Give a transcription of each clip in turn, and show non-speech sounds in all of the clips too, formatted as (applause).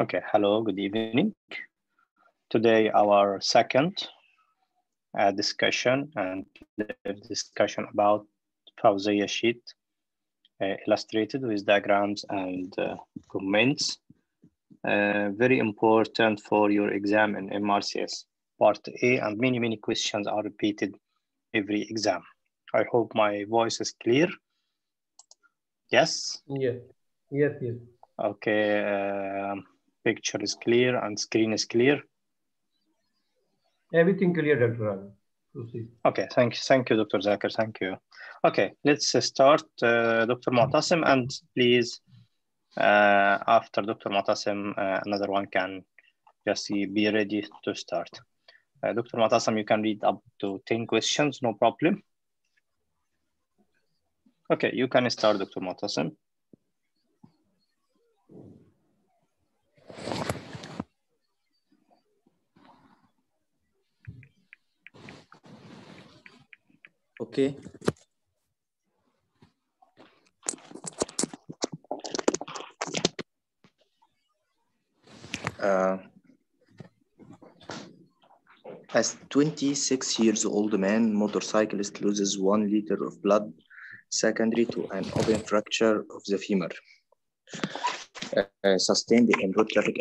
Okay, hello, good evening. Today, our second uh, discussion and discussion about Fawzia sheet uh, illustrated with diagrams and uh, comments. Uh, very important for your exam in MRCS part A and many, many questions are repeated every exam. I hope my voice is clear. Yes? Yes, yes, yes. Okay, um, picture is clear and screen is clear. Everything clear, Dr. Rana. Okay, thank you, thank you, Dr. Zakir, thank you. Okay, let's uh, start, uh, Dr. Mu'tasim, and please, uh, after Dr. Mu'tasim, uh, another one can just be ready to start. Uh, Dr. Mu'tasim, you can read up to 10 questions, no problem. Okay, you can start, Dr. Mu'tasim. Okay. Uh, as 26 years old man, motorcyclist loses one liter of blood secondary to an open fracture of the femur uh, sustained in road traffic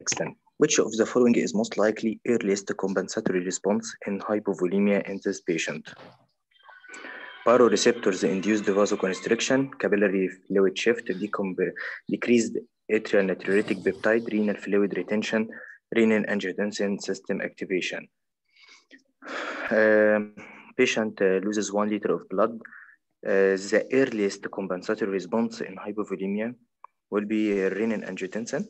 accident. Which of the following is most likely earliest compensatory response in hypovolemia in this patient? Baroreceptors induced vasoconstriction, capillary fluid shift, decreased atrial natriuretic peptide, renal fluid retention, renin angiotensin system activation. Um, patient uh, loses one liter of blood. Uh, the earliest compensatory response in hypovolemia will be renin angiotensin.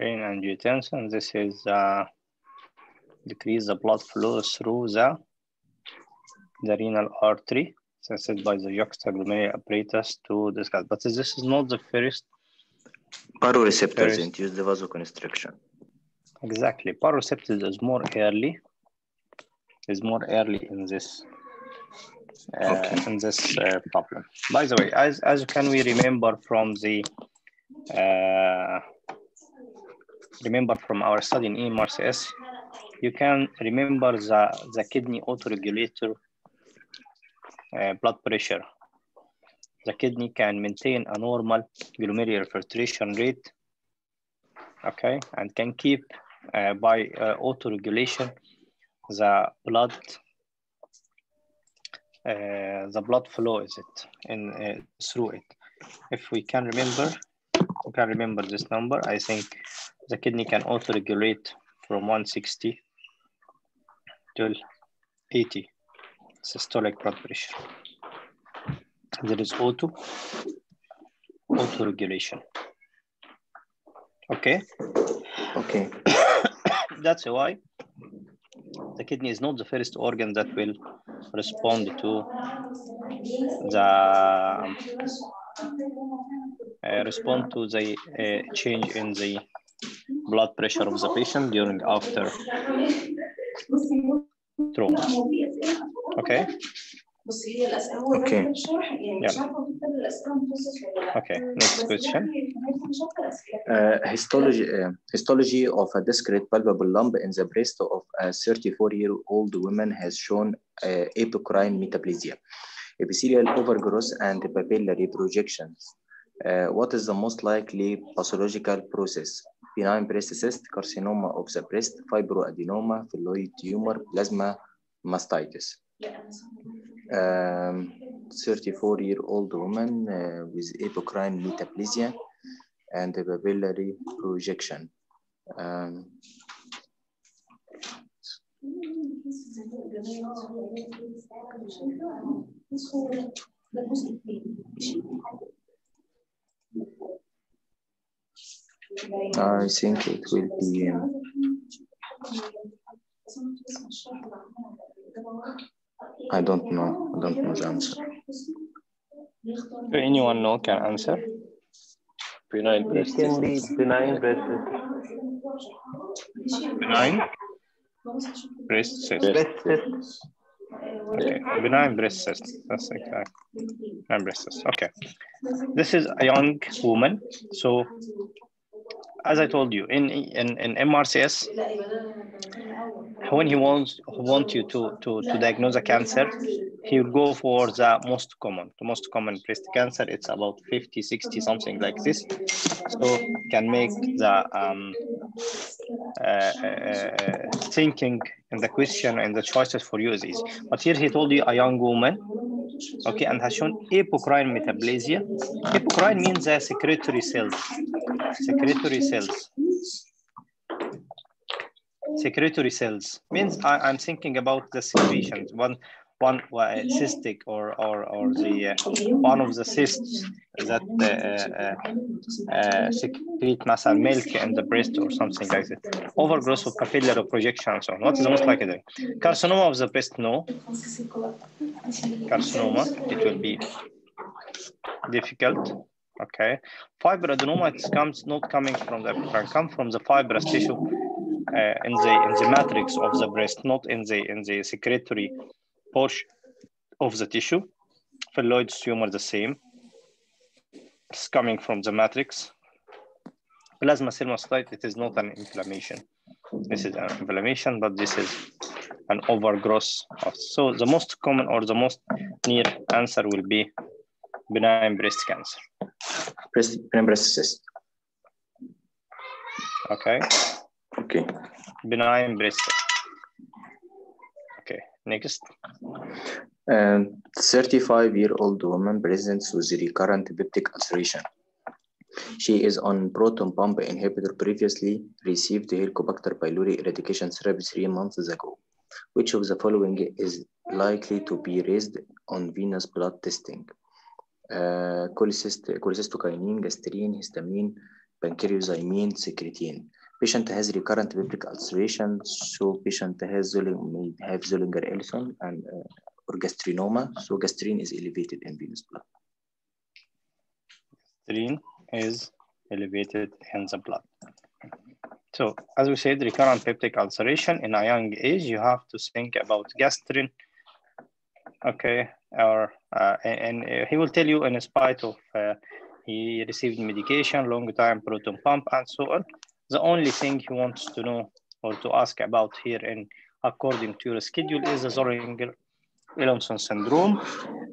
Renin angiotensin, this is uh, decrease the blood flow through the, the renal artery, sensed by the juxtaglomerular apparatus to discuss. But this is not the first. Baroreceptors First. induce the vasoconstriction. Exactly. Baroreceptors is more early, is more early in this uh, Okay. in this uh, problem. By the way, as, as can we remember from the uh, remember from our study in EMRCS, you can remember the, the kidney autoregulator uh, blood pressure. The kidney can maintain a normal glomerular filtration rate, okay, and can keep uh, by uh, autoregulation the blood uh, the blood flow is it in uh, through it. If we can remember, we can remember this number. I think the kidney can also regulate from 160 till 80 systolic blood pressure. There is auto auto regulation. Okay, Okay. (coughs) that's why the kidney is not the first organ that will respond to the uh, respond to the uh, change in the blood pressure of the patient during after trauma. Okay. Okay. Okay. Next question. Uh, histology, uh, histology of a discrete palpable lump in the breast of a 34-year-old woman has shown uh, apocrine metaplasia, epithelial overgrowth, and papillary projections. Uh, what is the most likely pathological process? Benign breast cyst, carcinoma of the breast, fibroadenoma, phylloid tumor, plasma mastitis. Um, 34-year-old woman uh, with apocrine metaplasia and papillary projection. Um, I think it will be. um, I don't know. I don't know the answer. Anyone know can answer? Benign It breast can be cyst. benign breast Benign breast cyst. breast cyst. Okay, benign breast cyst. That's exact. Benign breast cyst. Okay. This is a young woman. So as I told you, in in, in MRCS, when he wants want you to, to, to diagnose a cancer, he will go for the most common, the most common breast cancer. It's about 50, 60, something like this. So can make the um, uh, uh, thinking and the question and the choices for you is easy. But here he told you a young woman, okay, and has shown apocrine metaplasia. Apocrine means the secretory cells, secretory cells secretory cells means I, am thinking about the secretions one one uh, cystic or or or the uh, one of the cysts that uh, uh, uh secrete muscle milk in the breast or something like that. Overgrowth of capillary projection and so on what is the most likely carcinoma of the breast no. Carcinoma it will be difficult. Okay. Fibroadenoma it comes not coming from the can come from the fibrous tissue uh, in the in the matrix of the breast, not in the in the secretory portion of the tissue. Phylloid tumor the same. It's coming from the matrix. Plasma cell mastocyte, it is not an inflammation. This is an inflammation, but this is an overgrowth. Of, so the most common or the most near answer will be benign breast cancer. Breast, benign breast cyst. Okay. Okay. Benign breast. Okay, next. Um, 35-year-old woman presents with recurrent peptic ulceration. She is on proton pump inhibitor previously received Helicobacter pylori eradication therapy three months ago. Which of the following is likely to be raised on venous blood testing? Uh, cholecystokinin, gastrin, histamine, pancreozymin, secretin. Patient has recurrent peptic ulceration, so patient has may have Zollinger-Ellison and uh, or gastrinoma, so gastrin is elevated in venous blood. Gastrin is elevated in the blood. So as we said, recurrent peptic ulceration in a young age, you have to think about gastrin, okay, or uh, and, and he will tell you in spite of uh, he received medication, long time proton pump, and so on. The only thing he wants to know or to ask about here and according to your schedule is the Zollinger Ellison syndrome.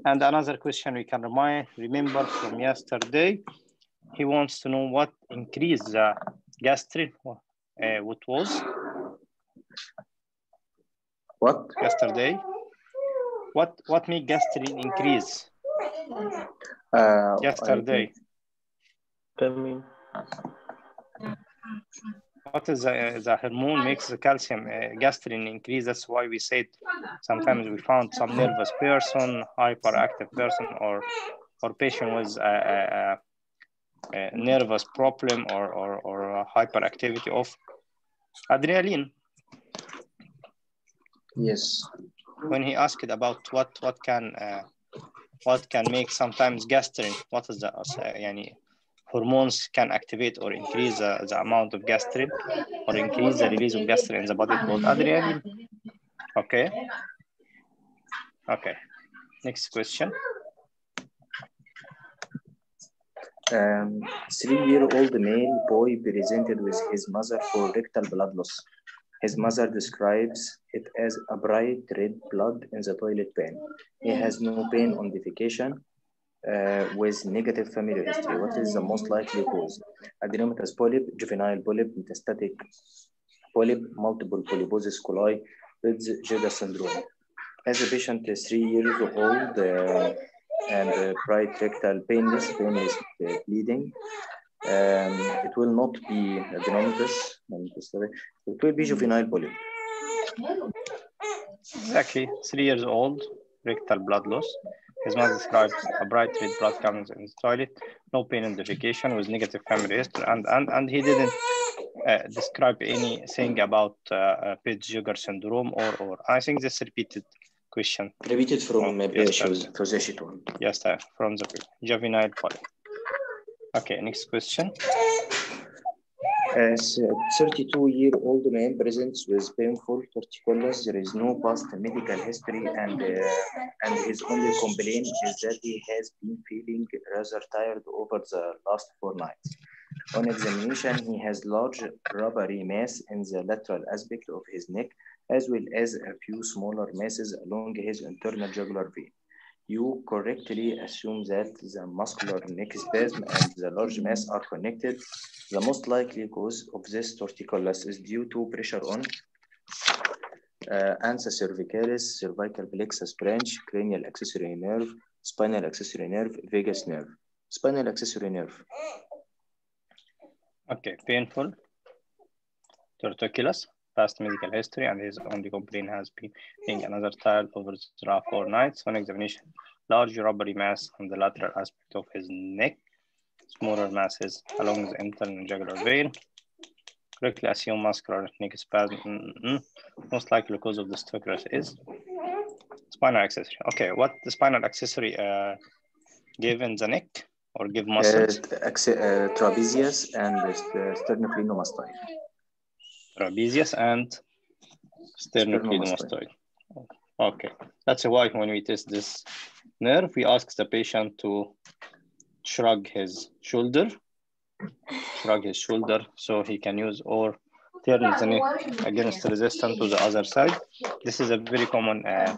And another question we can remind, remember from yesterday, he wants to know what increased the gastrin, uh, what was? What? Yesterday. What what made gastrin increase? Uh, yesterday. I mean, what is the, the hormone makes the calcium uh, gastrin increase? That's why we said sometimes we found some nervous person hyperactive person or or patient with a, a, a nervous problem or or, or hyperactivity of adrenaline. Yes. When he asked about what what can uh, what can make sometimes gastrin what is the uh, yani, hormones can activate or increase uh, the amount of gastrin or increase the release of gastrin in the body called adrenaline. Okay. Okay. Next question. Um, three-year-old male boy presented with his mother for rectal blood loss. His mother describes it as a bright red blood in the toilet pan. He has no pain on defecation uh, with negative family history. What is the most likely cause? Adenomatous polyp, juvenile polyp, metastatic polyp, multiple polyposis coli, with Jeda syndrome. As a patient is three years old uh, and uh, bright rectal painless, painless uh, bleeding, um, it will not be adenomatous, it will be juvenile polyp. Exactly, three years old, rectal blood loss. His mother described a bright red blood coming in the toilet, no pain identification with negative family history, and, and, and he didn't uh, describe anything about uh, uh, Peutz-Jeghers syndrome or, or I think this repeated question. Repeated from uh, yes, yes, yes sir, from the juvenile polyp. Okay, next question. A 32-year-old man presents with painful torticollis. There is no past medical history, and uh, and his only complaint is that he has been feeling rather tired over the last four nights. On examination, he has large rubbery mass in the lateral aspect of his neck, as well as a few smaller masses along his internal jugular vein. You correctly assume that the muscular neck spasm and the large mass are connected. The most likely cause of this torticollis is due to pressure on uh, ansa cervicalis, cervical plexus branch, cranial accessory nerve, spinal accessory nerve, vagus nerve. Spinal accessory nerve. Okay, painful. Torticollis, past medical history, and his only complaint has been being another tired over the last four nights. On examination, large rubbery mass on the lateral aspect of his neck, smaller masses along the internal jugular vein. Correctly assume muscular neck spasm. Mm. Most likely cause of this torticollis is spinal accessory. Okay, what the spinal accessory uh, give in the neck or give muscles? Uh, uh, trapezius and uh, sternocleidomastoid. Trapezius and sternocleidomastoid. Okay, that's why when we test this nerve, we ask the patient to shrug his shoulder, shrug his shoulder so he can use or turn the neck against resistance to the other side. This is a very common uh,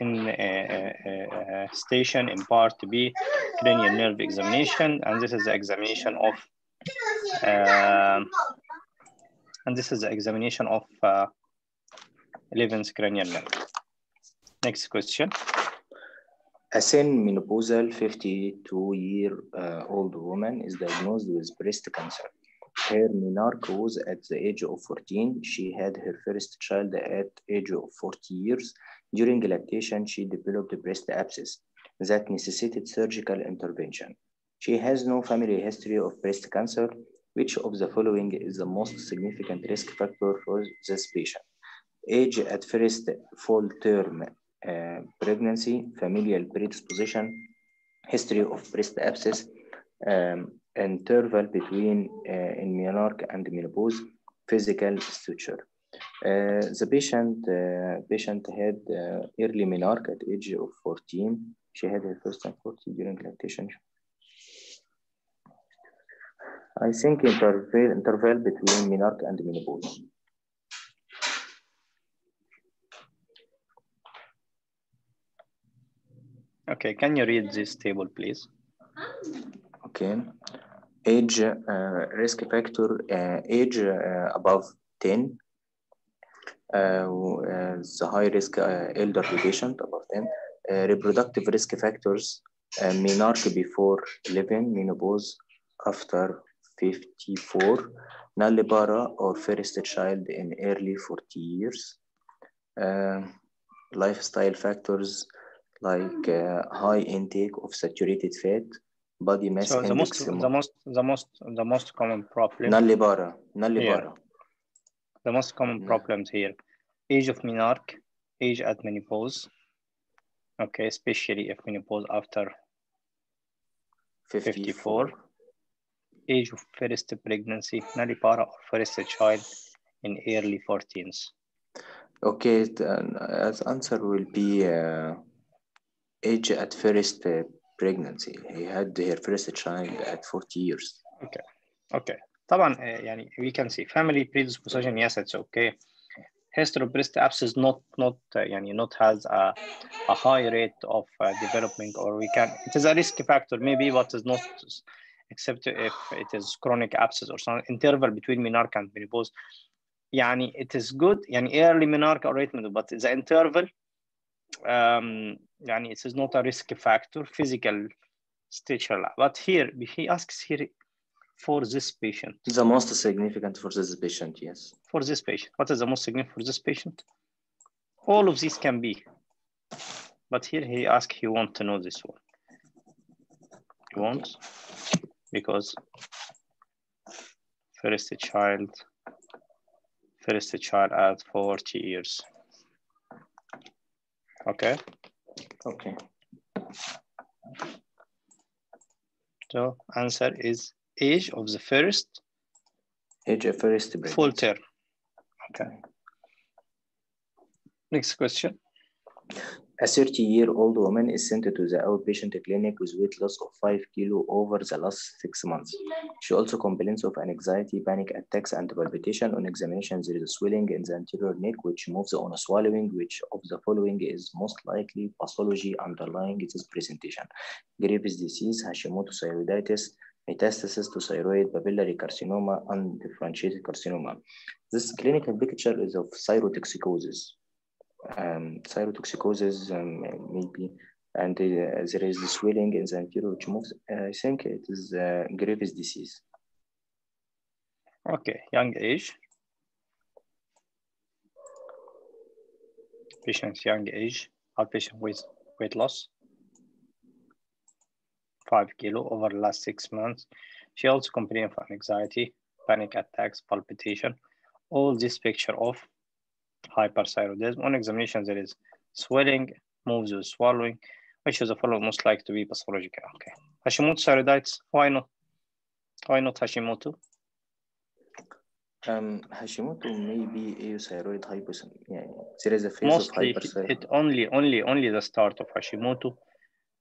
in uh, uh, station in part B cranial nerve examination, and this is the examination of um, and this is the examination of uh, 11th cranial nerve. Next question. A thin menopausal 52-year-old woman is diagnosed with breast cancer. Her menarche was at the age of 14. She had her first child at age of 40 years. During lactation, she developed a breast abscess that necessitated surgical intervention. She has no family history of breast cancer. Which of the following is the most significant risk factor for this patient? Age at first full term uh, pregnancy, familial predisposition, history of breast abscess, um, interval between uh, menarche and menopause, physical structure. Uh, the patient uh, patient had uh, early menarche at age of 14. She had her first time 40 during lactation. I think interval interval between menarche and menopause. Okay, can you read this table, please? Okay. Age, uh, risk factor, uh, age uh, above 10. Uh, uh, the high risk uh, elderly patient above 10. Uh, reproductive risk factors, uh, menarche before 11, menopause after 54, nullipara or first child in early 40 years. Uh, lifestyle factors like uh, high intake of saturated fat, body mass So the most, the most, the most, the most common problem, nullipara, nullipara. the most common problems here, age of menarche, age at menopause. Okay, especially if menopause after 54 age of first pregnancy, nullipara or first child in early 14s? Okay, as answer will be uh, age at first uh, pregnancy. He had her first child at 40 years. Okay, okay. طبعا يعني uh, we can see family predisposition yes it's okay history of breast abscess not not uh, يعني not has a, a high rate of uh, development or we can it is a risk factor maybe but is not except if it is chronic abscess or some interval between menarche and menopause. Yani it is good, yani early menarche or late but the interval, um, yani it is not a risk factor, physical stature. But here, he asks here for this patient. The most significant for this patient, yes. For this patient. What is the most significant for this patient? All of these can be. But here he asks, he wants to know this one. He wants because first child, first child at 40 years. Okay, Okay. so answer is age of the first age of first pregnancy. full term. Okay. Next question. A 30-year-old woman is sent to the outpatient clinic with weight loss of 5 kilo over the last six months. She also complains of anxiety, panic attacks, and palpitation. On examination, there is a swelling in the anterior neck, which moves on swallowing. Which of the following is most likely pathology underlying this presentation? Graves' disease, Hashimoto's thyroiditis, metastasis to thyroid, papillary carcinoma, and differentiated carcinoma. This clinical picture is of thyrotoxicosis um, thyrotoxicosis um, maybe and uh, there is the swelling in the anterior which moves I think it is uh, Graves disease Okay, young age. Patient's young age, outpatient with weight loss. Five kilo over the last six months. She also complained of anxiety, panic attacks, palpitation. All this picture of hyperthyroidism. On examination, there is swelling, moves with swallowing, which is a follow most likely to be pathological. Okay. Hashimoto thyroiditis, why not? Why not Hashimoto? um, Hashimoto may be euthyroid hypothyroid yeah, there is a phase Mostly of hyperthyroid it only only only the start of Hashimoto.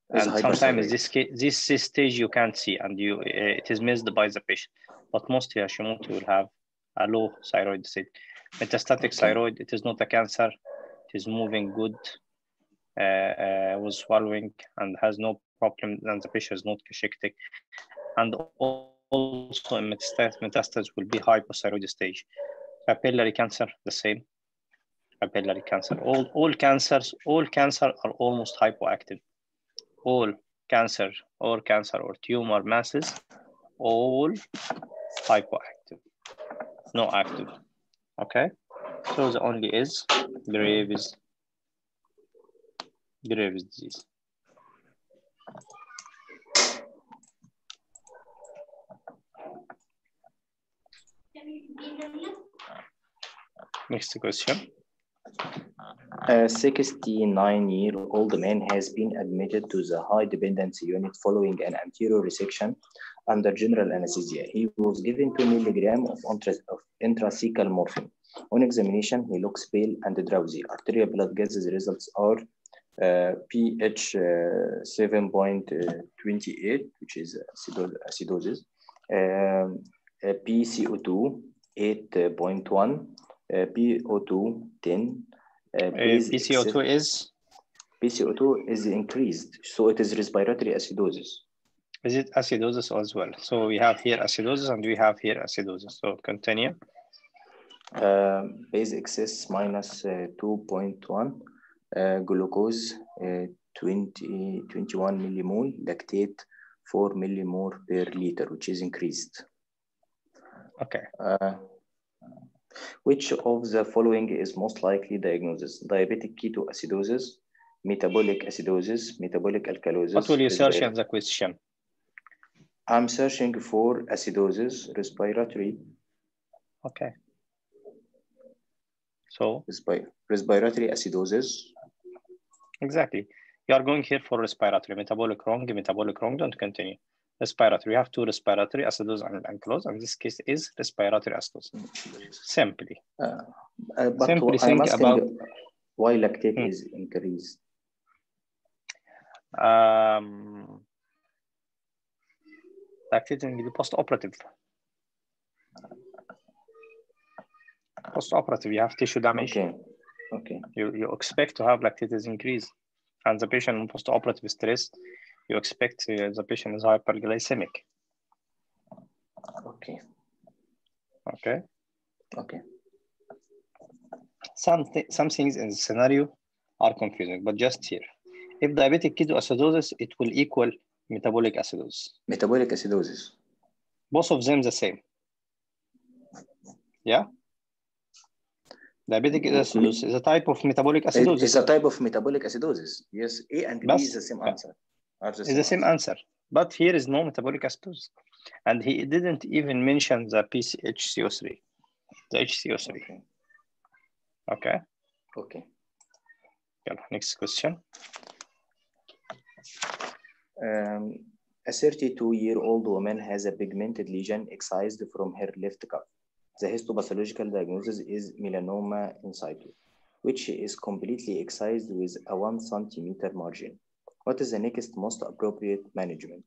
And sometimes this this this stage you can't see and you uh, it is missed by the patient. But mostly Hashimoto will have a low thyroid state. Metastatic Okay. thyroid, it is not a cancer. It is moving good uh, uh, with swallowing and has no problem and the patient is not cachectic. And also in metastasis, metastasis will be hypothyroid stage. Papillary cancer, the same. Papillary cancer. All, all cancers, all cancer are almost hypoactive. All cancer or cancer or tumor masses, all hypoactive, no active. Okay, so the only is Graves, Graves disease. Next question. A 69-year-old man has been admitted to the high dependency unit following an anterior resection under general anesthesia. He was given 2 milligram of, of intrathecal morphine. On examination, he looks pale and drowsy. Arterial blood gases results are uh, pH uh, 7.28, which is acido- acidosis, um, uh, PCO2 8.1, uh, PO2 10, uh, Uh, please PCO2 is, PCO2 is increased, so it is respiratory acidosis. is it acidosis as well? So we have here acidosis and we have here acidosis. So continue. Uh, base excess minus uh, 2.1, uh, glucose uh, 20, 21 millimole, lactate 4 millimole per liter, which is increased. Okay. Which of the following is most likely diagnosis? Diabetic ketoacidosis, metabolic acidosis, metabolic alkalosis. What will you search in the question? I'm searching for acidosis, respiratory, Okay. So respi- respiratory acidosis. exactly. You are going here for respiratory, metabolic wrong, metabolic wrong, don't continue. Respiratory, we have two respiratory acidosis and alkalosis, and this case is respiratory acidosis. Simply. Uh, uh, but Simply I'm think about- why lactate Hmm. is increased. Um, lactate will be post-operative. Post-operative, you have tissue damage. Okay, okay, You, you expect to have lactate increase. And the patient in post-operative stress, you expect uh, the patient is hyperglycemic. okay, Okay. okay. Some, th- some things in the scenario are confusing, but just here. If diabetic ketoacidosis, it will equal metabolic acidosis. Metabolic acidosis. Both of them the same. Yeah? Diabetic acidosis is a type of metabolic acidosis. It's a type of metabolic acidosis. Yes, A and B is the same answer. Are the It's the same answer. But here is no metabolic acidosis. And he didn't even mention the PCHCO3, the HCO3. Okay, Okay. okay. Next question. Um, a 32-year-old woman has a pigmented lesion excised from her left cup. The histopathological diagnosis is melanoma in situ, which is completely excised with a one centimeter margin. What is the next most appropriate management?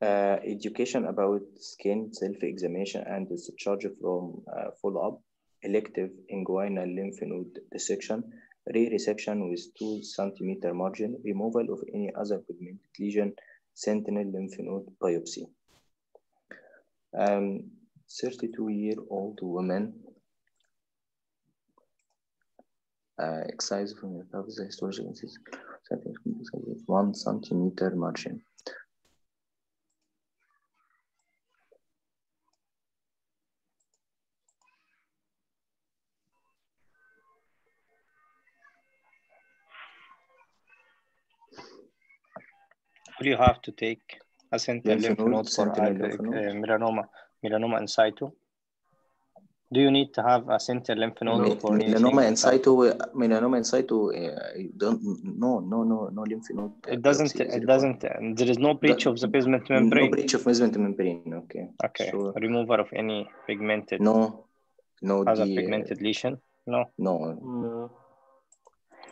Uh, education about skin self-examination and discharge from uh, follow-up, elective inguinal lymph node dissection, re-resection with two centimeter margin, removal of any other pigmented lesion, sentinel lymph node biopsy. Um, 32-year-old woman uh, excise from the top pelvis histological one centimeter margin. Will you have to take a sentinel Lymph node, for sentinel lymph node. uh, melanoma, melanoma in situ? Do you need to have a sentinel lymph node for melanoma in situ? uh, melanoma in situ, uh, don't, no, no, no, no lymph node. uh, It doesn't. It doesn't. There is no breach of the basement membrane. No breach of basement membrane, okay. Okay. Sure. Removal of any pigmented No, no, other the, uh, pigmented lesion. No. no, No.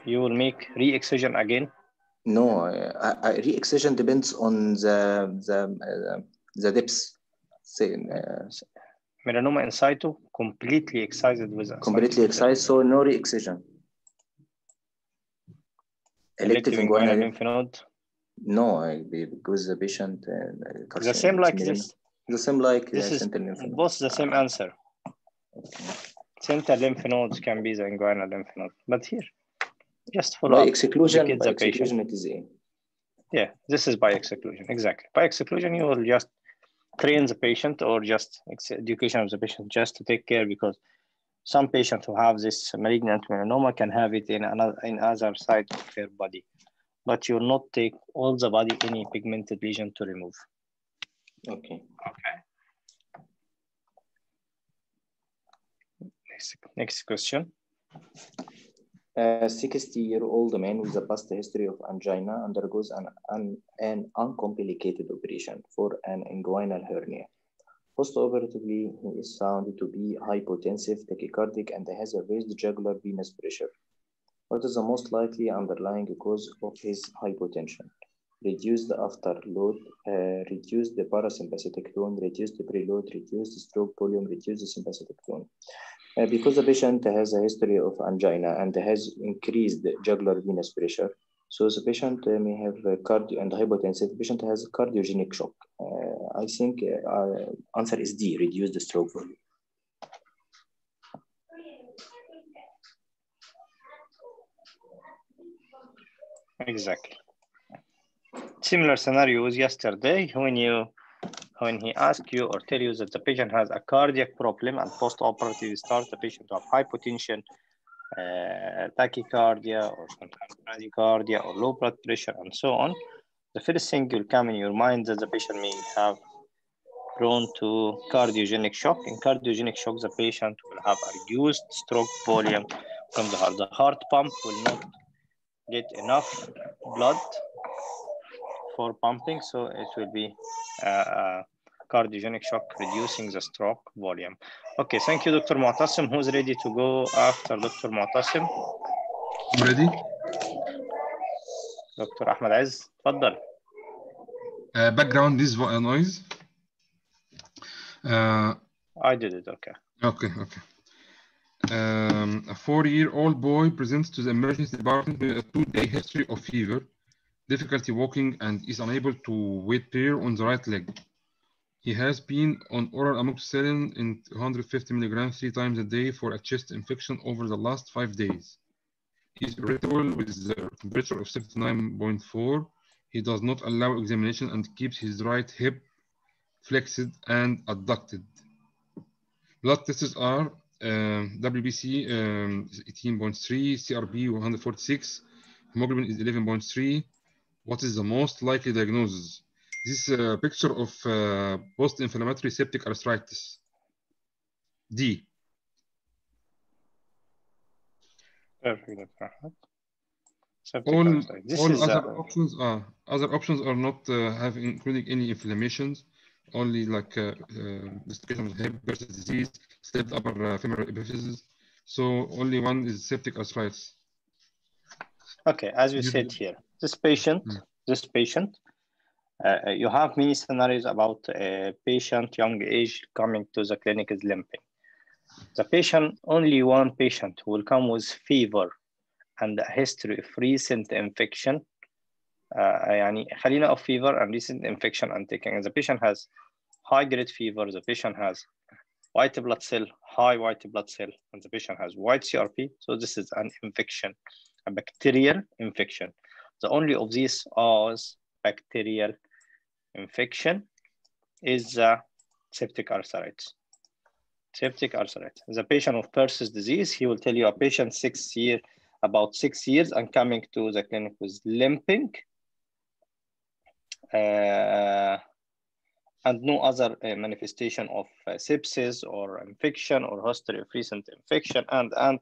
You will make re-excision again. no, uh, uh, uh, re-excision depends on the, the, uh, the depths. Say, uh, Melanoma in situ completely excised with completely excised, so no re-excision. Elective inguinal lymph node. no, because the patient. Uh, The same like this. The same like This uh, is lymph node. both the same answer. Center lymph nodes can be the inguinal lymph node, but here, just follow By up. exclusion, by the patient. exclusion, it is A. Yeah, this is by exclusion. Exactly. By exclusion, you will just train the patient or just education of the patient just to take care because some patients who have this malignant melanoma can have it in another in other side of their body, but you will not take all the body any pigmented lesion to remove. Okay. Okay. Next, next question. Uh, a 60-year-old man with a past history of angina undergoes an, an, an uncomplicated operation for an inguinal hernia. Postoperatively, he is found to be hypotensive, tachycardic, and has a raised jugular venous pressure. What is the most likely underlying cause of his hypotension? Reduce the afterload, uh, reduce the parasympathetic tone, reduce the preload, reduce the stroke volume, reduce the sympathetic tone. Uh, because the patient has a history of angina and has increased jugular venous pressure, so the patient uh, may have cardio and hypotensive. The patient has cardiogenic shock. Uh, I think uh, answer is D, reduce the stroke volume. Exactly. Similar scenario was yesterday when you when he asked you or tell you that the patient has a cardiac problem and post-operative start the patient to have hypotension, uh, tachycardia or bradycardia or low blood pressure and so on, the first thing will come in your mind that the patient may have prone to cardiogenic shock. In cardiogenic shock, the patient will have a reduced stroke volume from the heart. The heart pump will not get enough blood for pumping, so it will be uh, uh, cardiogenic shock, reducing the stroke volume. Okay, thank you, Dr. Mu'tasim. Who's ready to go after Dr. Mu'tasim? I'm ready. Dr. Ahmed Aziz, تفضل. Uh, background this vo- uh, noise. Uh, I did it, okay. okay, okay. Um, a four-year-old boy presents to the emergency department with a two-day history of fever, difficulty walking, and is unable to weight bear on the right leg. He has been on oral amoxicillin in 150 milligrams three times a day for a chest infection over the last five days. He is irritable with a temperature of 79.4. He does not allow examination and keeps his right hip flexed and adducted. Blood tests are um, WBC um, 18.3, CRP 146, hemoglobin is 11.3. What is the most likely diagnosis? This is a picture of uh, post-inflammatory septic arthritis. D. Perfect, Septic All, all other uh, options are other options are not uh, have including any inflammations only like uh, uh, dislocation of hip Perthes disease, slipped upper uh, femoral epiphysis. So only one is septic arthritis. Okay, as we You said here, this patient, Mm. this patient, uh, you have many scenarios about a patient, young age, coming to the clinic is limping. The patient, only one patient will come with fever and a history of recent infection. Uh, يعني خلينا of fever and recent infection and taking. And the patient has high grade fever, the patient has white blood cell, high white blood cell, and the patient has white CRP. So this is an infection, a bacterial infection. The only of these is bacterial infection is septic arthritis. Septic arthritis. The patient with Perthes disease, he will tell you a patient six year, about six years and coming to the clinic with limping. Uh, and no other uh, manifestation of uh, sepsis or infection or history of recent infection and and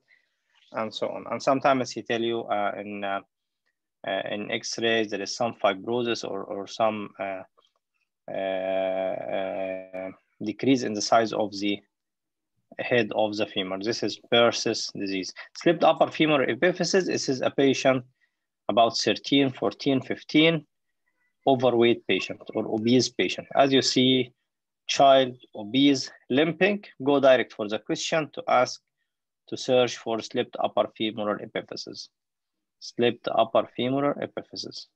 and so on. And sometimes he tell you uh, in uh, in X-rays there is some fibrosis or or some uh, uh, uh, decrease in the size of the head of the femur. This is Perthes disease. Slipped upper femur epiphysis. This is a patient about 13, 14, 15 overweight patient or obese patient. As you see, child obese limping, go direct for the question to ask to search for slipped upper femoral epiphysis. Slipped upper femoral epiphysis.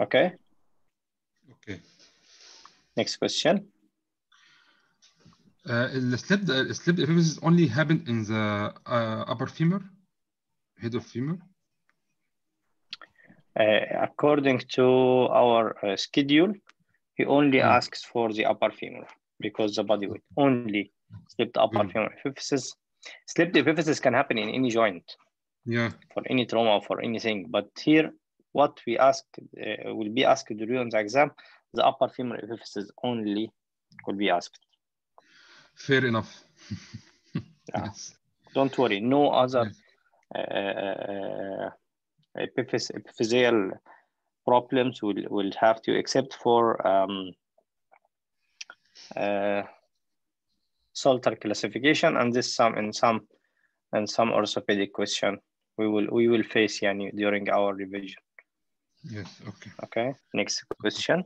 Okay, Okay. next question. Uh, the slipped, uh, slipped epiphysis only happened in the uh, upper femur, head of femur. Uh, according to our uh, schedule, he only Mm. asks for the upper femur because the body weight only slipped upper Mm. femur epiphysis. Slipped epiphysis can happen in any joint. Yeah. for any trauma for anything. But here, what we ask uh, will be asked during the exam, the upper femur epiphysis only will be asked. Fair enough. (laughs) Yeah. Yes. Don't worry, no other uh, epiphys- epiphyseal problems will, will have to, except for um, uh, Salter classification, and this some in some and some orthopedic question we will we will face yani, during our revision. Yes. Okay. Okay, next question.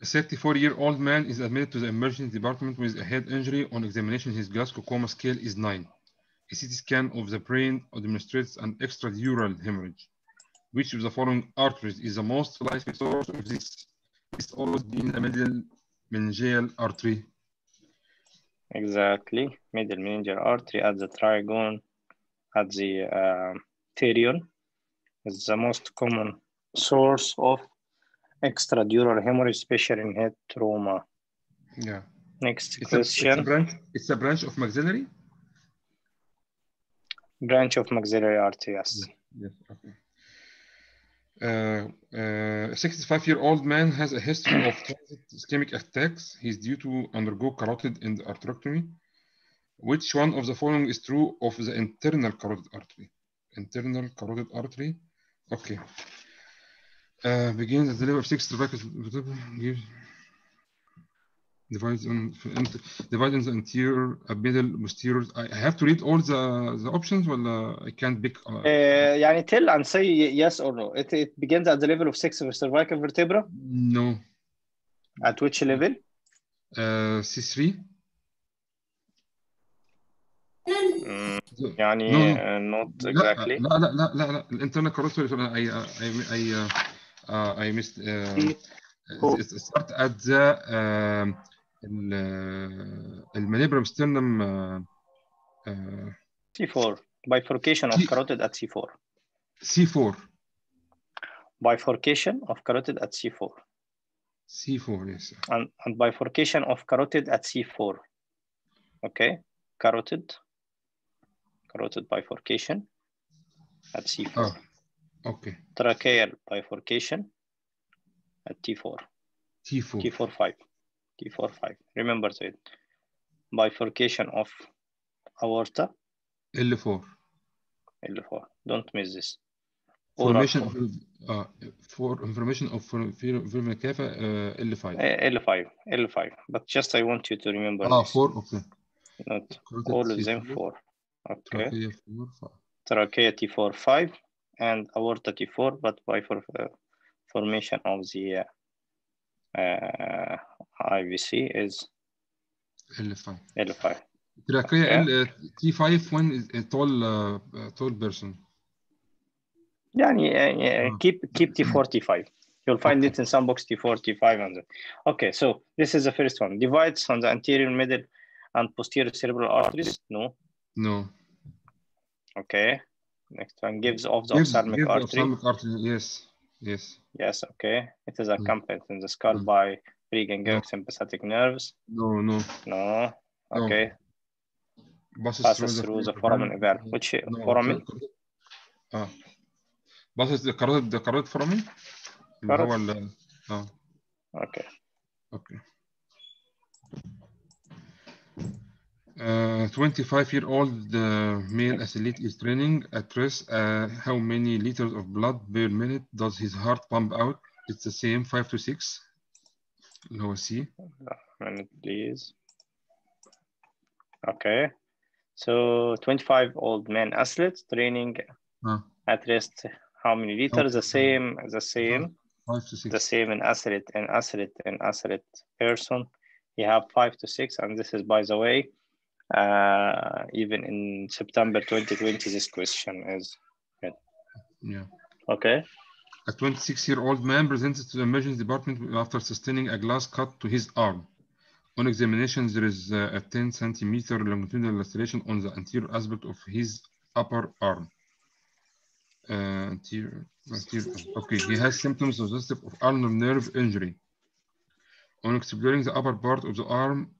A 34-year-old man is admitted to the emergency department with a head injury. On examination, his Glasgow coma scale is 9. A CT scan of the brain demonstrates an extradural hemorrhage. Which of the following arteries is the most likely source of this? It's always been the middle meningeal artery. Exactly, middle meningeal artery at the trigone, at the um, pterion is the most common source of extradural hemorrhage, especially in head trauma. Yeah. Next It's a, it's a branch. It's a branch of maxillary. branch of maxillary artery, yes. Yes. Okay. Uh, uh, a 65-year-old man has a history of (coughs) transit ischemic attacks. He's due to undergo carotid endarterectomy. Which one of the following is true of the internal carotid artery? Internal carotid artery. Okay. Uh, begins at the level of six cervical gives divides on divide in the anterior, middle, posterior. I have to read all the the options, or I can't pick. Uh, Uh, يعني tell and say yes or no. It, it begins at the level of six of cervical vertebra. no. At which level? Uh, C3. يعني نوت اكزاكتلي لا لا لا لا لا الإنترنت كروت اي اي اي اي اي مست ستارت ات ذا المليبرم ستيرنم سي 4 بايفوركيشن اوف كاروتيد ات سي 4 سي 4 بايفوركيشن اوف كاروتيد ات سي 4 C4 yes. And, and bifurcation of carotid at C4. Okay, carotid. Carotid bifurcation at C4. oh okay Tracheal bifurcation at T4. T4 T4 5. T4 5. Remember that. Bifurcation of aorta L4 L4. Don't miss this. Formation of uh, for information of vena cava uh, L5 Eh, L5, L5. But just I want you to remember ah this, 4 okay not all of them four. Okay. 4, 5. Trachea T4, 5 and aorta T4, but by for, uh, formation of the uh, IVC is L5. L5. Trachea yeah. L, T5 when is a tall, uh, uh tall person. Yeah, yeah, yeah. Keep keep T4, T5. You'll find okay. it in some books T4, T5. And the... Okay, so this is the first one. Divides on the anterior, middle, and posterior cerebral arteries? No. No. Okay. Next one gives off the gives, ophthalmic gives artery. Ophthalmic artery. Yes. Yes. Yes. Okay. It is accompanied mm. in the skull mm. no. by preganglionic no. sympathetic nerves. No. No. No. Okay. No. Passes, passes through, through the, the foramen valve. Which no. foramen? Ah. Passes the correct the correct foramen. Carotid. اه. Okay. Okay. 25-year-old uh, male athlete is training at rest. Uh, how many liters of blood per minute does his heart pump out? It's the same, five to six. Lower C. Minute, please. Okay. So 25 old man athlete training huh. at rest. How many liters? Okay. The same, the same. Five to six. The same in athlete, and athlete, and athlete person. You have five to six, and this is by the way uh, even in September 2020, this question is Yeah. okay. A 26 year old man presented to the emergency department after sustaining a glass cut to his arm. On examination, there is a 10 centimeter longitudinal laceration on the anterior aspect of his upper arm. Uh, anterior, anterior, okay, he has symptoms suggestive of ulnar nerve injury. On exploring the upper part of the arm,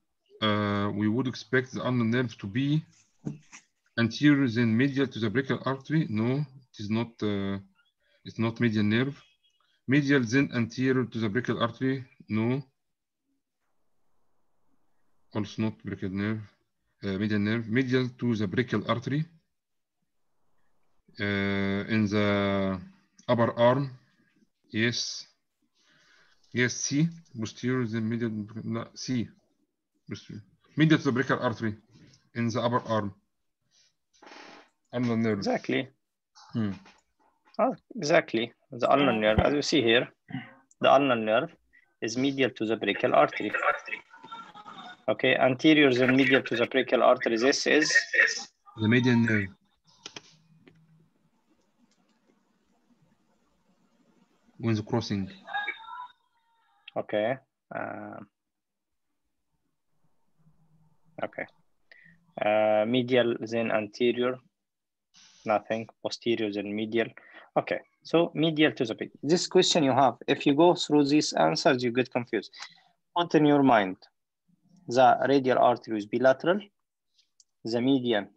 we would expect the ulnar nerve to be anterior then medial to the brachial artery. No, it is not. Uh, it's not medial nerve. Medial then anterior to the brachial artery. No. Also not brachial nerve. Uh, medial nerve. Medial to the brachial artery. Uh, in the upper arm. Yes. Yes, C. Posterior then medial. C. Medial to the brachial artery. In the upper arm. Ulnar nerve. Exactly. Hmm. Oh, exactly. The ulnar nerve, as you see here, the ulnar nerve is medial to the brachial artery. Okay, anterior and medial to the brachial artery. This is The median nerve. When the crossing. okay. Um, okay. Uh, medial then anterior. Nothing. Posterior then medial. Okay. So medial to the brachial. This question you have, if you go through these answers, you get confused. Put in your mind the radial artery is bilateral, the median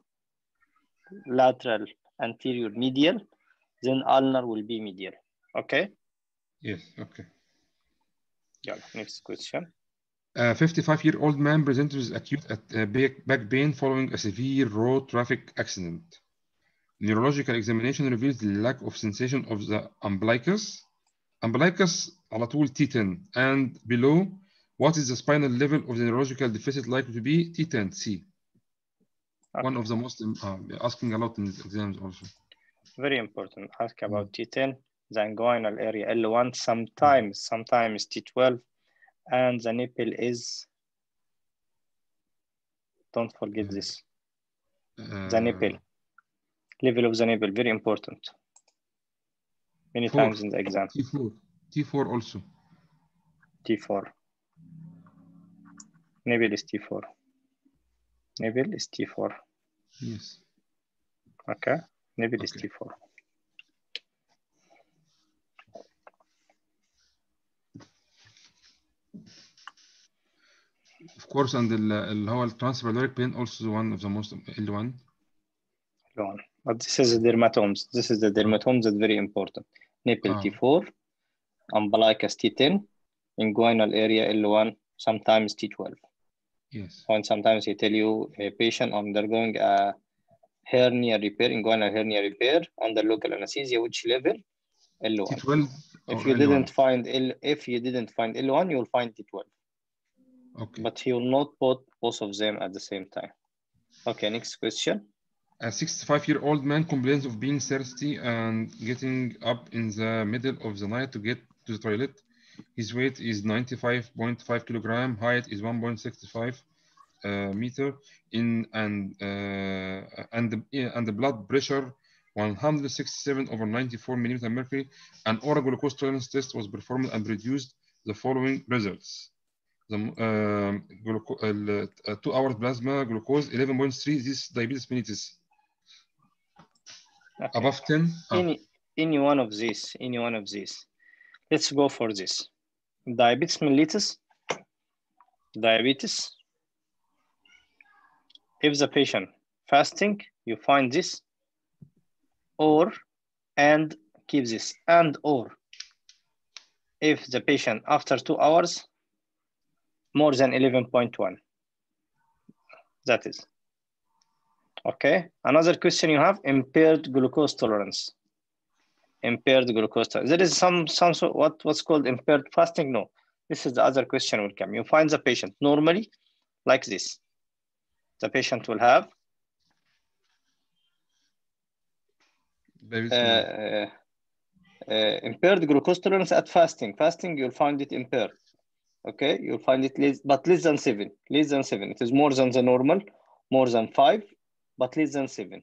lateral anterior medial, then ulnar will be medial. Okay. Yes, okay. Yeah. Next question. A 55-year-old man presented with acute at- uh, back back pain following a severe road traffic accident. Neurological examination reveals the lack of sensation of the umbilicus. Umbilicus على طول T10 and below what is the spinal level of the neurological deficit likely to be T10 C. One of the most um, uh, asking a lot in these exams also. Very important. Ask about T10, the inguinal area L1, sometimes, sometimes T12, and the nipple is, don't forget this, the Uh, nipple, level of the nipple, very important. Many Four. times in the exam, T4 T4 also. T4. Nipple is T4. Nipple is T4, Yes. okay? Nipple is T4. Of course, and the هو الترانس pyloric plane also one of the most L1. L1. But this is the dermatomes. This is the dermatomes that's very important. Nipple. Ah. T4, umbilicus T10, inguinal area L1, sometimes T12. Yes. And sometimes they tell you a patient undergoing a hernia repair, inguinal hernia repair under local anesthesia, which level? L1. T12 if you L1. didn't find L, if you didn't find L1, you'll find T12. Okay. but he will not put both of them at the same time. Okay, next question. A 65 year old man complains of being thirsty and getting up in the middle of the night to get to the toilet. His weight is 95.5 kilogram, height is 1.65 uh, meter, in and uh, and the and the blood pressure 167 over 94 millimeter mercury. An oral glucose tolerance test was performed and produced the following results. The um, uh, uh, two hours plasma glucose 11.3. This diabetes mellitus Okay. above 10. Ah, Any any one of these, any one of these. Let's go for this. Diabetes mellitus, diabetes. If the patient fasting, you find this, or and keep this, and or. If the patient after two hours, more than 11.1. That is. Okay, another question you have, impaired glucose tolerance. Impaired glucose tolerance. There is some, some sort, what, what's called impaired fasting? No, this is the other question will come. You find the patient normally like this. The patient will have uh, uh, uh, impaired glucose tolerance at fasting. Fasting, you'll find it impaired. Okay, you'll find it less, but less than seven, less than seven. It is more than the normal, more than five, but less than seven.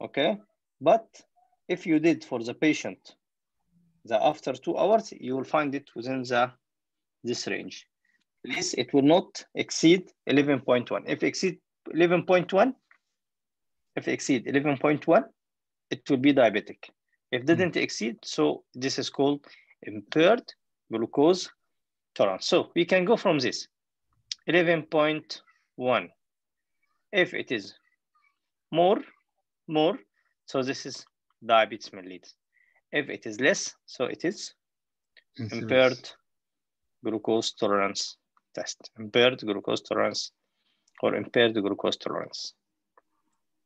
Okay, but if you did for the patient, the after two hours, you will find it within the this range. Please, it will not exceed 11.1. If exceed 11.1, if exceed 11.1, it will be diabetic. If didn't hmm. exceed, so this is called impaired glucose tolerance. So we can go from this 11.1. If it is more, more, so this is diabetes mellitus. If it is less, so it is impaired glucose tolerance test. Impaired glucose tolerance or impaired glucose tolerance.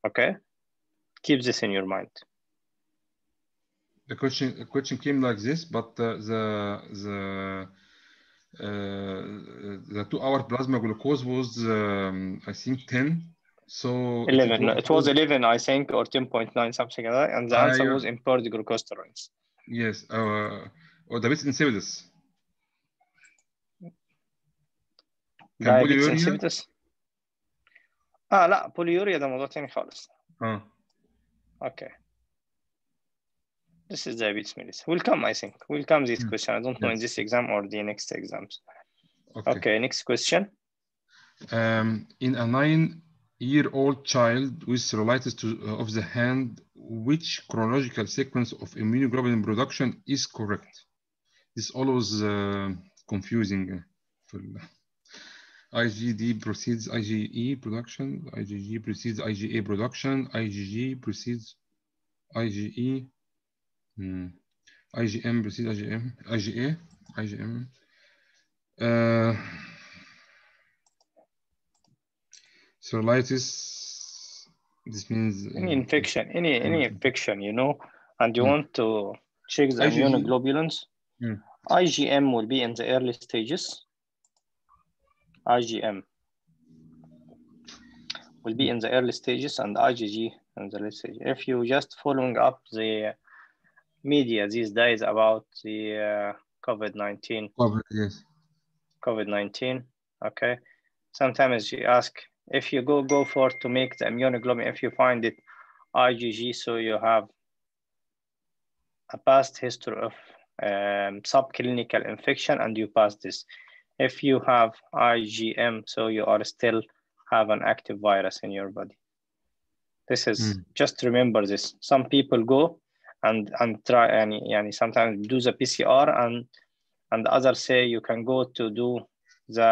Okay? Keep this in your mind. The question, the question came like this, but uh, the the the two-hour plasma glucose was, um, I think, 10. So it 11. no, was- It was 11, I think, or 10.9, something like that. And the Ah, answer yeah. was impaired glucose tolerance. Yes. Uh, or diabetes insipidus. كان diabetes بوليوريا insipidus. اه لا بوليوريا ده موضوع تاني خالص. اه Okay. This is David mellitus. Will come, I think. Will come this mm. question. I don't yes. know in this exam or the next exams. Okay, okay next question. Um, in a nine-year-old child with cellulitis to, uh, of the hand, which chronological sequence of immunoglobulin production is correct? It's always uh, confusing. Uh, IgD precedes IgE production, IgG precedes IgA production, IgG precedes IgE hmm, IgM precedes IgM, IgA, IgM. Uh, cellulitis, this means Any uh, infection, any any Hmm. infection, you know, and you Hmm. want to check the IgG. immunoglobulins, Hmm. IgM will be in the early stages. IgM will be in the early stages and IgG in the late stage. If you just following up the media these days about the uh, COVID-19, covered, yes. COVID-19, okay, sometimes you ask if you go go for to make the immunoglobulin, if you find it IgG, so you have a past history of um, subclinical infection and you pass this. If you have IgM, so you are still have an active virus in your body. This is Mm. just remember this. Some people go and and try and yani sometimes do the PCR and and others say you can go to do the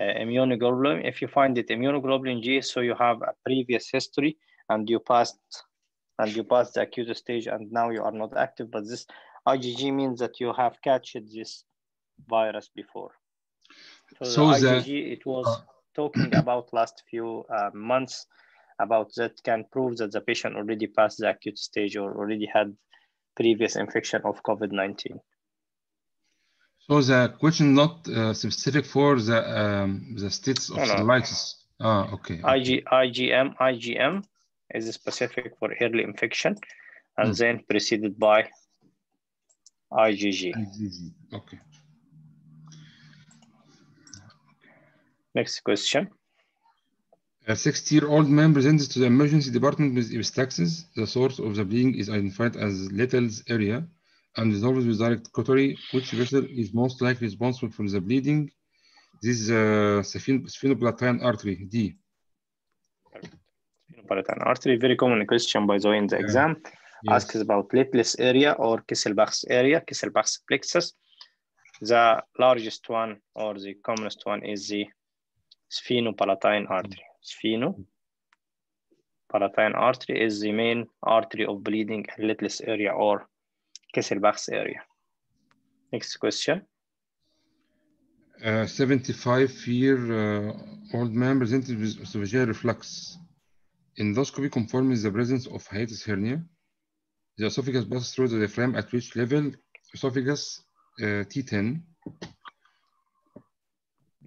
uh, immunoglobulin. If you find it immunoglobulin G, so you have a previous history and you passed and you passed the acute stage and now you are not active. But this IgG means that you have catched this virus before. So, So the the- IgG, it was uh, talking (clears throat) about last few uh, months about that can prove that the patient already passed the acute stage or already had previous infection of COVID-19. So the question not uh, specific for the um, the states of No, no. cellulitis. Ah, okay. IG, IgM, IgM is specific for early infection and Mm. then preceded by IgG. IgG. Okay. Next question. A 60-year-old man presented to the emergency department with epistaxis. The source of the bleeding is identified as Little's area and resolved with direct cautery. Which vessel is most likely responsible for the bleeding? This is uh, sphen- sphenopalatine artery, D. Palatine artery, very common question by the way in the Yeah. exam. Yes. Asks about Little's area or Kesselbach's area, Kesselbach's plexus. The largest one or the commonest one is the sphenopalatine artery. Sphenopalatine artery is the main artery of bleeding in Little's area or Kesselbach's area. Next question. A 75-year-old man presented with esophageal reflux. Endoscopy confirms the presence of hiatus hernia. The esophagus passes through the diaphragm at which level? Esophagus uh, T10.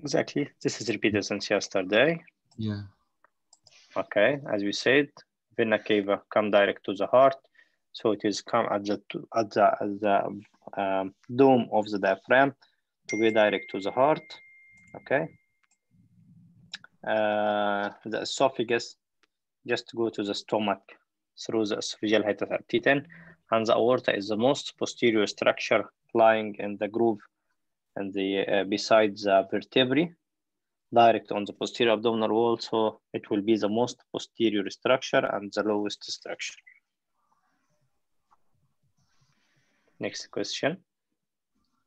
Exactly. This is repeated since yesterday. Yeah. Okay, as we said, vena cava come direct to the heart, so it is come at the at the, at the um, dome of the diaphragm to be direct to the heart. Okay, uh, the esophagus just go to the stomach through the esophageal T10, and the aorta is the most posterior structure lying in the groove and the uh, beside the vertebrae direct on the posterior abdominal wall, so it will be the most posterior structure and the lowest structure. Next question.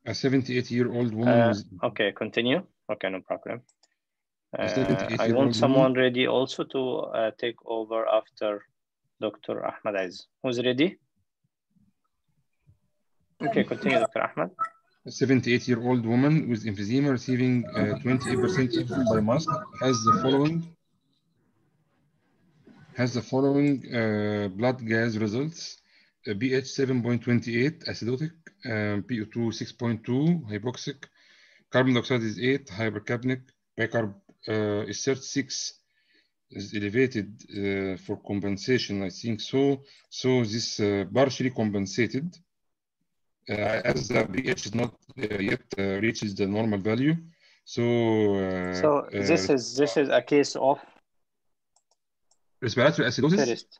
A 78-year-old woman Uh, okay, continue. Okay, no problem. Uh, I want old someone ready also to uh, take over after Dr. Ahmed Aiz. Who's ready? Okay, continue, Dr. Ahmed. A 78-year-old woman with emphysema receiving uh, 28% oxygen by mask has the following has the following uh, blood gas results: uh, pH 7.28 acidotic, um, PO2 6.2 hypoxic, carbon dioxide is 8 hypercapnic, bicarb uh, is 36 is elevated uh, for compensation. I think so. So this uh, partially compensated uh, as the pH is not uh, yet uh, reaches the normal value. So, uh, So uh, this is this is a case of respiratory acidosis. first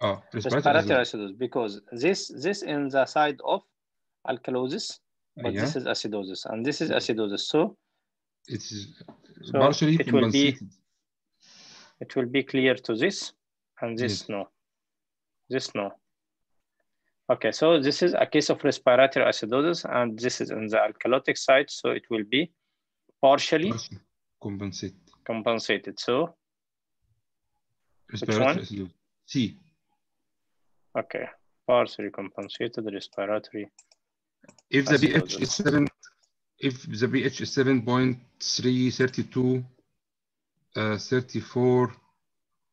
Ah, respiratory respiratory acidosis. acidosis because this this in the side of alkalosis, but Yeah, this is acidosis and this is acidosis. So it is So partially it will be- it will be clear to this and this Yes. no. This no. Okay, so this is a case of respiratory acidosis and this is in the alkalotic side, so it will be partially compensated. compensated. So Respiratory acidosis. C. okay, partially compensated respiratory. If the pH is seven, if the pH is seven point three, thirty-two, uh, thirty-four,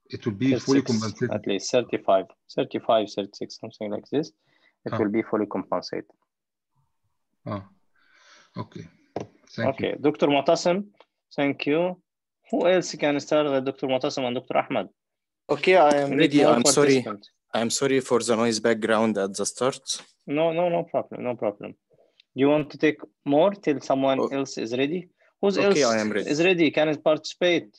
it will be fully compensated. at least 35, 35, 36, something like this. It Ah. will be fully compensated. Ah, okay. Thank you. Okay, Dr. Mu'tasim, thank you. Who else can start with Dr. Mu'tasim and Dr. Ahmed? Okay, I am ready. I'm sorry. I'm sorry for the noise background at the start. No, no, no problem, no problem. Do you want to take more till someone Oh. else is ready? Who's Okay, else I am ready. is ready? Can it participate?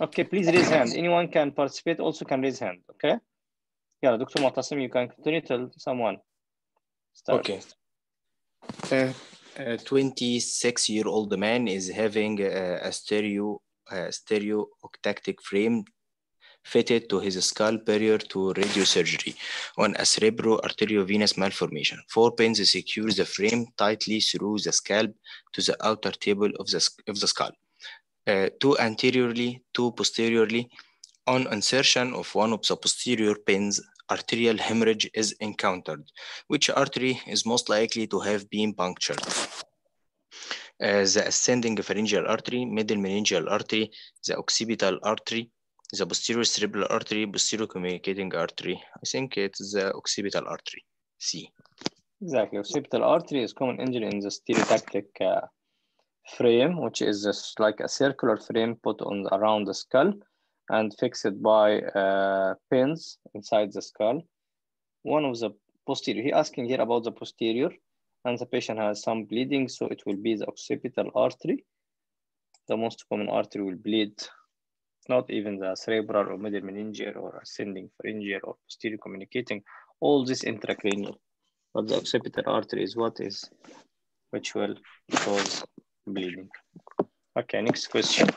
Okay, please raise hand. Anyone can participate, also can raise hand, okay? Yeah, Dr. Mu'tasim, you can continue till someone. Start. Okay. Uh, a 26 year old man is having a, a stereo a frame fitted to his skull prior to radiosurgery on a cerebro-arteriovenous malformation. Four pins secure the frame tightly through the scalp to the outer table of the, of the skull. Uh, two anteriorly, two posteriorly. On insertion of one of the posterior pins, arterial hemorrhage is encountered which artery is most likely to have been punctured. Uh, the ascending pharyngeal artery, middle meningeal artery, the occipital artery, the posterior cerebral artery, posterior communicating artery. I think it's the occipital artery, C. Exactly. Occipital artery is common injury in the stereotactic uh, frame, which is just like a circular frame put on around the skull and fixed by uh, pins inside the skull. One of the posterior, he asking here about the posterior and the patient has some bleeding, so it will be the occipital artery. The most common artery will bleed, not even the cerebral or middle meningeal or ascending pharyngeal or posterior communicating, all this intracranial. But the occipital artery is what is, which will cause bleeding. Okay, next question.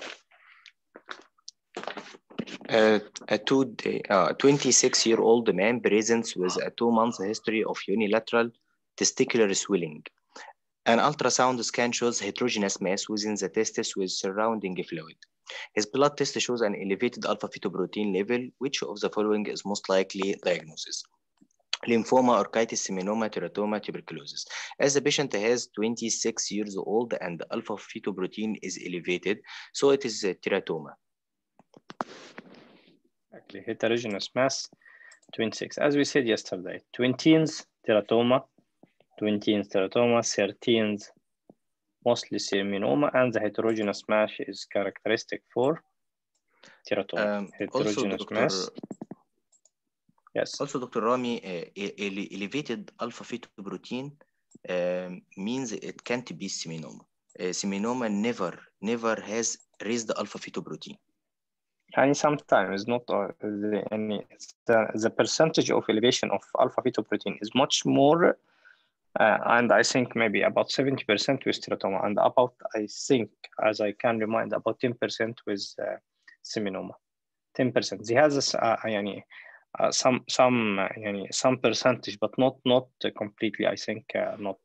Uh, a two day, uh, 26 year old man presents with a two month history of unilateral testicular swelling. An ultrasound scan shows heterogeneous mass within the testis with surrounding fluid. His blood test shows an elevated alpha fetoprotein level. Which of the following is most likely diagnosis? Lymphoma, orchitis, seminoma, teratoma, tuberculosis. As the patient has 26 years old and the alpha fetoprotein is elevated, so it is a teratoma. Exactly, heterogeneous mass, 26. As we said yesterday, 20s teratoma, 20s teratoma, 13s mostly seminoma, and the heterogeneous mass is characteristic for teratoma. Um, also, heterogeneous Dr. mass. Yes. Also, Dr. Rami, uh, e- ele- elevated alpha fetoprotein um, means it can't be seminoma. Uh, seminoma never, never has raised the alpha fetoprotein. And sometimes not uh, the, any, the, the percentage of elevation of alpha fetoprotein is much more, uh, and I think maybe about 70% with teratoma, and about, I think, as I can remind, about 10% with uh, seminoma. 10%. He has this, uh, يعني, uh, some some uh, يعني some percentage but not not completely I think uh, not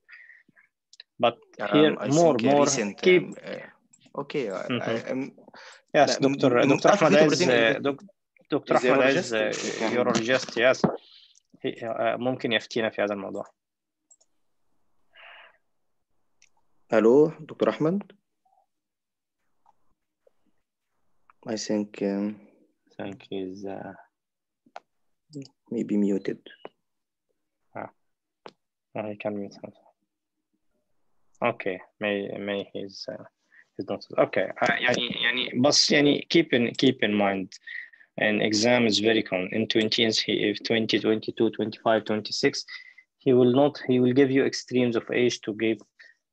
but here um, more more recent, keep um, uh, okay uh, mm -hmm. um, yes doctor دكتور احمد is doctor Ahmed is urologist yes ممكن يفتينا في هذا الموضوع ألو دكتور احمد I think um, I think he's uh, maybe muted. uh, he can mute himself. Okay, may may he's uh, he's not okay. Uh, يعني يعني بس يعني keep in keep in mind an exam is very common in 20s he if 20 22 25 26 he will not he will give you extremes of age to give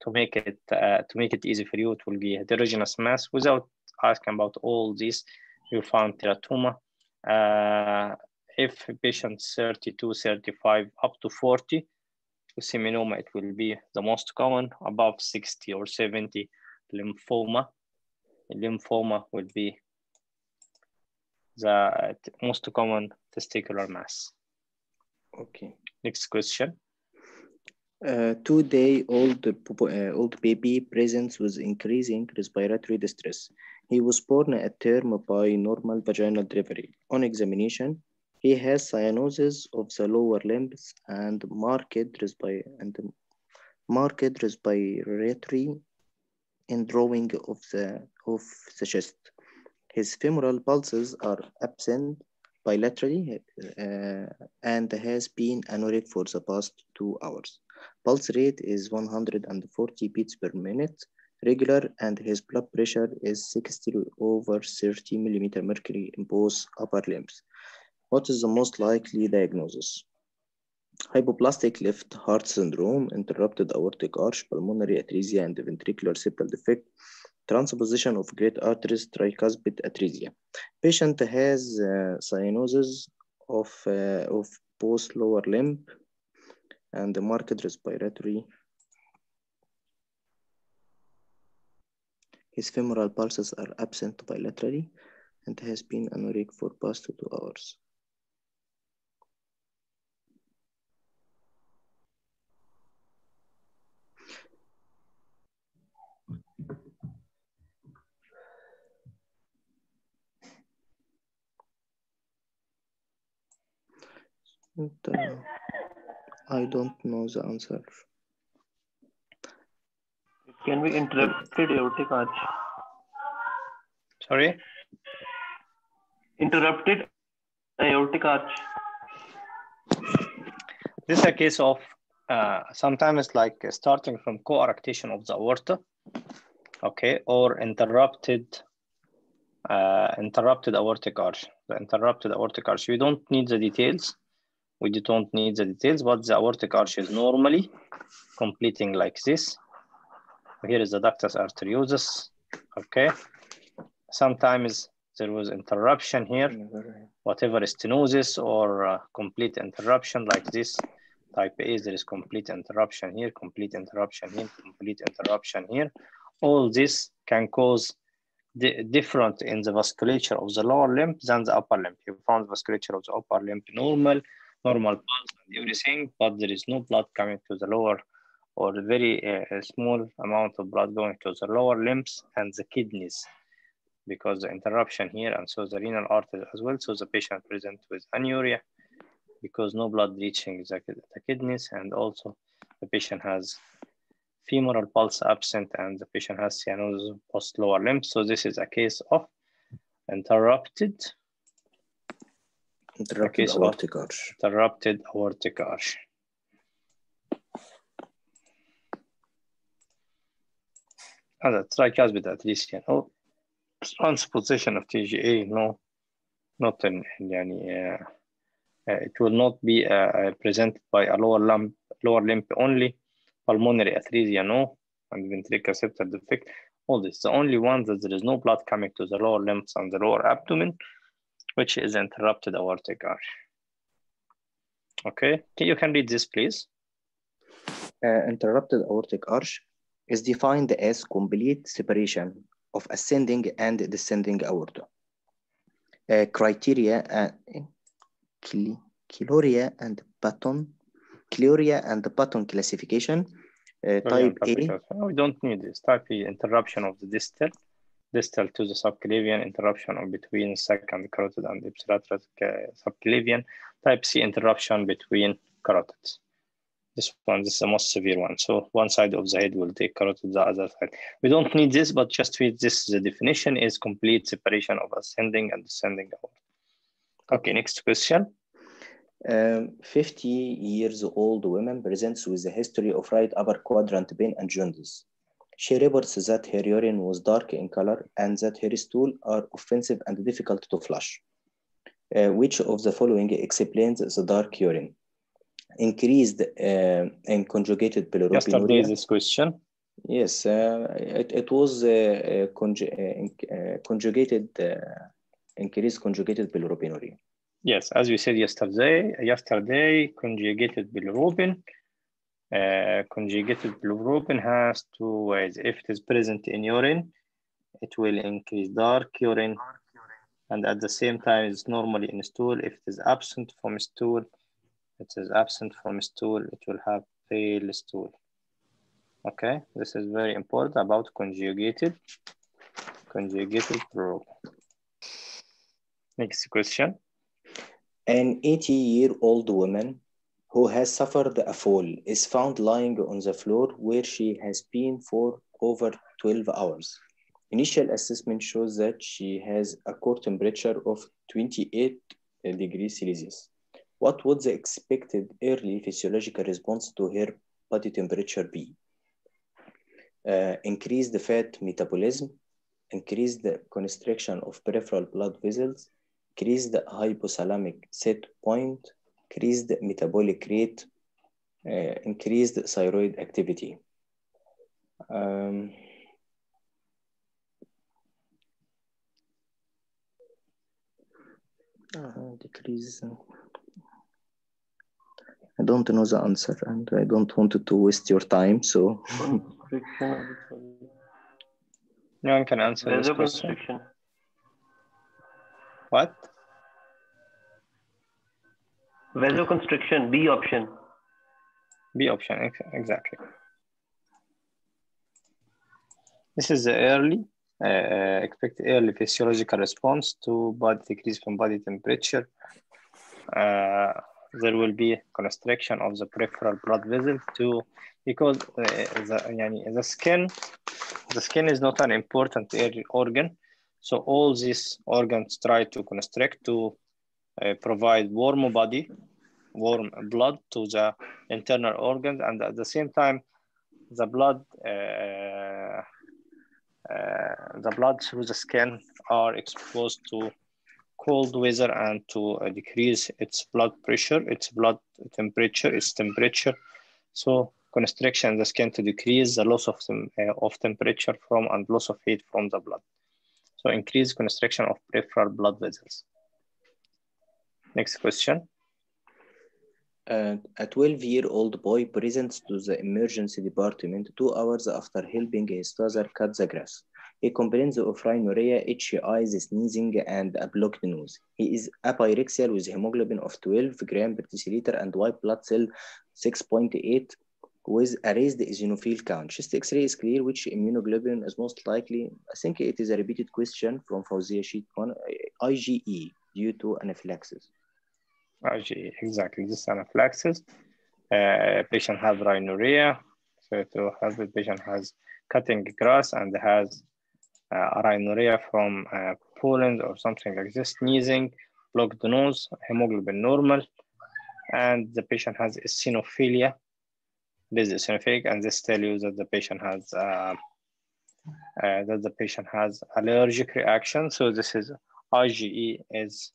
to make it uh, to make it easy for you it will be heterogeneous mass without asking about all these you find teratoma uh, if a patient 32 35 up to 40 with seminoma it will be the most common above 60 or 70 lymphoma lymphoma will be the most common testicular mass. Okay. Next question. Uh, two-day-old uh, old baby presents with increasing respiratory distress. He was born at term by normal vaginal delivery. On examination, he has cyanosis of the lower limbs and marked respi- and marked respiratory indrawing of the of the chest. His femoral pulses are absent bilaterally uh, and has been anuric for the past two hours. Pulse rate is 140 beats per minute, regular, and his blood pressure is 60 over 30 millimeter mercury in both upper limbs. What is the most likely diagnosis? Hypoplastic left heart syndrome, interrupted aortic arch, pulmonary atresia, and ventricular septal defect, transposition of great arteries, tricuspid atresia. Patient has uh, cyanosis of, uh, of both lower limb and the marked respiratory. His femoral pulses are absent bilaterally and has been anuric for past two hours. And, uh, I don't know the answer. Can be interrupted aortic arch. Sorry? Interrupted aortic arch. This is a case of uh, sometimes like starting from coarctation of the aorta, okay, or interrupted uh, interrupted aortic arch. The interrupted aortic arch. We don't need the details. We don't need the details, but the aortic arch is normally completing like this. Here is the ductus arteriosus, okay. Sometimes there was interruption here, whatever stenosis or uh, complete interruption like this. Type A, there is complete interruption here, complete interruption here, complete interruption here. All this can cause di different in the vasculature of the lower limb than the upper limb. You found vasculature of the upper limb normal, normal pulse and everything, but there is no blood coming to the lower or very uh, small amount of blood going to the lower limbs and the kidneys because the interruption here and so the renal artery as well. So the patient present with anuria because no blood reaching the, the kidneys and also the patient has femoral pulse absent and the patient has cyanosis post lower limb. So this is a case of interrupted interrupted case of aortic arch. interrupted aortic arch. هذا tricuspid atresia no transposition of TGA no not in يعني uh, uh, it will not be uh, presented by a lower limb lower limb only pulmonary atresia no and ventricular septal defect all this the only one that there is no blood coming to the lower limbs and the lower abdomen which is interrupted aortic arch okay you can read this please Uh, interrupted aortic arch is defined as complete separation of ascending and descending aorta. Uh, criteria uh, and Patton, Celoria and Patton classification. Uh, type A, we don't need this. Type A, interruption of the distal, distal to the subclavian, interruption of between second carotid and ipsilateral subclavian. Type C, interruption between carotids. This one, this is the most severe one. So one side of the head will take carotid, the other side. We don't need this, but just with this. The definition is complete separation of ascending and descending aorta. Okay, next question. Um, 50 years old woman presents with a history of right upper quadrant pain and jaundice. She reports that her urine was dark in color and that her stool are offensive and difficult to flush. Uh, which of the following explains the dark urine? Increased uh, in conjugated Yesterday, bilirubinuria. this question. Yes, uh, it, it was uh, uh, conju uh, uh, conjugated, uh, increased conjugated bilirubinuria. Yes, as we said yesterday, yesterday conjugated bilirubin. Uh, conjugated bilirubin has two ways. If it is present in urine, it will increase dark urine, and at the same time, it's normally in stool. If it is absent from stool, it is absent from stool, it will have pale stool. Okay, this is very important about conjugated, conjugated bilirubin. Next question. An 80 year old woman who has suffered a fall is found lying on the floor where she has been for over 12 hours. Initial assessment shows that she has a core temperature of 28 degrees Celsius. What would the expected early physiological response to her body temperature be? Uh, increased fat metabolism, increased the constriction of peripheral blood vessels, increased hypothalamic set point, increased metabolic rate, uh, increased thyroid activity. Um, uh, decrease. I don't know the answer and I don't want to waste your time. So (laughs) No one can answer this question. What? Vasoconstriction, B option. B option, exactly. This is the early, uh, uh, expect early physiological response to body decrease from body temperature. Uh, there will be constriction of the peripheral blood vessel to, because uh, the, the skin, the skin is not an important organ. So all these organs try to constrict to provide warm body warm blood to the internal organs and at the same time the blood uh, uh, the blood through the skin are exposed to cold weather and to uh, decrease its blood pressure, its blood temperature, its temperature. So constriction in the skin to decrease the loss of, uh, of temperature from and loss of heat from the blood. So increase constriction of peripheral blood vessels. Next question. Uh, a 12-year-old boy presents to the emergency department two hours after helping his father cut the grass. He complains of rhinorrhea, itchy eyes, sneezing, and a blocked nose. He is apyrexial with hemoglobin of 12 gram per deciliter and white blood cell 6.8 with a raised eosinophil count. Chest X-ray is clear which immunoglobulin is most likely. I think it is a repeated question from Fawzia sheet one. IgE due to anaphylaxis. IgE, exactly. This is anaphylaxis. Uh, patient has rhinorrhea. So to have the patient has cutting grass and has uh, rhinorrhea from uh, pollen or something like this, sneezing, blocked nose, hemoglobin normal, and the patient has eosinophilia. This is eosinophilic, and this tell you that the patient has uh, uh, that the patient has allergic reaction. So this is IgE is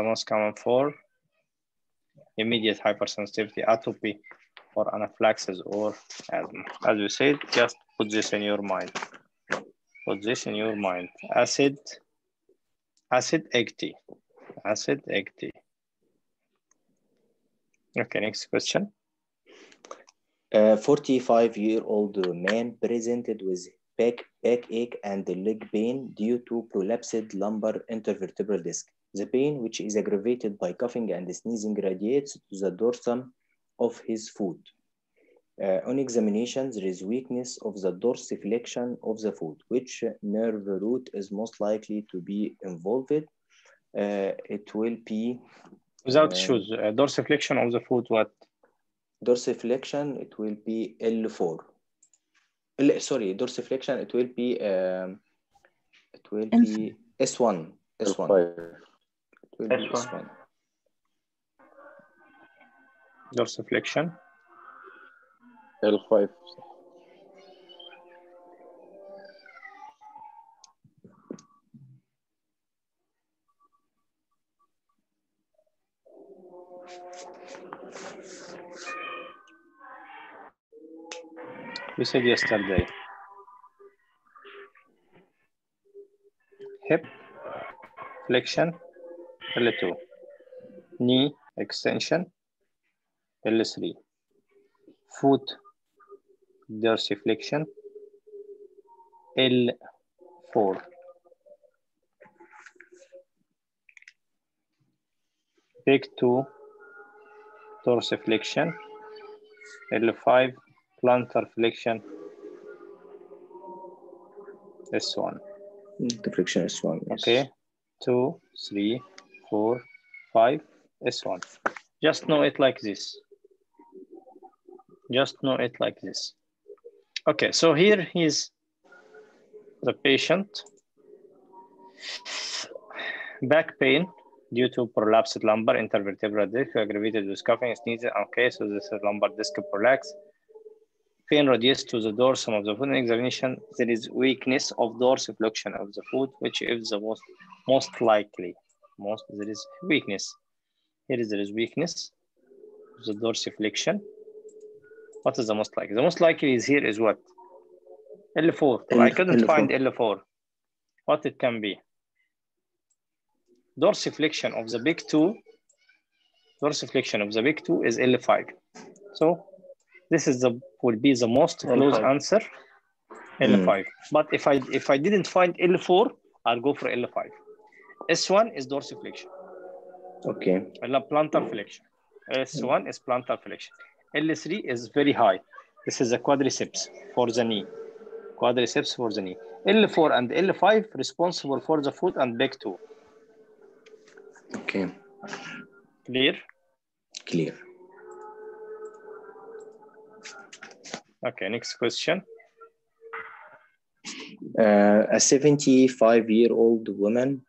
the most common for immediate hypersensitivity, atopy, or anaphylaxis or asthma. As we said, just put this in your mind. Put this in your mind. Acid, acid tea, acid tea. Okay, next question. Uh, A 45-year-old man presented with back, backache and leg pain due to prolapsed lumbar intervertebral disc. The pain, which is aggravated by coughing and sneezing, radiates to the dorsum of his foot. Uh, on examination, there is weakness of the dorsiflexion of the foot. Which nerve root is most likely to be involved? Uh, it will be Without Uh, shoes, uh, dorsiflexion of the foot, what? dorsiflexion, it will be L4. L- sorry, dorsiflexion, it will be um, it will be S1. S1. Will be S1. S1. Dorsiflexion. L5 We said yesterday. Hip flexion, L2. Knee extension, L3. Foot dorsiflexion, L4. Big two dorsiflexion, L5 plantar flexion, S1. The friction is one. Yes. Okay, two, three, four, five, S1. Just know it like this. Just know it like this. Okay, so here is the patient. Back pain due to prolapsed lumbar intervertebral disc aggravated with coughing, sneezing. Okay, so this is lumbar disc prolapse. Pain radiates to the dorsum of the foot. In examination, there is weakness of dorsiflexion of the foot, which is the most most likely. Most there is weakness. Here is there is weakness. The dorsiflexion. What is the most likely? The most likely is here is what? L4. I couldn't L4. find L4. What it can be? Dorsiflexion of the big two. Dorsiflexion of the big two is L5. So this is the will be the most close L5. answer. L5. But if I if I didn't find L4, I'll go for L5. S1 is dorsiflexion. Okay. La plantar flexion. S1 is plantar flexion. L3 is very high. This is a quadriceps for the knee. Quadriceps for the knee. L4 and L5 responsible for the foot and back two. Okay. Clear? clear. Okay, next question. Uh, a 75 year old woman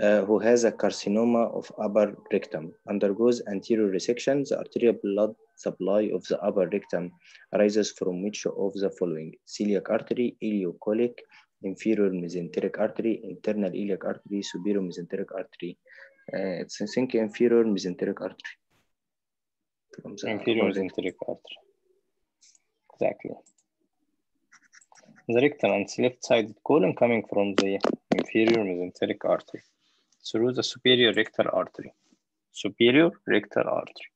uh, who has a carcinoma of upper rectum undergoes anterior resection. The arterial blood supply of the upper rectum arises from which of the following? Celiac artery, ileocolic, inferior mesenteric artery, internal iliac artery, superior mesenteric artery. Uh, it's I think inferior mesenteric artery. From the Inferior mesenteric artery. Exactly. The rectum and left-sided colon coming from the inferior mesenteric artery through the superior rectal artery. Superior rectal artery.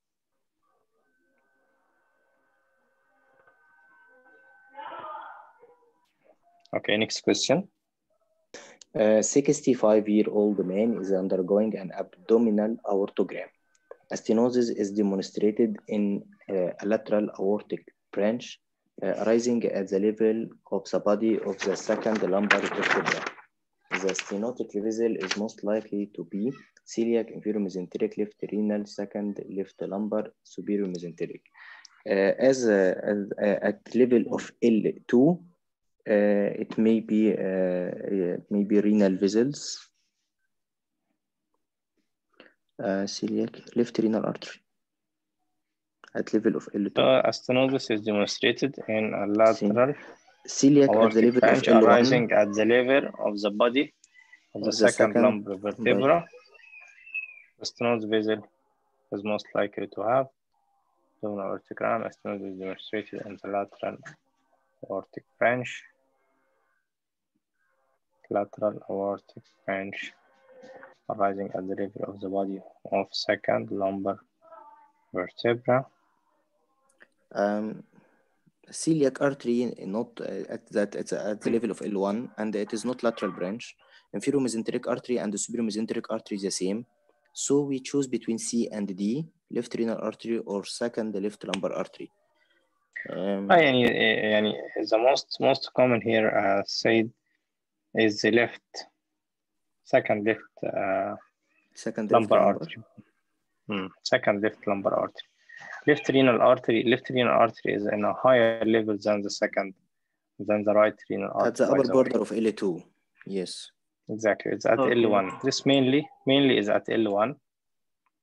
Okay, next question. A 65 year old man is undergoing an abdominal aortogram. Stenosis is demonstrated in a lateral aortic branch uh, rising at the level of the body of the second lumbar vertebra. The stenotic vessel is most likely to be celiac, inferior mesenteric, left renal, second left lumbar, superior mesenteric. Uh, as, uh, as uh, at level of L2, uh, it may be uh, maybe renal vessels, uh, celiac, left renal artery at level of L2. The stenosis is demonstrated in a lateral Celiac at the aortic level of branch L1. arising at the level of the body of the, the second, second lumbar vertebra. The stenosis vessel is most likely to have abdominal aortogram. Stenosis is demonstrated in the lateral aortic branch. Lateral aortic branch arising at the level of the body of second lumbar vertebra. Um, celiac artery not uh, at that it's at the level of L1 and it is not lateral branch. Inferior mesenteric artery and the superior mesenteric artery is the same. So we choose between C and D, left renal artery or second left lumbar artery. Um, آه يعني يعني the most most common here uh, said is the left second left uh, second left lumbar lumbar. artery. Hmm, Second left lumbar artery. Left renal artery. Left renal artery is in a higher level than the second than the right renal artery. At the upper the border of L2. Yes. Exactly, it's at Okay. L1. This mainly mainly is at L1.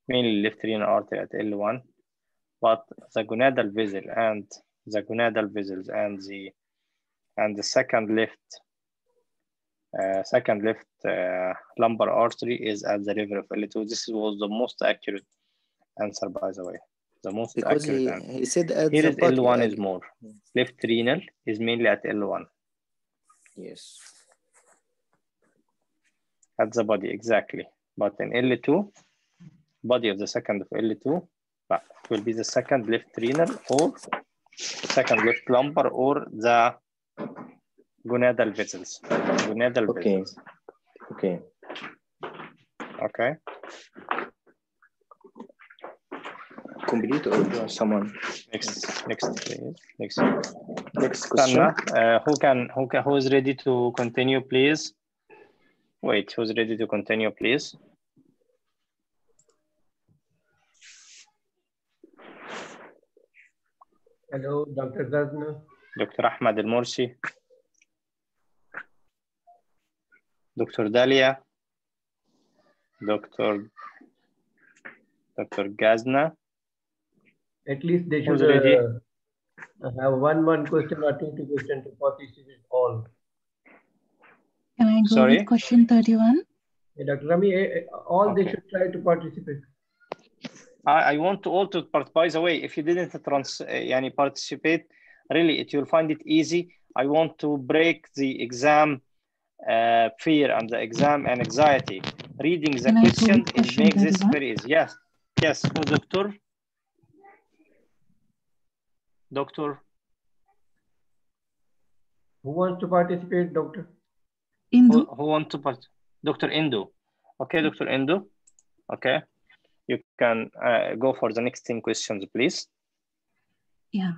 Mainly left renal artery at L1, but the gonadal vessel and the gonadal vessels and the and the second left uh, second left uh, lumbar artery is at the level of L2. This was the most accurate answer, by the way. The most Because accurate he, answer. he said at Here the is L1 uh, is more. Left renal is mainly at L1. Yes. at the body exactly but in L2 body of the second of L2 but it will be the second left renal or second left lumbar or the gonadal vessels gonadal Okay. vessels Okay. okay complete or do someone? Next, next. Next, next question. Uh, who can, who can, who is ready to continue, please? Wait, who's ready to continue, please? Hello, Dr. Gazna. Dr. Ahmad Al-Mursi. Dr. Dalia. Dr. Dr. Gazna. At least they should uh, uh, have one one question or two questions, question to participate all. Can I go Sorry? with question 31? Yeah, Dr. Rami, eh, eh, all okay. they should try to participate. I, I want to all to participate. By the way, if you didn't trans, uh, participate, really, it you'll find it easy. I want to break the exam uh, fear and the exam and anxiety. Reading the question, question, it makes this very easy. Yes, yes, oh, doctor doctor Who wants to participate, doctor? Indu, who, who want to part Dr. Indu. okay Dr. Indu. okay you can uh, go for the next 10 questions please yeah.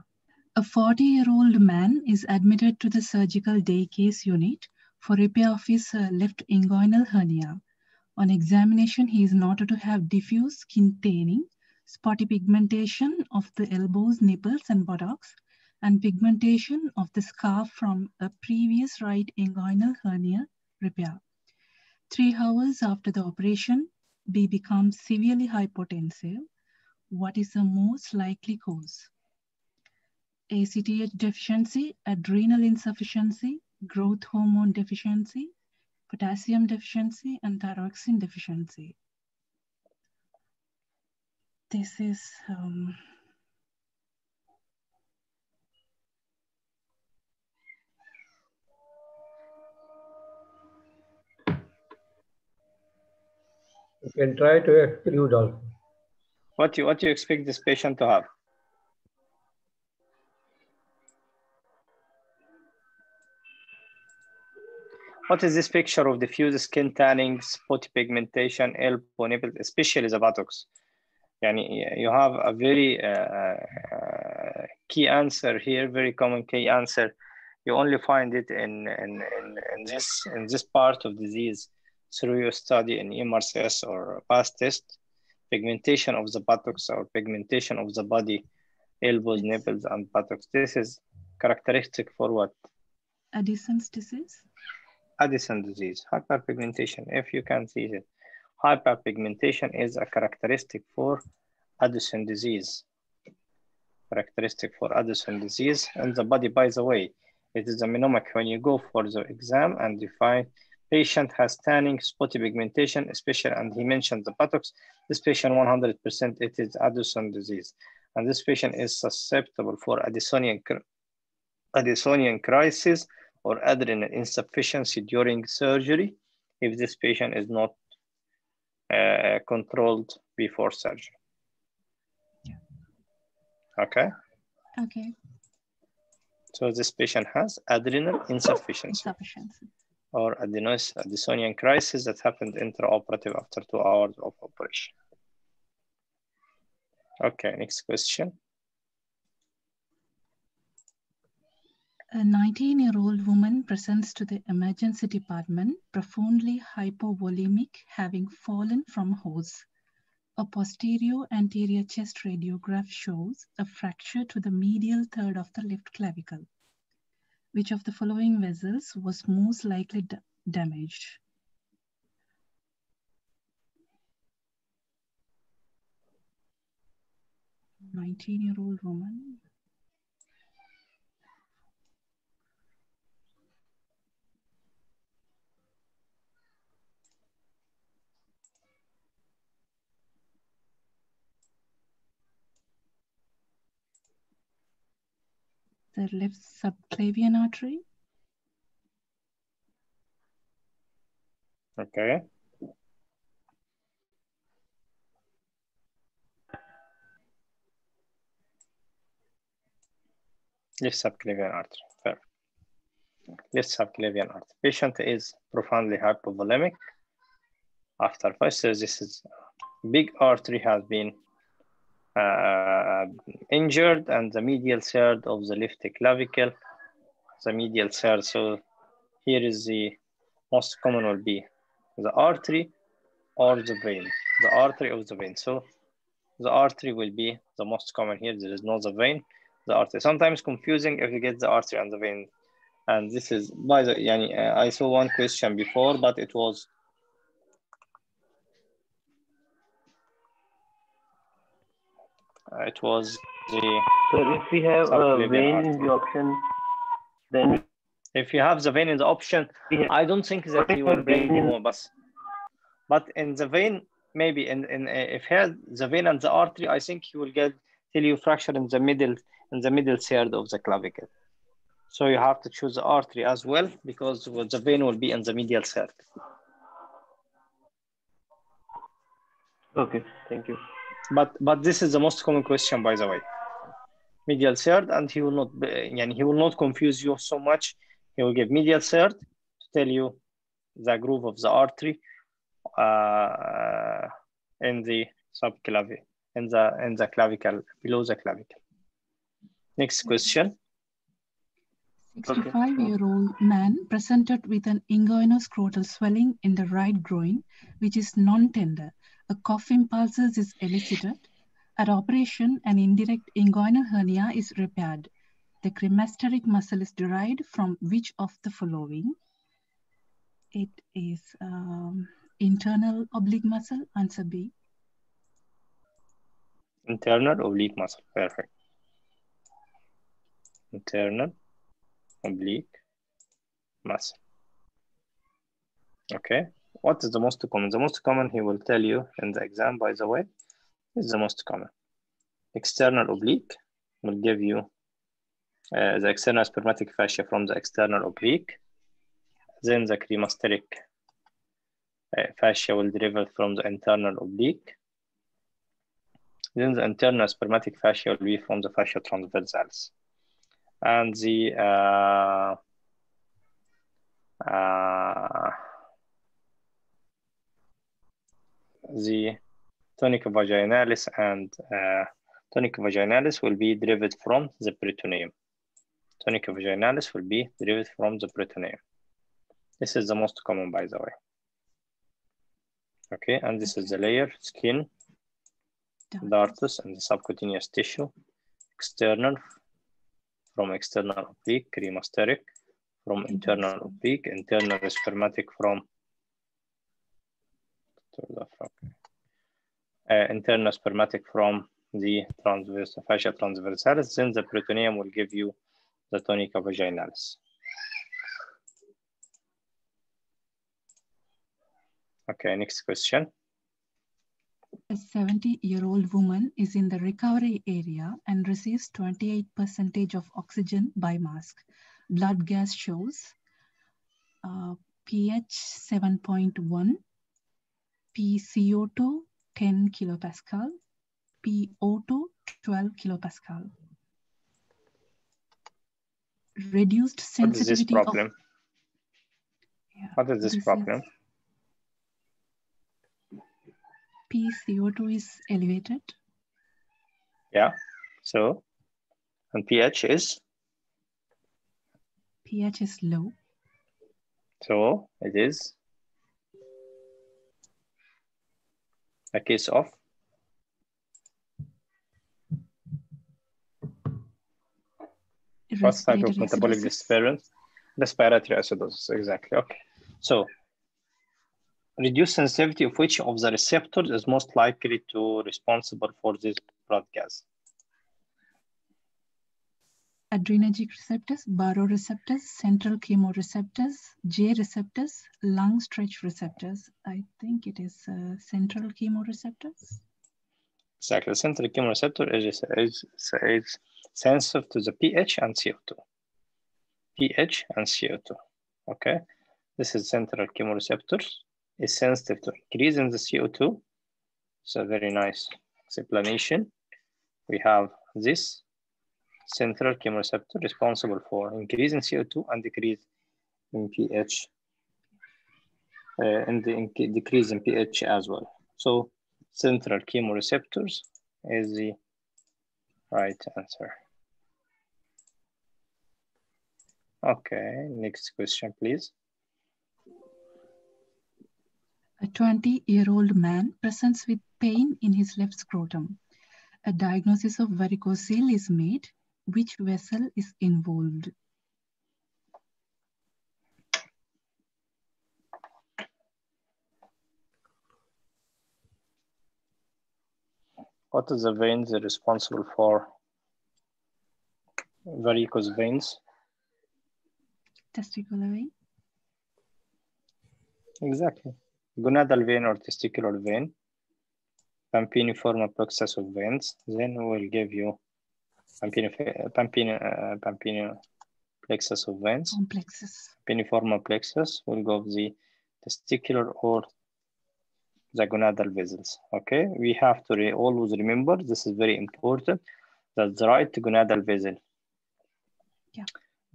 A 40 year old man is admitted to the surgical day case unit for repair of his uh, left inguinal hernia. On examination, he is noted to have diffuse skin tanning, spotty pigmentation of the elbows, nipples, and buttocks, and pigmentation of the scar from a previous right inguinal hernia repair. Three hours after the operation, B becomes severely hypotensive. What is the most likely cause? ACTH deficiency, adrenal insufficiency, growth hormone deficiency, potassium deficiency, and thyroxine deficiency. This is um, You can try to exclude also. What you what do you expect this patient to have? What is this picture of diffuse skin tanning, spotty pigmentation, elbow, nipple, especially the buttocks? Yani you have a very uh, uh, key answer here, very common key answer. You only find it in, in, in, in this in this part of disease through your study in MRCS or past test, pigmentation of the buttocks or pigmentation of the body, elbows, nipples, and buttocks. This is characteristic for what? Addison's disease. Addison disease, hyperpigmentation, if you can see it. Hyperpigmentation is a characteristic for Addison disease. Characteristic for Addison disease and the body, by the way, it is a mnemonic when you go for the exam and you find patient has tanning, spotty pigmentation, especially, and he mentioned the buttocks. This patient 100% it is Addison disease. And this patient is susceptible for Addisonian, Addisonian crisis or adrenal insufficiency during surgery if this patient is not uh, controlled before surgery. Okay. Okay. So this patient has adrenal insufficiency Insufficiency. or adenos Addisonian crisis that happened intraoperative after two hours of operation. Okay, next question. A 19-year-old woman presents to the emergency department profoundly hypovolemic, having fallen from hose. A posterior anterior chest radiograph shows a fracture to the medial third of the left clavicle. Which of the following vessels was most likely da damaged? Nineteen-year-old woman. The left subclavian artery. Okay. Left subclavian artery. Left subclavian artery. Patient is profoundly hypovolemic. After fistula, this is big artery has been uh, injured and the medial third of the left clavicle, the medial third. So here is the most common will be the artery or the vein, the artery of the vein. So the artery will be the most common here. There is no the vein, the artery. Sometimes confusing if you get the artery and the vein. And this is by the, uh, I saw one question before, but it was uh, it was the So if we have a vein in the option, then if you have the vein in the option, have, I don't think that he if will bring more, but but in the vein, maybe in, in if he has the vein and the artery, I think he will get till you fracture in the middle in the middle third of the clavicle. So you have to choose the artery as well because the vein will be in the medial third. okay, thank you. But but this is the most common question, by the way. Medial third, and he will not be, he will not confuse you so much. He will give medial third to tell you the groove of the artery uh, in the subclavicle, in the in the clavicle below the clavicle. Next question. 65-year-old man presented with an inguinal scrotal swelling in the right groin, which is non-tender. A cough impulses is elicited. At operation, an indirect inguinal hernia is repaired. The cremasteric muscle is derived from which of the following? It is um, internal oblique muscle, answer B. Internal oblique muscle, perfect. Internal oblique muscle. Okay, what is the most common? The most common he will tell you in the exam, by the way, is the most common. External oblique will give you uh, the external spermatic fascia from the external oblique. Then the cremasteric uh, fascia will derive from the internal oblique. Then the internal spermatic fascia will be from the fascia transversalis. And the uh, uh, the tunica vaginalis and uh, tunica vaginalis will be derived from the peritoneum. Tunica vaginalis will be derived from the peritoneum. This is the most common, by the way. Okay, and this is the layer, skin, dartos, and the subcutaneous tissue, external, from external oblique, cremasteric, from internal oblique, internal spermatic from uh, internal spermatic from the transverse fascia transversalis, then the peritoneum will give you the tunica vaginalis. Okay, next question. A 70-year-old woman is in the recovery area and receives 28% of oxygen by mask. Blood gas shows uh, pH 7.1, PCO2 10 kilopascal, PO2 12 kilopascal. Reduced sensitivity What is this sensitivity of problem? Yeah, What is this this is- problem? PCO2 is elevated. Yeah, so, and pH is, pH is low. so it is a case of what type of metabolic disturbance? Respiratory acidosis, exactly. Okay. So reduced sensitivity of which of the receptors is most likely to responsible for this blood gas? Adrenergic receptors, baroreceptors, central chemoreceptors, J receptors, lung stretch receptors. I think it is uh, central chemoreceptors. Exactly. Central chemoreceptor is, is, is sensitive to the pH and CO2. pH and CO2. Okay. This is central chemoreceptors. Is sensitive to increase in the CO2. It's a very nice explanation. We have this central chemoreceptor responsible for increase in CO2 and decrease in pH, uh, and the decrease in pH as well. So central chemoreceptors is the right answer. Okay, next question, please. A 20-year-old man presents with pain in his left scrotum. A diagnosis of varicocele is made. Which vessel is involved? What is the veins responsible for varicose veins? Testicular vein. Exactly. Gonadal vein or testicular vein, pampiniform plexus of veins. Then we will give you pampini, pampini, uh, pampini plexus of veins. Complexes. Piniform plexus will go the testicular or the gonadal vessels. Okay, we have to re always remember this is very important that the right gonadal vessel Yeah.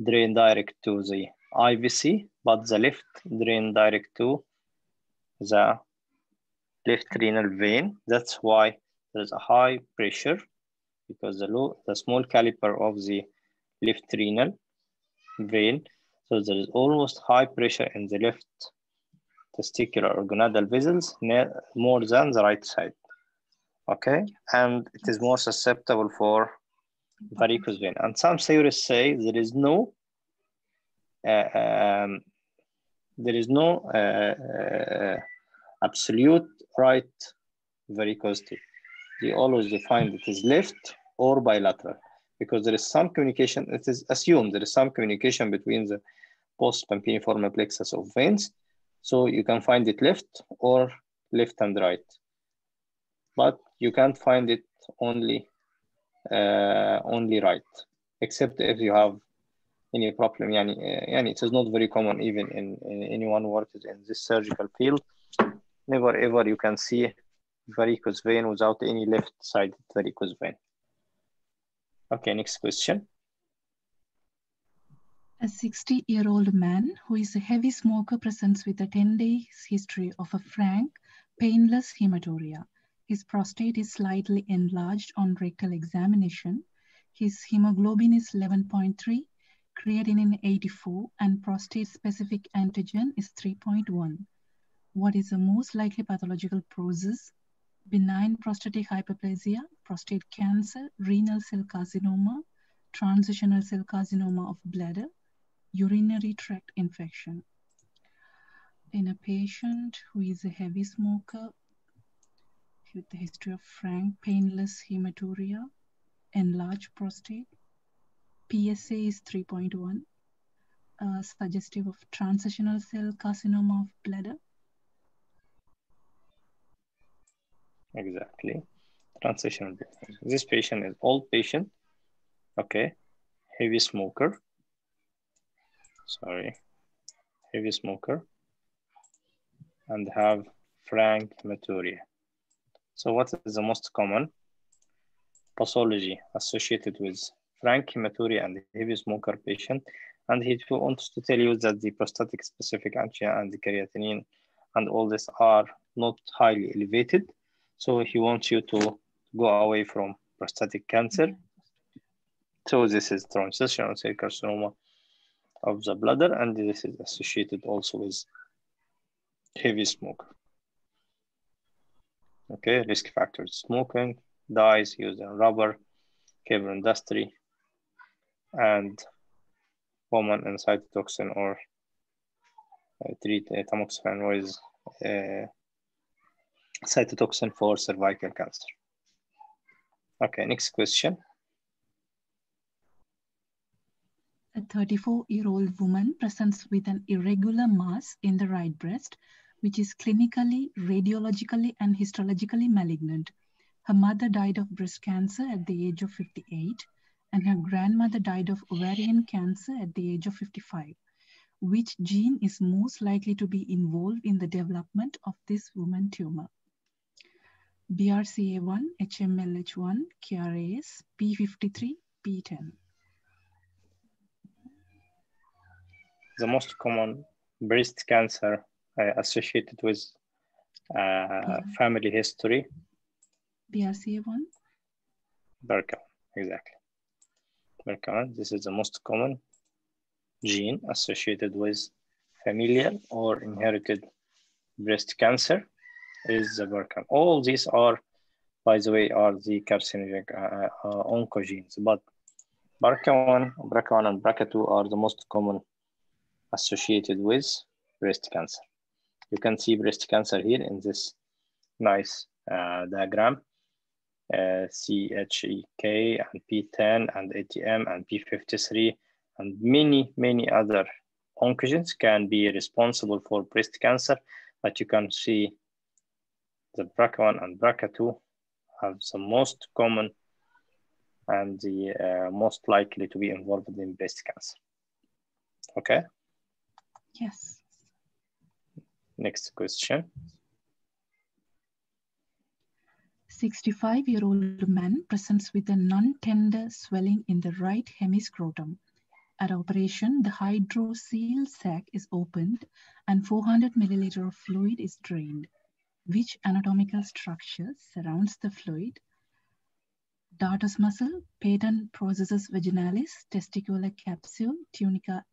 drain direct to the IVC, but the left drain direct to the left renal vein. That's why there's a high pressure because the low, the small caliper of the left renal vein. So there is almost high pressure in the left testicular or gonadal vessels more than the right side. Okay, and it is more susceptible for varicose vein. And some theorists say there is no uh, um, there is no uh, uh, absolute right varicosity. They always define it as left or bilateral because there is some communication, it is assumed there is some communication between the post pampiniform plexus of veins. So you can find it left or left and right. But you can't find it only uh, only right, except if you have any problem. Yani, yani it is not very common even in, in anyone works in this surgical field. Never ever you can see varicose vein without any left-sided varicose vein. Okay, next question. A 60 year old man who is a heavy smoker presents with a 10 days history of a frank, painless hematuria. His prostate is slightly enlarged on rectal examination. His hemoglobin is 11.3, creatinine 84, and prostate specific antigen is 3.1. What is the most likely pathological process? Benign prostatic hyperplasia, prostate cancer, renal cell carcinoma, transitional cell carcinoma of bladder, urinary tract infection. In a patient who is a heavy smoker with a history of frank painless hematuria, enlarged prostate, PSA is 3.1, uh, suggestive of transitional cell carcinoma of bladder. Exactly. Transitional. This patient is old patient. Okay. Heavy smoker. Sorry. Heavy smoker. And have frank hematuria. So what is the most common pathology associated with frank hematuria and heavy smoker patient? And he wants to tell you that the prostatic specific antigen and the creatinine and all this are not highly elevated. So he wants you to go away from prostatic cancer. So this is transitional cell carcinoma of the bladder, and this is associated also with heavy smoker. Okay, risk factors, smoking, dyes used in rubber, cable industry, and woman and cytotoxin or uh, treat uh, tamoxifen with uh, cytotoxin for cervical cancer. Okay, next question. A 34-year-old woman presents with an irregular mass in the right breast, which is clinically, radiologically, and histologically malignant. Her mother died of breast cancer at the age of 58, and her grandmother died of ovarian cancer at the age of 55. Which gene is most likely to be involved in the development of this woman tumor? BRCA1, HMLH1, KRAS, P53, PTEN. The most common breast cancer uh, associated with uh, Yeah. family history, BRCA1, BRCA, exactly. BRCA, this is the most common gene associated with familial or inherited breast cancer is the BRCA. All these are, by the way, are the carcinogenic uh, uh, oncogenes, but BRCA1, BRCA1 and BRCA2 are the most common associated with breast cancer. You can see breast cancer here in this nice uh, diagram. Uh, CHEK and PTEN and ATM and P53 and many, many other oncogenes can be responsible for breast cancer, but you can see the BRCA1 and BRCA2 have the most common and the uh, most likely to be involved in breast cancer. Okay, yes. next question. 65-year-old man presents with a non-tender swelling in the right hemiscrotum. At operation, the hydrocele sac is opened and 400 milliliter of fluid is drained. Which anatomical structure surrounds the fluid? Dartos muscle, patent processus vaginalis, testicular capsule, tunica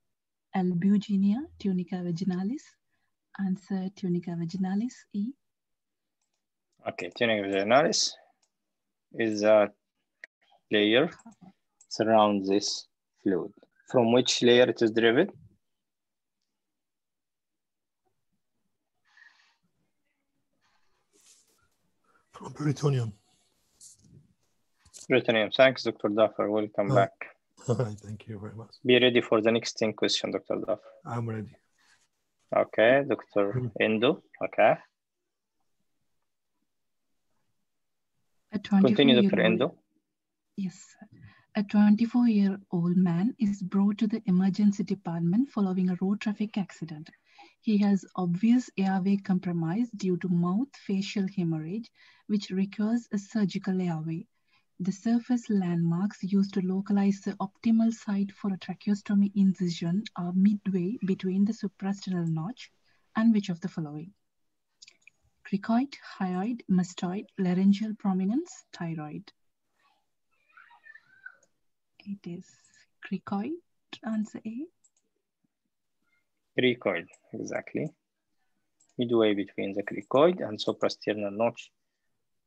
albuginea, tunica vaginalis. Answer tunica vaginalis E. Okay, tunica vaginalis. is a layer surrounds this fluid. From which layer it is derived? From peritoneum. Peritoneum. Thanks, Dr. Duffer. Welcome Oh. back. (laughs) Thank you very much. Be ready for the next 10 question, Dr. Duffer. I'm ready. Okay, Dr. Mm. Indu. Okay. A Continue, Dr. old Yes. A 24 year old man is brought to the emergency department following a road traffic accident. He has obvious airway compromise due to mouth facial hemorrhage, which requires a surgical airway. The surface landmarks used to localize the optimal site for a tracheostomy incision are midway between the suprasternal notch and which of the following? Cricoid, hyoid, mastoid, laryngeal prominence, thyroid. It is cricoid, answer A. Cricoid, exactly. Midway between the cricoid and suprasternal notch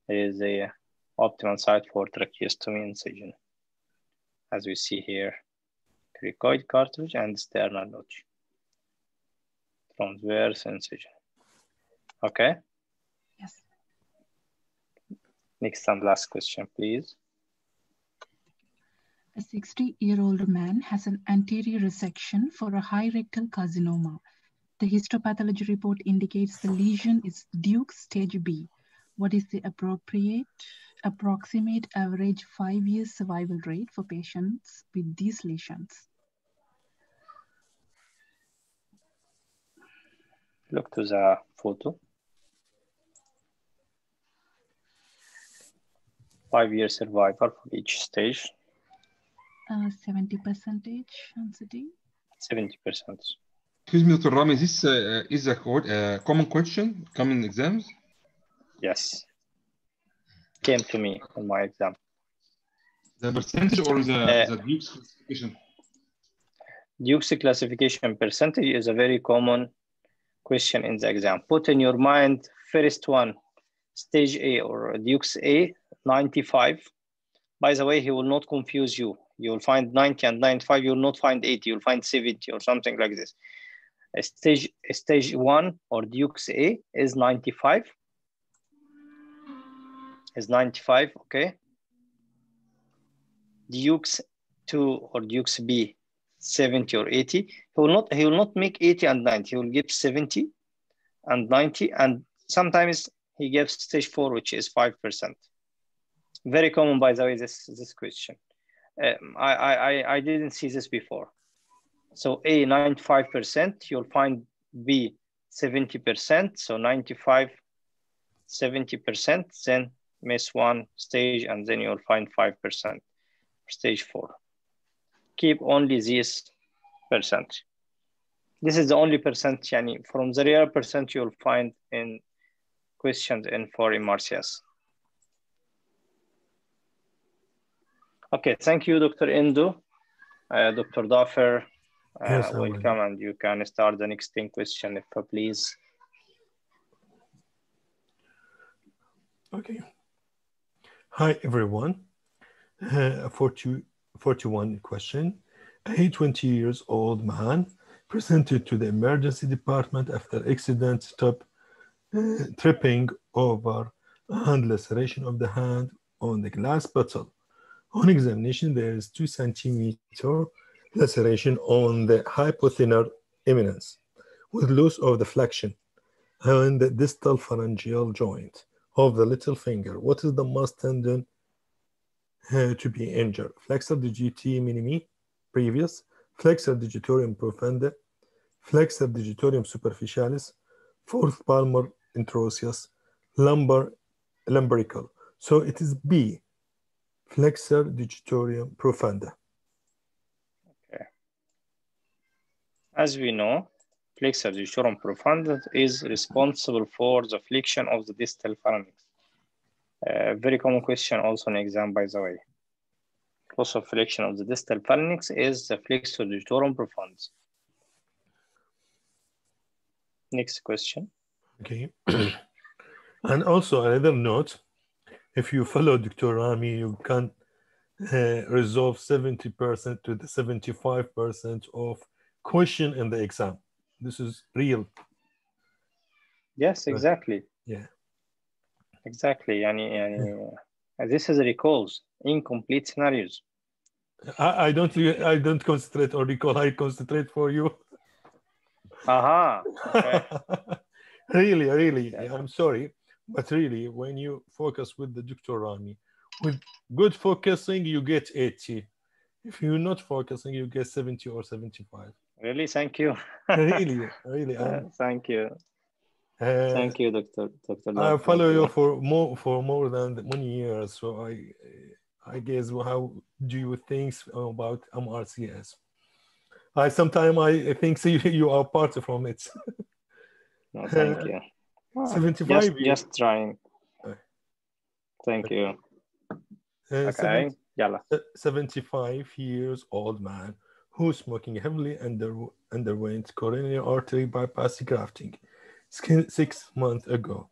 is a optimal site for tracheostomy incision. As we see here, cricoid cartilage and sternal notch. Transverse incision. Okay, Yes. next and last question, please. A 60-year-old man has an anterior resection for a high rectal carcinoma. The histopathology report indicates the lesion is Duke stage B. What is the appropriate, approximate average five-year survival rate for patients with these lesions? Look to the photo. Five-year survival for each stage, Uh, 70 percentage, answer D. 70%. Excuse me, Dr. Rami, this uh, is a co- uh, common question, common exams? Yes. Came to me on my exam. The percentage or the, Uh, the Duke's classification? Duke's classification percentage is a very common question in the exam. Put in your mind, first one, stage A or Duke's A, 95. By the way, he will not confuse you. You will find 90 and 95, you will not find 80, you'll find 70 or something like this. A stage, a stage one or Duke's A is 95. Is 95, okay? Duke's two or Duke's B 70 or 80 he will not he will not make 80 and 90 he will give 70 and 90 and sometimes he gives stage 4 which is 5% very common by the way this this question um, I, I i didn't see this before so a 95% you'll find b 70% so 95 70% then miss one stage and then you'll find 5% stage 4 keep only this percent. This is the only percent yani, from the real percent you'll find in questions in for MRCS. Okay, thank you, Dr. Indu. Uh, Dr. Daffer, uh, Yes, welcome, and you can start the next 10 question, if uh, please. Okay. Hi, everyone. Uh, 40, 41 question. A 20 years old man presented to the emergency department after accident stop uh, tripping over a hand laceration of the hand on the glass bottle. On examination, there is two centimeter laceration on the hypothenar eminence with loss of the flexion and the distal phalangeal joint of the little finger. What is the most tendon uh, to be injured? Flexor digiti minimi, brevis, flexor digitorum profunda, flexor digitorum superficialis, fourth palmar interosseous, lumbar lumbrical. So it is B, flexor digitorum profunda. Okay. As we know, flexor digitorum profunda is responsible for the flexion of the distal phalanx. Uh, very common question also in exam, by the way. Loss of flexion of the distal phalanx is the flexor digitorum profundus. Next question. Okay. (clears throat) and also another note, if you follow Dr. Rami, you can uh, resolve 70% to the 75% of question in the exam. This is real. Yes, exactly. Yeah. Exactly. And, and yeah. this is recalls incomplete scenarios. I, I, don't I don't concentrate or recall. I concentrate for you. Uh -huh. okay. (laughs) really, really. Yeah. I'm sorry but really, when you focus with the Dr. Rami, with good focusing, you get 80. If you're not focusing, you get 70 or 75. really? Thank you. (laughs) really, (laughs) really. Uh, thank you. uh, Thank you, Dr. Dr. I follow you for more for more than many years, so I I guess how do you think about MRCS? I sometimes I think so (laughs) you, you are part from it. No, thank you. Ah, 75 Just, years. just trying. Uh, Thank you. Uh, Okay. Yalla. 75 years old man who smoking heavily under, underwent coronary artery bypass grafting skin- six months ago.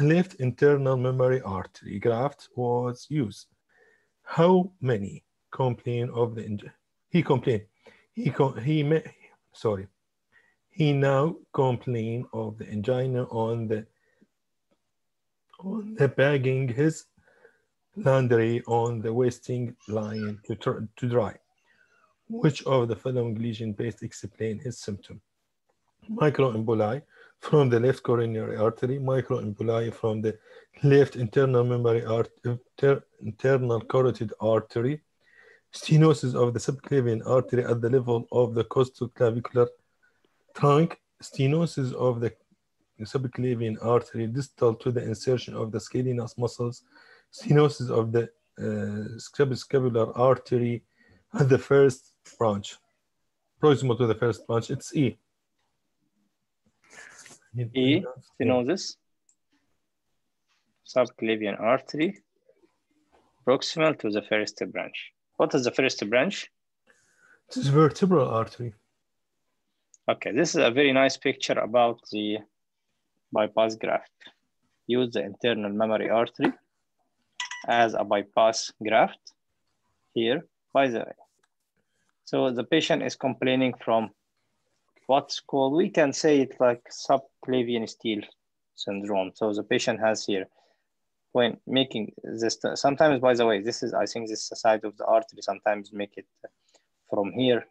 Left internal mammary artery graft was used. How many complain of the injury? He complained. He co- he ma- sorry. He now complain of the angina on the on the bagging his laundry on the wasting line to, to dry. Which of the following lesion best explain his symptom? Microemboli from the left coronary artery, microemboli from the left internal mammary art, inter- internal carotid artery, stenosis of the subclavian artery at the level of the costoclavicular trunk, stenosis of the subclavian artery distal to the insertion of the scalenus muscles, stenosis of the uh, scapular artery at the first branch, proximal to the first branch. It's E. E, stenosis, subclavian artery, proximal to the first branch. What is the first branch? This is vertebral artery. Okay, this is a very nice picture about the bypass graft. Use the internal mammary artery as a bypass graft here, by the way. So the patient is complaining from what's called, we can say it like subclavian steal syndrome. So the patient has here, when making this, sometimes by the way, this is, I think this is the side of the artery, sometimes make it from here,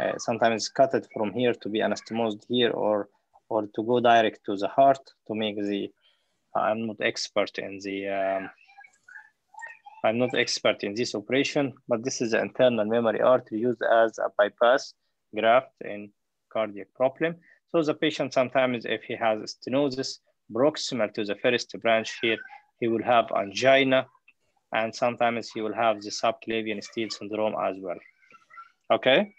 uh, sometimes cut it from here to be anastomosed here or, or to go direct to the heart to make the, I'm not expert in the, um, I'm not expert in this operation, but this is the internal mammary artery used as a bypass graft in cardiac problem. So the patient sometimes, if he has stenosis proximal to the first branch here, he will have angina, and sometimes he will have the subclavian steal syndrome as well. Okay.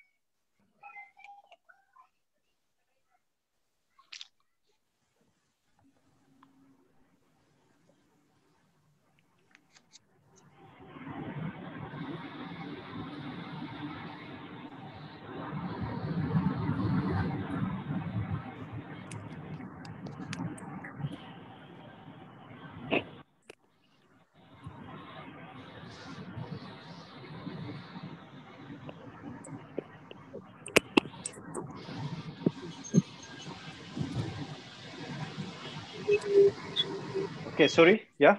Okay, sorry. Yeah.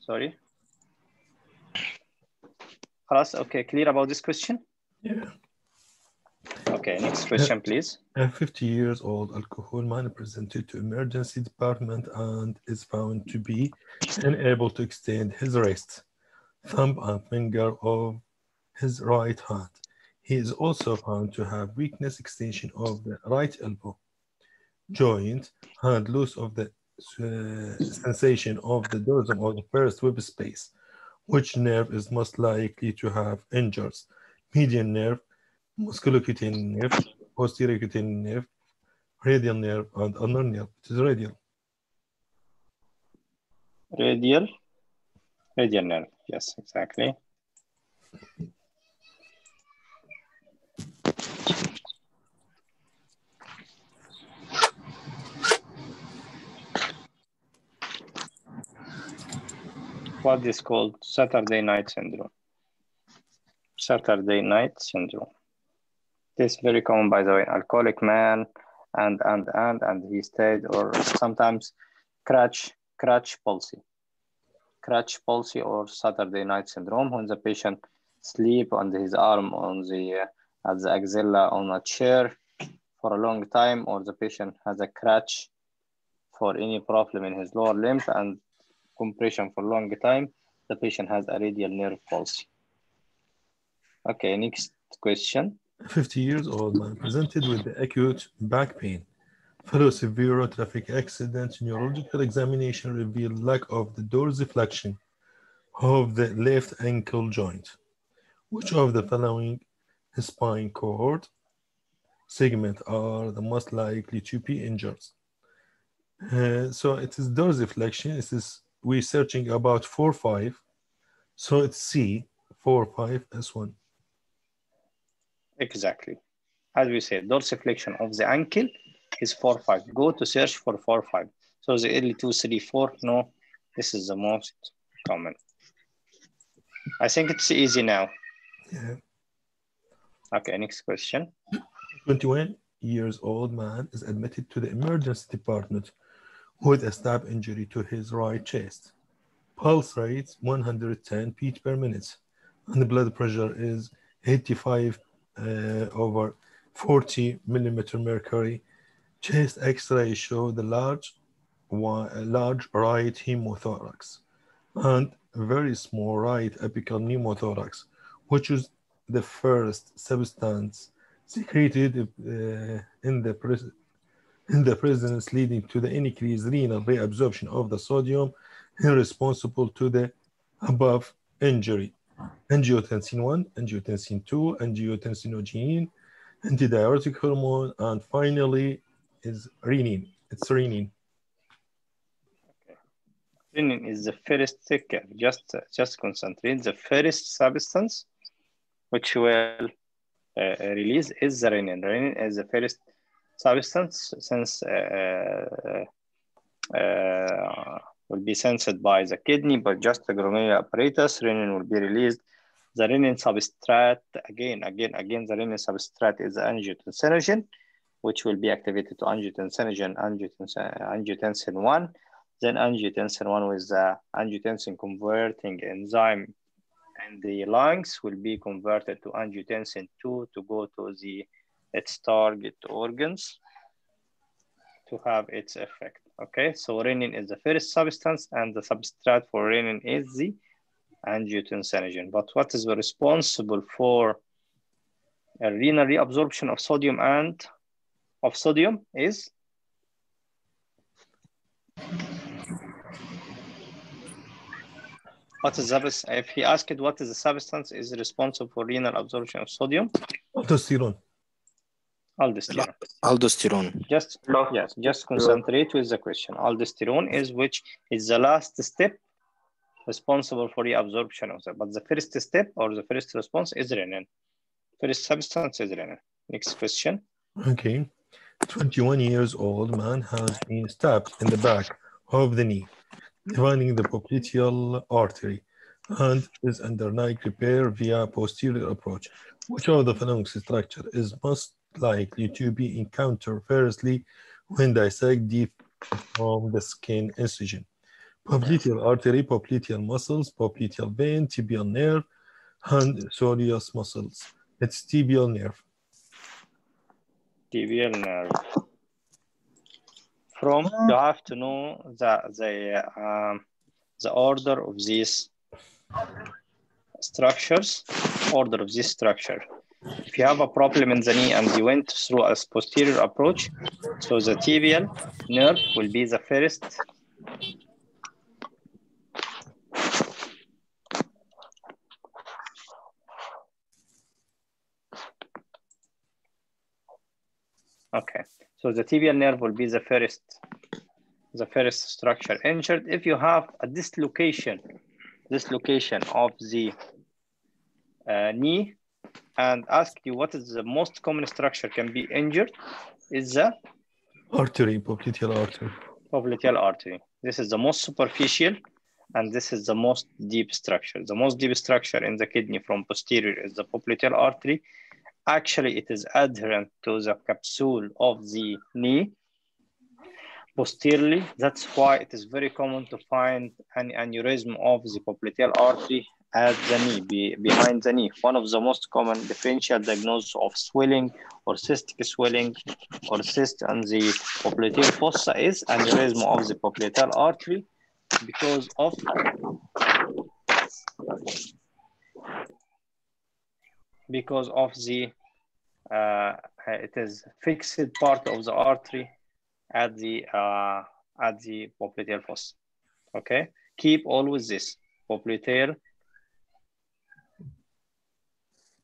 Sorry. Haras. okay, clear about this question? Yeah. Okay, next question, please. A 50 years old alcohol man presented to emergency department and is found to be unable to extend his wrist, thumb and finger of his right hand. He is also found to have weakness extension of the right elbow, joint, and loss of the uh, sensation of the dorsum or the first web space. Which nerve is most likely to have injuries? Median nerve, musculocutaneous nerve, posterior cutaneous nerve, radial nerve, and ulnar nerve. It is radial. Radial. Radial nerve. Yes, exactly. What is called Saturday night syndrome. Saturday night syndrome. This is very common, by the way, alcoholic man and, and, and, and he stayed, or sometimes crutch, crutch palsy. Crutch palsy or Saturday night syndrome when the patient sleep on his arm on the, uh, at the axilla on a chair for a long time, or the patient has a crutch for any problem in his lower limb and compression for long time, the patient has a radial nerve palsy. Okay, next question. 50 years old man presented with acute back pain. Follow severe traffic accident, neurological examination revealed lack of the dorsiflexion of the left ankle joint. Which of the following spine cord segment are the most likely to be injured? Uh, so it is dorsiflexion. It is we're searching about four five. So it's C four five S1. Exactly. As we said, dorsiflexion of the ankle is 4 5. Go to search for 4 5. So the early 2 3 4, no, this is the most common. I think it's easy now. Yeah. Okay, next question. 21 years old man is admitted to the emergency department with a stab injury to his right chest. Pulse rate 110 beat per minute, and the blood pressure is 85 uh, over 40 millimeter mercury. Chest X-ray show the large, large right hemothorax and very small right apical pneumothorax, which is the first substance secreted uh, in the in (laughs) the presence leading to the increased renal reabsorption of the sodium responsible to the above injury. Angiotensin 1, angiotensin 2, angiotensinogen, antidiuretic hormone, and finally is renin. It's renin. Renin is the first thicker, just, just concentrate. The first substance which will uh, release is the renin. Renin is the first substance since uh, uh, will be sensed by the kidney, but juxtaglomerular apparatus, renin will be released. The renin substrate, again, again, again, the renin substrate is angiotensinogen, which will be activated to angiotensinogen, angiotensin, angiotensin 1. Then angiotensin 1 with the angiotensin converting enzyme in the lungs will be converted to angiotensin 2 to go to the its target organs to have its effect. Okay, so renin is the first substance and the substrate for renin is the angiotensinogen. But what is responsible for a renal reabsorption of sodium and of sodium is what is the, if he asked what is the substance is responsible for renal absorption of sodium? Aldosterone. Aldosterone. Aldosterone. Just yes, just concentrate with the question. Aldosterone is which is the last step responsible for the absorption of the. But the first step or the first response is renin. First substance is renin. Next question. Okay. 21 years old man has been stabbed in the back of the knee, dividing the popliteal artery and is under night repair via posterior approach. Which of the following structure is most likely to be encountered firstly when dissect deep from the skin incision? Popliteal artery, popliteal muscles, popliteal vein, tibial nerve, and soleus muscles. It's tibial nerve. Tibial nerve. From you have to know the the um, the order of these structures, order of this structure. If you have a problem in the knee and you went through a posterior approach, so the tibial nerve will be the first Okay, so the tibial nerve will be the first, the first structure injured. If you have a dislocation, dislocation of the uh, knee, and ask you what is the most common structure can be injured, is the Artery, popliteal artery. popliteal artery. This is the most superficial and this is the most deep structure. The most deep structure in the kidney from posterior is the popliteal artery. Actually, it is adherent to the capsule of the knee posteriorly. That's why it is very common to find an aneurysm of the popliteal artery at the knee, be, behind the knee. One of the most common differential diagnosis of swelling or cystic swelling or cyst on the popliteal fossa is aneurysm of the popliteal artery because of because of the uh, it is fixed part of the artery at the uh, at the popliteal fossa. Okay, keep always this popliteal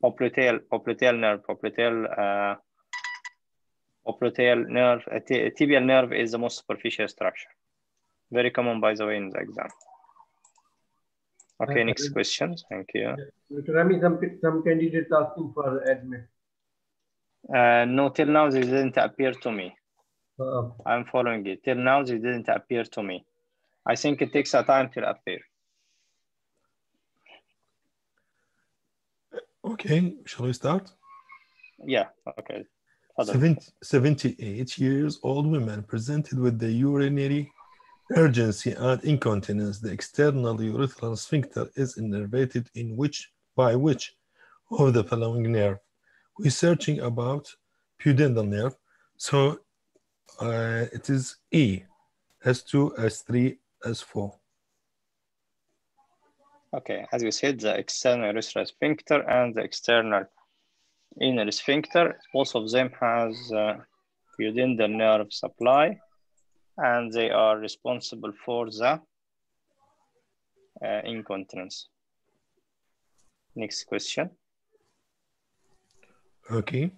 popliteal popliteal nerve popliteal uh, popliteal nerve uh, tibial nerve is the most superficial structure. Very common, by the way, in the exam. Okay, next question. Thank you. Rami, some, some candidates asking for admit. Uh, no, till now they didn't appear to me. Uh, I'm following it. Till now they didn't appear to me. I think it takes a time to appear. Okay, shall we start? Yeah, okay. Further. 70, 78 years old women presented with the urinary urgency and incontinence. The external urethral sphincter is innervated in which by which of the following nerve? We're searching about pudendal nerve. So uh, it is E, S2, S3, S4. Okay, as we said, the external urethral sphincter and the external inner sphincter, both of them has uh, pudendal nerve supply and they are responsible for the uh, incontinence. Next question. Okay.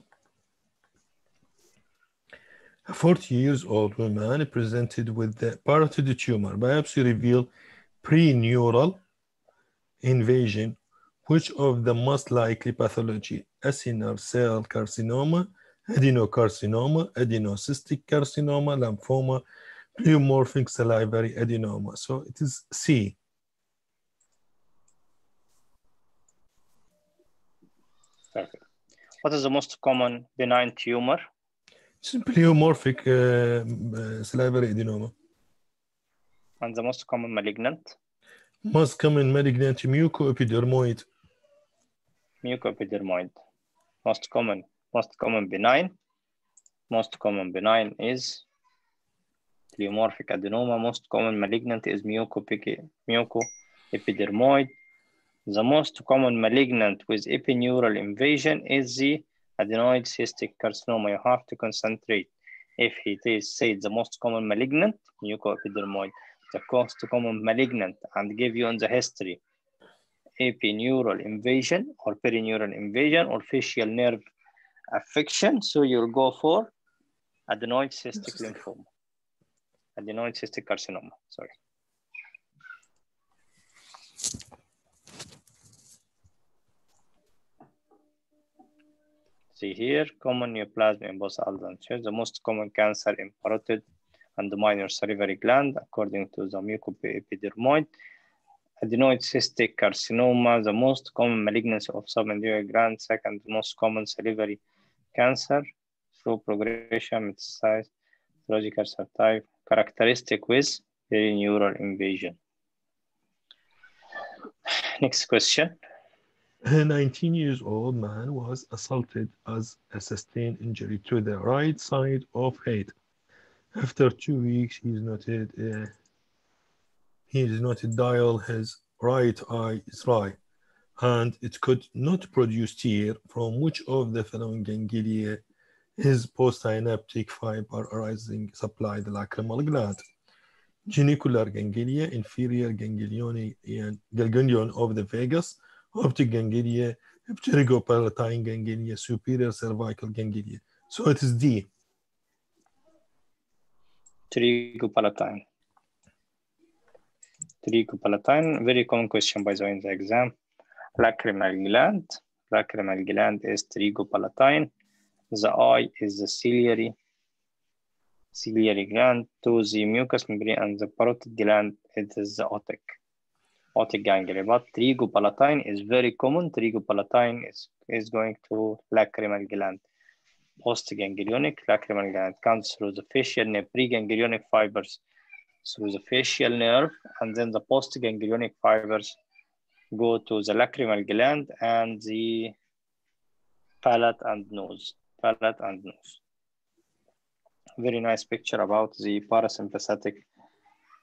A 40 years old woman presented with the parotid tumor. Biopsy revealed perineural invasion. Which of the most likely pathology? Acinar cell carcinoma, adenocarcinoma, adenocystic carcinoma, lymphoma, pleomorphic salivary adenoma. So it is C. Perfect. What is the most common benign tumor? It's pleomorphic uh, uh, salivary adenoma. And the most common malignant? Most common malignant mucoepidermoid. Mucoepidermoid. Most common, most common benign. Most common benign is pleomorphic adenoma. Most common malignant is mucoepidermoid. The most common malignant with epineural invasion is the adenoid cystic carcinoma. You have to concentrate. If it is said the most common malignant, mucoepidermoid, the most common malignant, and give you in the history epineural invasion or perineural invasion or facial nerve affection. So you'll go for adenoid cystic lymphoma, adenoid cystic carcinoma, sorry. See here, common neoplasm in both adult and children. The most common cancer in parotid and the minor salivary gland, according to the mucoepidermoid. Adenoid cystic carcinoma, the most common malignancy of subendocrine gland, second most common salivary cancer, slow progression, metastasis, logical subtype, characteristic with perineural invasion. Next question. A 19 years old man was assaulted as a sustained injury to the right side of head. After two weeks, he is noted uh, he is noted dial his right eye is dry, and it could not produce tear from which of the following ganglia is postsynaptic fiber arising supply the lacrimal gland. Geniculate ganglia, inferior ganglion, ganglion of the vagus, otic ganglia, pterygopalatine ganglia, superior cervical ganglia. So it is D. Pterygopalatine. Pterygopalatine, very common question by the way in the exam. Lacrimal gland. Lacrimal gland is pterygopalatine. The eye is the ciliary, ciliary gland to the mucous membrane and the parotid gland it is the otic. otic ganglia. But pterygopalatine is very common. Pterygopalatine is, is going to lacrimal gland. Postganglionic lacrimal gland comes through the facial nerve, preganglionic fibers through the facial nerve, and then the postganglionic fibers go to the lacrimal gland and the palate and nose, palate and nose. Very nice picture about the parasympathetic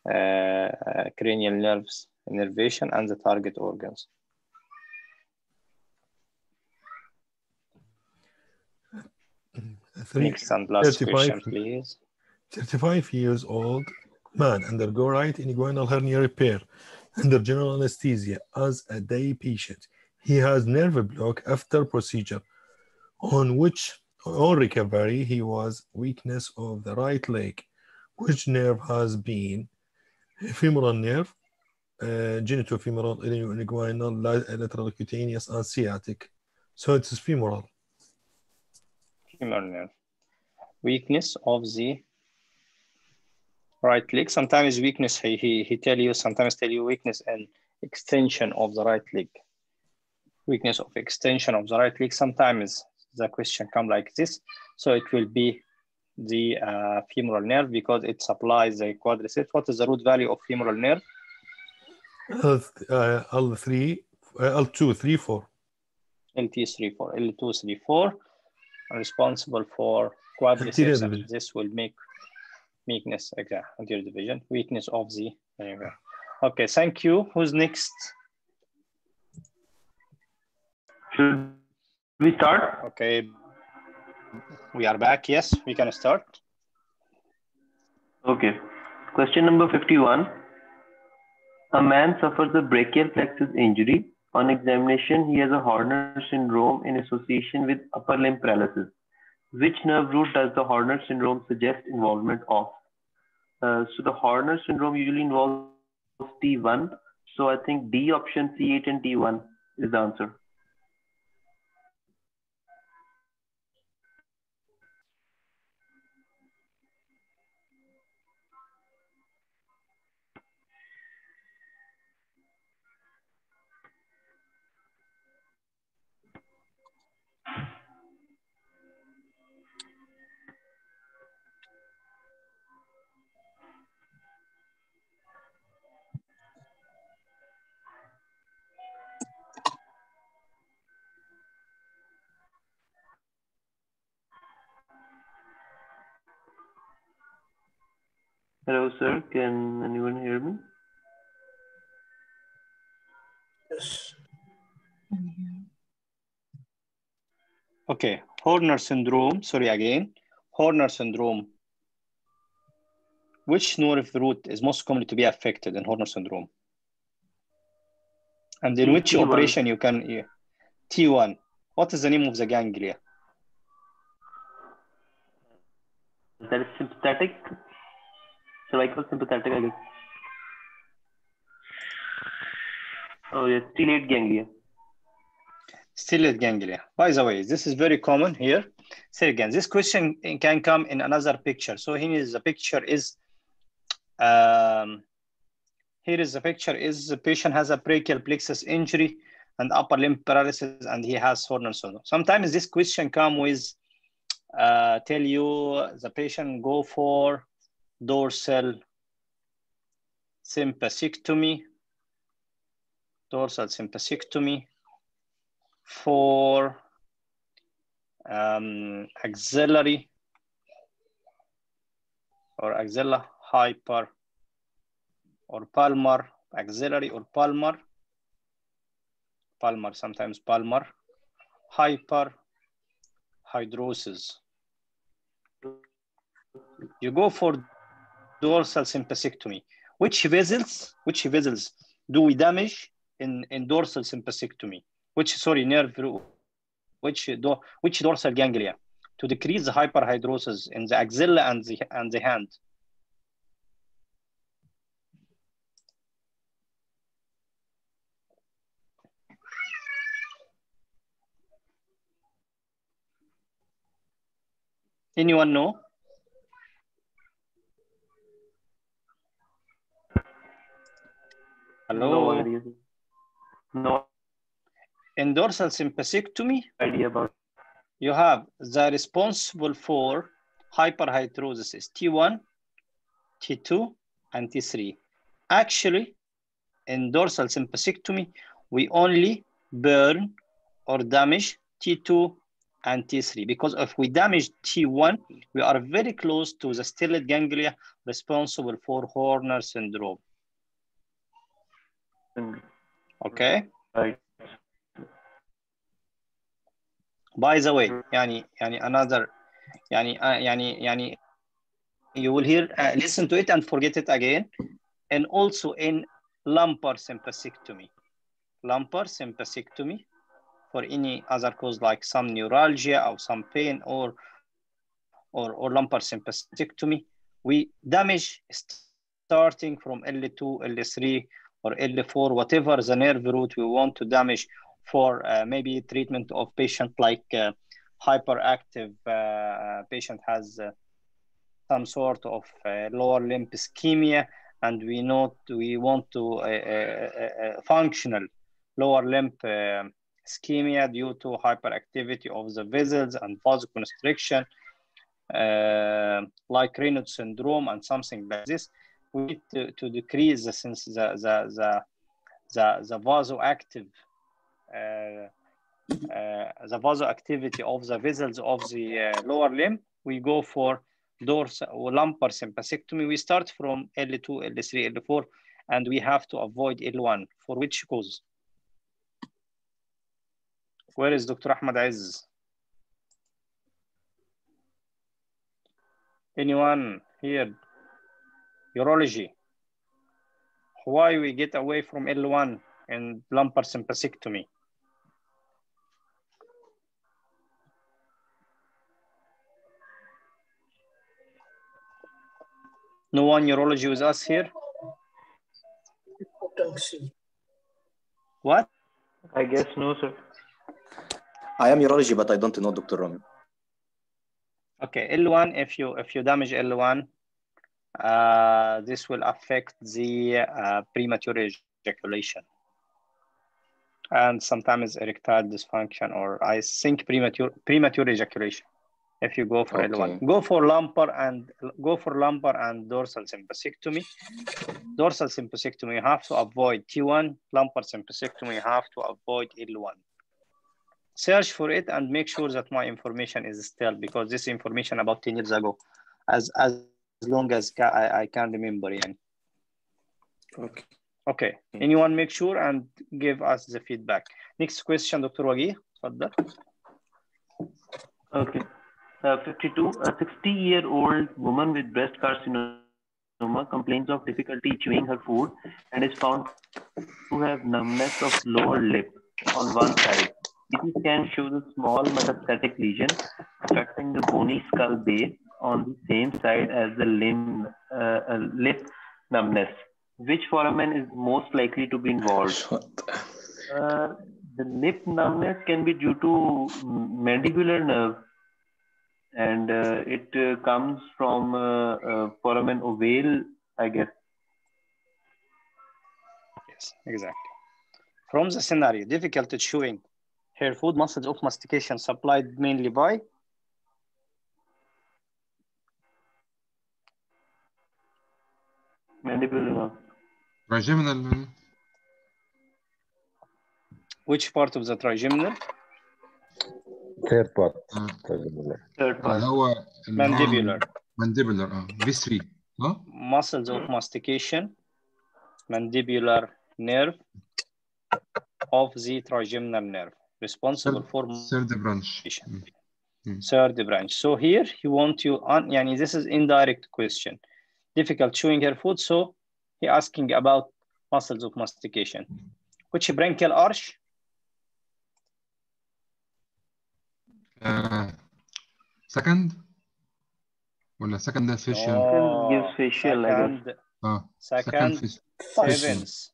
uh, cranial nerves innervation and the target organs. Next and last 35. question, please. 35 years old man undergo right inguinal hernia repair under general anesthesia as a day patient. He has nerve block after procedure on which on recovery he was weakness of the right leg. Which nerve has been femoral nerve, uh, genitofemoral, inguinal, la- lateral cutaneous, and sciatic. So it is femoral. Femoral nerve. Weakness of the right leg. Sometimes weakness, he, he, he tell you, sometimes tell you weakness and extension of the right leg. Weakness of extension of the right leg. Sometimes the question come like this. So it will be the uh, femoral nerve because it supplies the quadriceps. What is the root value of femoral nerve? L, uh, L3, uh, L2, 3, 4. LT34, L234, responsible for Anterior quadriceps. and this will make weakness, exactly, anterior division, weakness of the. there you go. Okay, thank you. Who's next? Should we start? Okay, we are back. Yes, we can start. Okay. Question number 51. A man suffers a brachial plexus injury. On examination, he has a Horner syndrome in association with upper limb paralysis. Which nerve root does the Horner syndrome suggest involvement of? Uh, so the Horner syndrome usually involves T1. So I think D option C8 and T1 is the answer. Sir. Can anyone hear me? Yes. Okay, Horner syndrome. Sorry again. Horner syndrome. Which nerve root is most commonly to be affected in Horner syndrome? And in which T1. operation you can yeah. T1. What is the name of the ganglia? That is sympathetic. Cervical sympathetic, guess. Oh, yes. Stellate ganglia. Stellate ganglia. By the way, this is very common here. Say again, this question can come in another picture. So here is the picture is, um, here is the picture is the patient has a brachial plexus injury and upper limb paralysis and he has Horner syndrome. Sometimes this question come with, uh, tell you the patient go for dorsal sympathectomy, dorsal sympathectomy for um, axillary or axilla hyper or palmar, axillary or palmar, palmar, sometimes palmar, hyper hydrosis. You go for dorsal sympathectomy. Which vessels, which vessels do we damage in, in dorsal sympathectomy? Which, sorry, nerve root, which, do, which dorsal ganglia to decrease the hyperhidrosis in the axilla and the, and the hand? Anyone know? No Hello. idea. No In dorsal sympathectomy, idea about you have the responsible for hyperhidrosis T1, T2, and T3. Actually, in dorsal sympathectomy, we only burn or damage T2 and T3 because if we damage T1, we are very close to the stellate ganglia responsible for Horner syndrome. Okay. right. By the way, يعني يعني another يعني uh, يعني يعني you will hear uh, listen to it and forget it again and also in lumbar sympathectomy lumbar sympathectomy for any other cause like some neuralgia or some pain or or, or lumbar sympathectomy we damage starting from L2 L3 or L4 whatever the nerve root we want to damage for uh, maybe treatment of patient like uh, hyperactive uh, patient has uh, some sort of uh, lower limb ischemia and we know we want to uh, uh, uh, functional lower limb uh, ischemia due to hyperactivity of the vessels and vasoconstriction uh, like Raynaud syndrome and something like this we need to, to decrease the the the the the, the vasoactive uh, uh, the vasoactivity of the vessels of the uh, lower limb, we go for dorsal or lumbar sympathectomy. We start from L2, L3, L4, and we have to avoid L1. For which cause? Where is Dr. Ahmad Aziz? Anyone here? Urology. Why we get away from L1 and lumbar sympathectomy? No one urology with us here? What? I guess no, sir. I am urology, but I don't know Dr. Rami. Okay, L1, if you if you damage L1, uh, this will affect the uh, premature ejaculation. And sometimes erectile dysfunction or I think premature premature ejaculation. If you go for Okay. L1, go for lumbar and go for lumbar and dorsal sympathectomy. Dorsal sympathectomy, you have to avoid T1. Lumbar sympathectomy, you have to avoid L1. Search for it and make sure that my information is still because this information about 10 years ago, as as long as ca I, I can remember. Yeah. Okay. Okay. Hmm. Anyone make sure and give us the feedback. Next question, Dr. Wagi. that Okay. Uh, 52, a 60-year-old woman with breast carcinoma complains of difficulty chewing her food and is found to have numbness of lower lip on one side. CT scan shows a small metastatic lesion affecting the bony skull base on the same side as the limb, uh, uh, lip numbness. Which foramen is most likely to be involved? Uh, the lip numbness can be due to mandibular nerve and uh, it uh, comes from uh, uh, foramen ovale, I guess. Yes, exactly. From the scenario, difficulty chewing her food muscles of mastication supplied mainly by Mandibular nerve. trigeminal which part of the trigeminal? Third part. آه، trigeminal. Third part. اللي هو اللي هو Mandibular. mandibular اه V3 اه muscles of mastication, mandibular nerve of the trigeminal nerve, responsible for third branch mastication. Mm. Third branch. So here he want you on, yani this is indirect question. Difficult chewing her food, so he asking about muscles of mastication. Which branchial arch? آه، second ولا second ده facial No, gives facial, I guess. second, اه second, facial. sevens.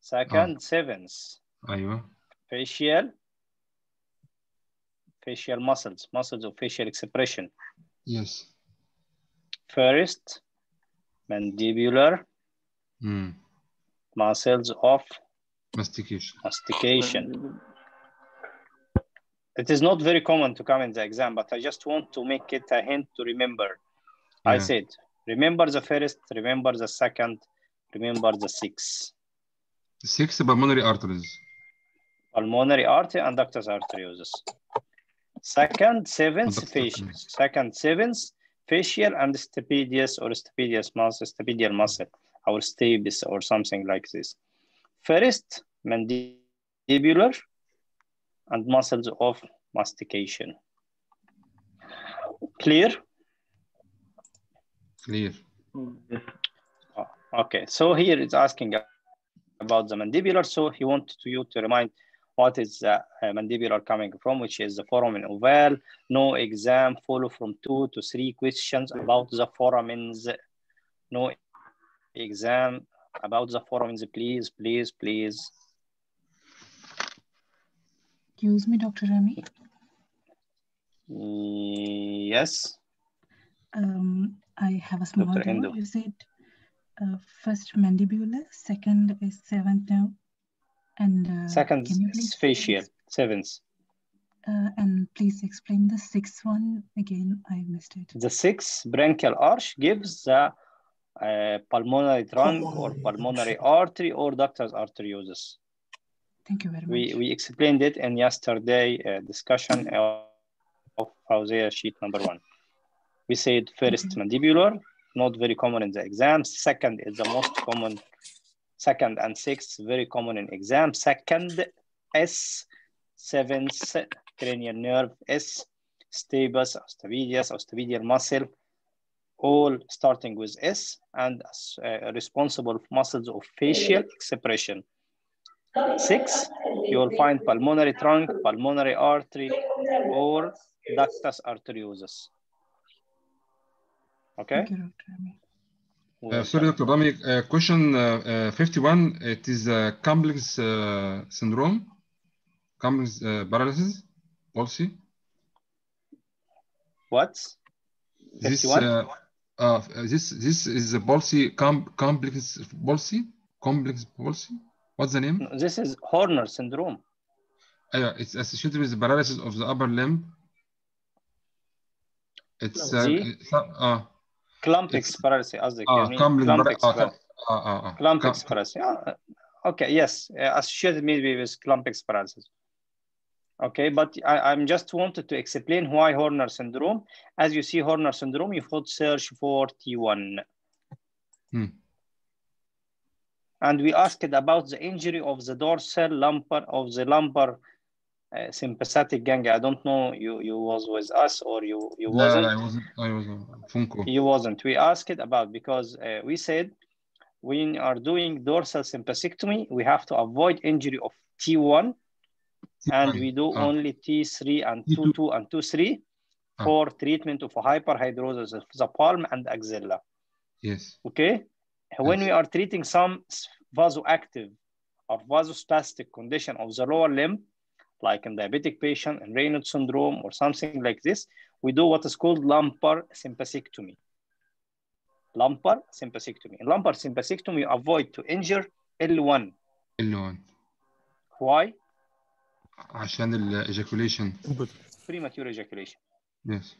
Second, sevens. ايوه facial facial muscles muscles of facial expression yes first mandibular مم. muscles of mastication. mastication. It is not very common to come in the exam, but I just want to make it a hint to remember. I said, remember the first, remember the second, remember the sixth. Six pulmonary arteries. Pulmonary artery and ductus arteriosus. Second, seventh, Ductus Second, seventh, facial and stapedius or stapedius muscle, stapedial muscle, or stapes or something like this. First, mandibular and muscles of mastication. Clear? Clear. Ah, okay, so here it's asking about the mandibular. So he wanted you to remind what is the uh, mandibular coming from, which is the foramen ovale. No exam, follow from two to three questions about the foramens. No exam about the foramens, please, please, please. Excuse me, Dr. Rami. Yes, Um, I have a small Dr. You said uh, first mandibular, second is seventh and uh, second can is please seventh. Uh, and please explain the sixth one again. I missed it. The sixth branchial arch gives the uh, pulmonary trunk or Pulmonary pulmonary artery or ductus arteriosus. Thank you very much. We, we explained it in yesterday uh, discussion of, of Fawzia sheet number one. We said first Okay. mandibular, not very common in the exams. Second is the most common. Second and sixth, very common in exam. Second, S, seventh, cranial nerve, S, stapes, osteoideus, osteoidal muscle, all starting with S and uh, responsible muscles of facial expression. Six, you will find pulmonary trunk, pulmonary artery, or ductus arteriosus. Okay? Dr. Rami. Uh, sorry, Dr. Rami. Uh, question uh, uh, 51. It is a complex uh, syndrome, complex uh, paralysis, palsy. What? This 51? uh, uh, this this is a palsy com complex palsy complex palsy. What's the name? No, This is Horner syndrome. Uh, it's associated with paralysis of the upper limb. It's uh, كلامب اكسبرسي as اه كلامب اكسبرسي اه اه كلامب okay yes. Uh, Associated maybe with Klumpke's palsy okay but I, am just wanted to explain why horner syndrome. As you see horner syndrome you could search for t1 hmm. and we asked about the injury of the dorsal lumbar of the lumbar uh, sympathetic ganglia. I don't know you you was with us or you you no, wasn't. I wasn't. I wasn't. You wasn't. We asked it about because uh, we said when are doing dorsal sympathectomy, we have to avoid injury of T1, and we do oh. only T3 and T2, 2 and T3 oh. Ah. for treatment of hyperhidrosis of the palm and axilla. Yes. Okay. When yes. we are treating some vasoactive or vasospastic condition of the lower limb, like in diabetic patient and Raynaud syndrome or something like this, we do what is called lumbar sympathectomy. Lumbar sympathectomy. In lumbar sympathectomy, you avoid to injure L1. L1 Why? عشان ال ejaculation. Premature ejaculation. Yes.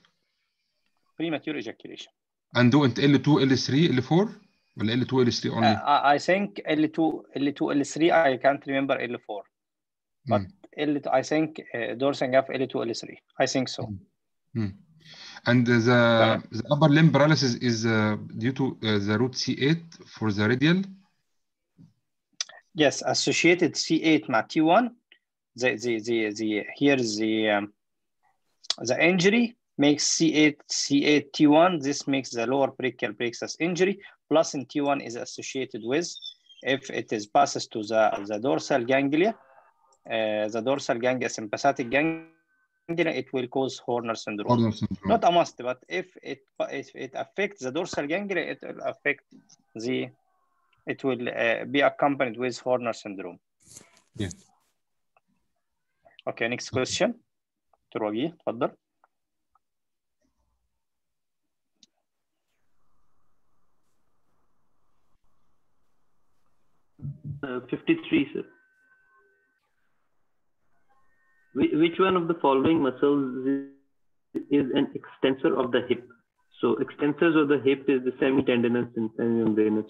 Premature ejaculation. And do انت L2 L3 L4 ولا L2 L3 Uh, only? I I think L2, L2, L3, I can't remember L4. But Mm. L2, I think uh, dorsal have L2, L3. I think so. Mm. And the, Correct. the upper limb paralysis is uh, due to uh, the root C8 for the radial. Yes, associated C8 مع T1. The, the, the, the, here's the, um, the injury makes C8, C8 T1. This makes the lower brachial plexus injury. Plus in T1 is associated with, if it is passes to the, the dorsal ganglia, uh, the dorsal ganglia, sympathetic ganglia, it will cause Horner syndrome. Horner syndrome. Not a must, but if it if it affects the dorsal ganglia, it will affect the. It will uh, be accompanied with Horner syndrome. Yeah. Okay, next question. دكتور وجيه اتفضل. Uh, 53, sir. Whi- Which one of the following muscles is- is an extensor of the hip? So extensors of the hip is the semitendinous and semimembranous.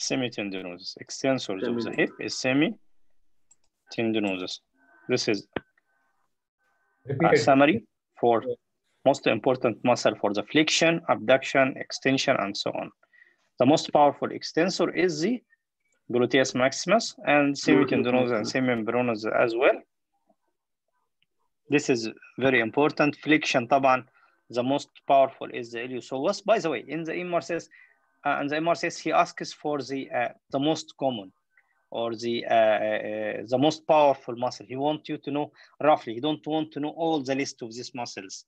Semitendinosus. Extensors of the hip is semitendinosus. This is uh, a summary for most important muscle for the flexion, abduction, extension, and so on. The most powerful extensor is the gluteus maximus and semitendinosus and semimembranous as well. This is very important. Flexion, طبعا, the most powerful is the iliopsoas. By the way, in the MRCS, uh, in the MRCS, he asks for the uh, the most common or the uh, uh, the most powerful muscle. He wants you to know roughly. He don't want to know all the list of these muscles.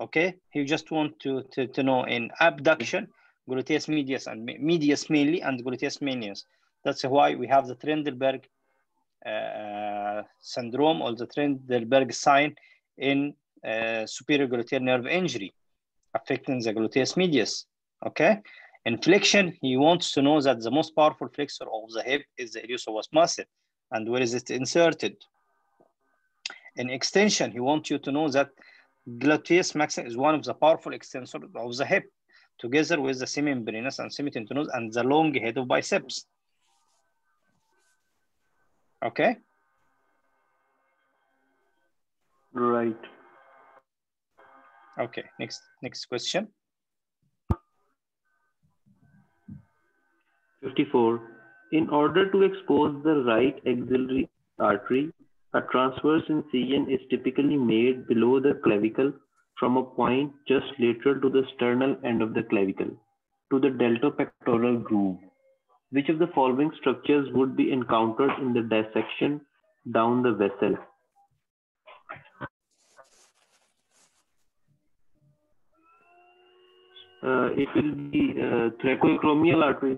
Okay, he just want to to, to know in abduction, gluteus medius and me- medius mainly, and gluteus medius. That's why we have the Trendelberg uh, syndrome or the Trendelberg sign in uh, superior gluteal nerve injury affecting the gluteus medius. Okay. In flexion, he wants to know that the most powerful flexor of the hip is the iliopsoas muscle. And where is it inserted? In extension, he wants you to know that gluteus maximus is one of the powerful extensors of the hip, together with the semimembranous and semitendinous and the long head of biceps. Okay. Right. Okay. Next. Next question. 54. In order to expose the right axillary artery, a transverse incision is typically made below the clavicle from a point just lateral to the sternal end of the clavicle to the deltopectoral groove. Which of the following structures would be encountered in the dissection down the vessel? Uh, it will be uh, thoracoacromial artery.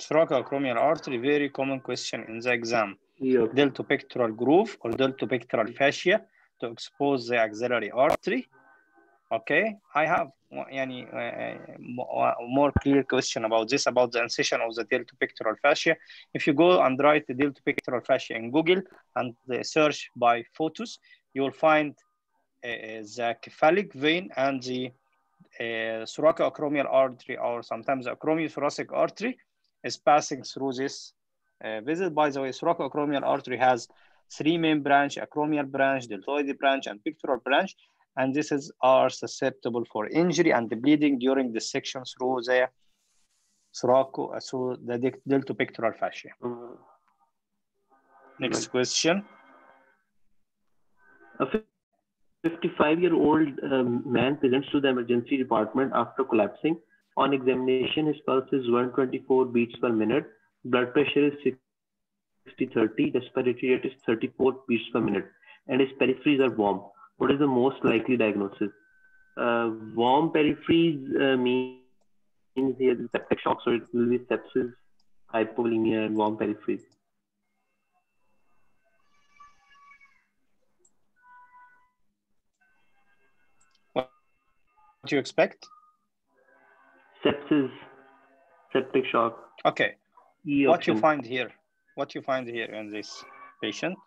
Thoracoacromial artery, very common question in the exam. Yeah. deltopectoral groove or deltopectoral fascia to expose the axillary artery. Okay, I have yani, uh, more clear question about this, about the incision of the deltopectoral fascia. If you go and write the deltopectoral fascia in Google and search by photos, you will find uh, the cephalic vein and the uh, thoracoacromial artery or sometimes the acromiothoracic artery is passing through this uh, visit. By the way, thoracoacromial artery has three main branch, acromial branch, deltoid branch, and pectoral branch. And this is are susceptible for injury and bleeding during the section through the thoraco, uh, through the deltopectoral fascia. Uh, Next Right. question. A 55 year old um, man presents to the emergency department after collapsing. On examination, his pulse is 124 beats per minute, blood pressure is 60 30, respiratory rate is 34 beats per minute, and his peripheries are warm. What is the most likely diagnosis? Uh, warm peripheries uh, means here septic shock, so it will be sepsis, hypovolemia, and warm peripheries. What do you expect? Sepsis, septic shock. Okay. E What you find here? What you find here in this patient?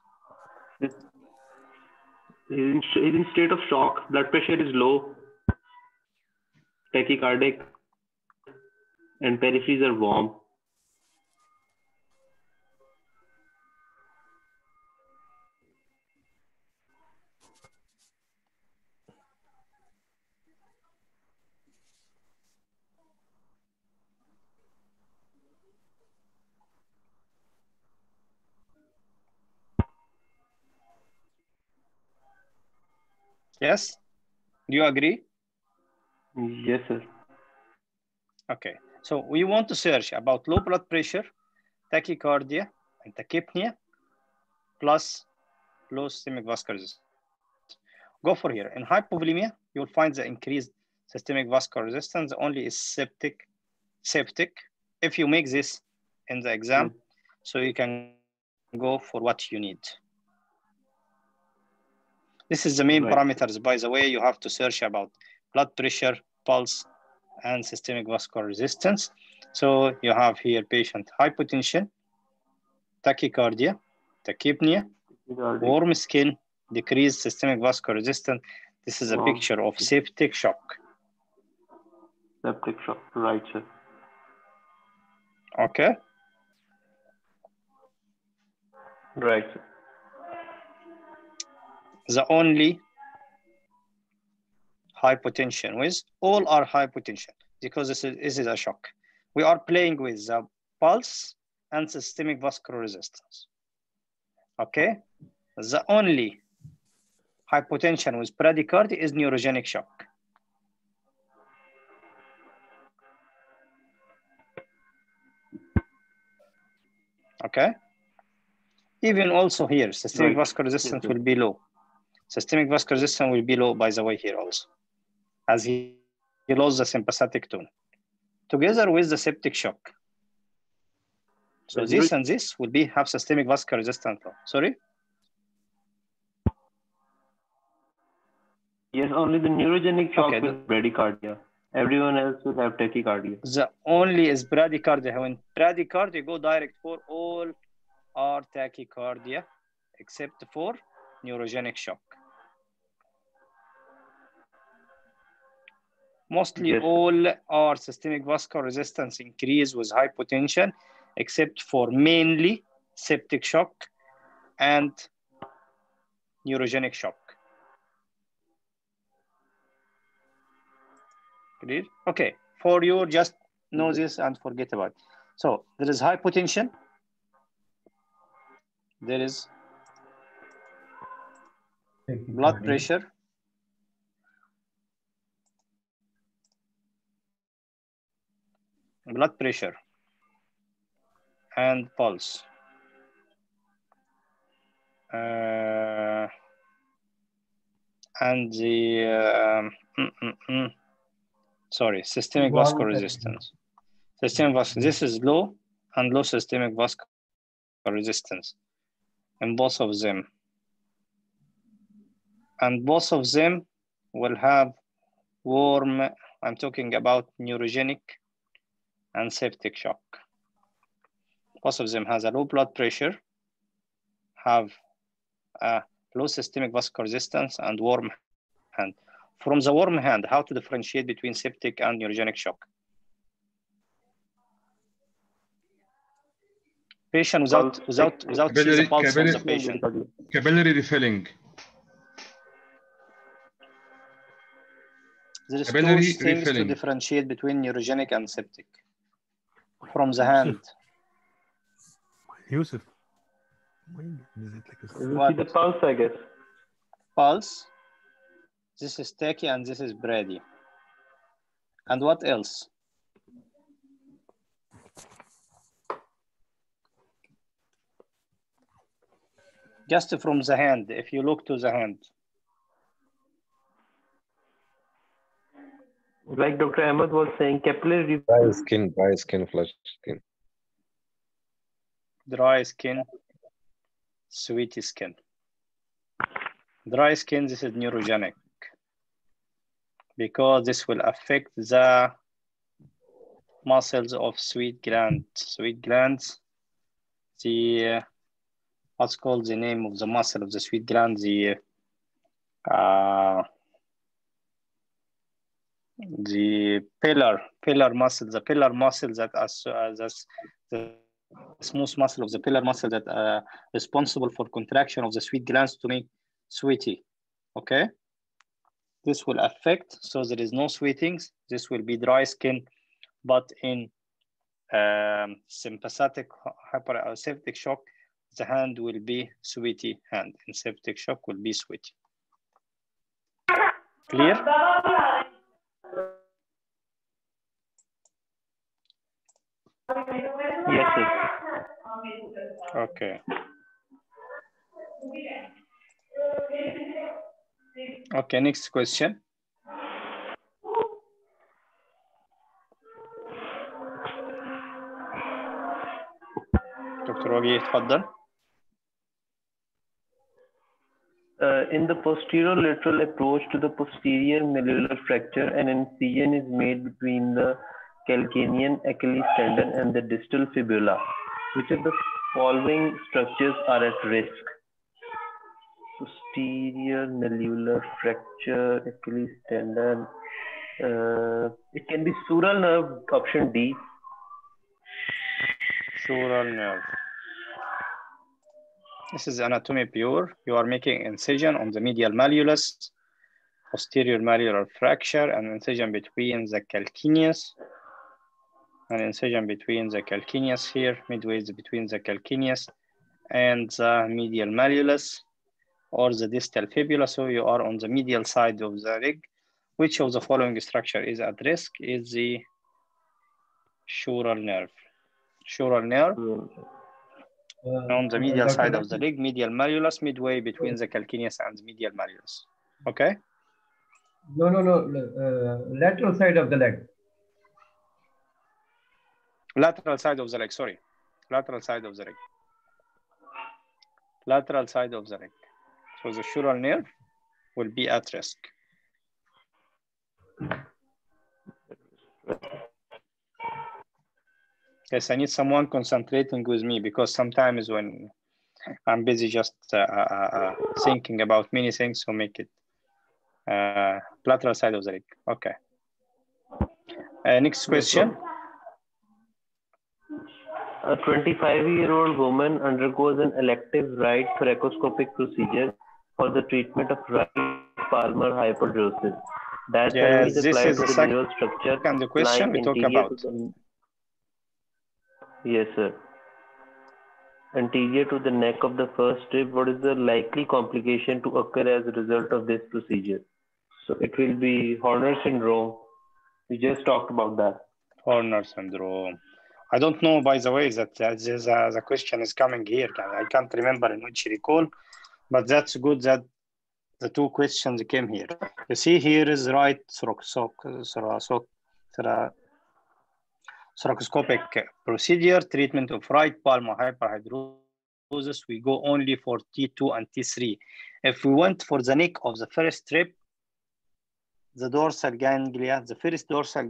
In, he's in state of shock. Blood pressure is low. Tachycardic. And peripheries are warm. Yes? Do you agree? Yes, sir. Okay, so we want to search about low blood pressure, tachycardia, and tachypnea, plus low systemic vascular resistance. Go for here. In hypovolemia, you'll find the increased systemic vascular resistance only is septic, septic. If you make this in the exam, mm. so you can go for what you need. This is the main Right. parameters, by the way, you have to search about blood pressure, pulse, and systemic vascular resistance. So you have here patient hypotension, tachycardia, tachypnea, warm skin, decreased systemic vascular resistance. This is a Wow. picture of septic shock. Septic shock. Right, sir. Okay. Right, sir. The only hypotension with all are hypotension because this is, this is a shock. We are playing with the pulse and systemic vascular resistance. Okay. The only hypotension with bradycardia is neurogenic shock. Okay. Even also here, systemic Right. vascular resistance will be low. Systemic vascular resistance will be low, by the way, here also, as he, he lost the sympathetic tone, together with the septic shock. So this and this will be have systemic vascular resistance. low. Sorry. Yes, only the neurogenic shock Okay, with bradycardia. Everyone else will have tachycardia. The only is bradycardia. When bradycardia go direct for all are tachycardia, except for neurogenic shock. Mostly Yes. all are systemic vascular resistance increase with hypotension, except for mainly septic shock and neurogenic shock. Clear? Okay, for you, just know this and forget about it. So there is hypotension. There is blood pressure. Blood pressure and pulse. Uh, and the um, mm, mm, mm. sorry, systemic One vascular second. resistance. Systemic vascular. This is low and low systemic vascular resistance in both of them. And both of them will have warm, I'm talking about neurogenic and septic shock. Both of them has a low blood pressure, have a low systemic vascular resistance and warm hand. From the warm hand, how to differentiate between septic and neurogenic shock? Patient without Pulse. without without see the Capillary- pulse of the capillary- patient. Capillary refilling. There is two Capillary things to differentiate between neurogenic and septic. From the hand, Yusuf. Is it like a You see the pulse, I guess. pulse. This is tachy and this is brady. And what else? Just from the hand, if you look to the hand. Like Dr. Ahmed was saying, capillary Dry skin, dry skin, flush skin. dry skin, sweet skin. Dry skin, this is neurogenic because this will affect the muscles of sweet gland. Sweet glands, the uh, what's called the name of the muscle of the sweet gland, the uh, the pillar pillar muscle, the pillar muscle that as uh, that's the smooth muscle of the pillar muscle that are responsible for contraction of the sweet glands to make sweaty. Okay. This will affect, so there is no sweatings. This will be dry skin, but in um, sympathetic hyper uh, shock, the hand will be sweaty hand. In septic shock will be sweaty. Clear? Yes, sir. Okay. Okay, next question. دكتور وجيه اتفضل. Uh, in the posterior lateral approach to the posterior malleolar fracture, an incision is made between the calcanean Achilles tendon, and the distal fibula. Which of the following structures are at risk? Posterior malleolar fracture, Achilles tendon. Uh, it can be sural nerve, option D. Sural nerve. This is anatomy pure. You are making incision on the medial malleolus, posterior malleolar fracture, and incision between the calcaneus, an incision between the calcaneus here, midway between the calcaneus and the medial malleolus or the distal fibula. So you are on the medial side of the leg. Which of the following structure is at risk is the sural nerve. Sural nerve Uh, on the medial Dr. side of the leg, medial malleolus, midway between the calcaneus and the medial malleolus. Okay? No, no, no. Uh, lateral side of the leg. Lateral side of the leg, sorry. Lateral side of the leg. Lateral side of the leg. So the sural nerve will be at risk. Yes, I need someone concentrating with me because sometimes when I'm busy just uh, uh, uh, thinking about many things, so make it uh, lateral side of the leg. Okay. Uh, next question. A 25-year-old woman undergoes an elective right thoracoscopic procedure for the treatment of right palmar hyperhidrosis. That Yes, is this applied is to the the nerve structure second question we talk about. the- Yes, sir. Anterior to the neck of the first rib, what is the likely complication to occur as a result of this procedure? So it will be Horner syndrome. We just talked about that. Horner syndrome. I don't know, by the way, that uh, the question is coming here. I can't remember in which recall, but that's good that the two questions came here. You see, here is right thoracoscopic procedure, treatment of right palmar hyperhidrosis. We go only for T2 and T3. If we went for the neck of the first strip, the dorsal ganglia, the first dorsal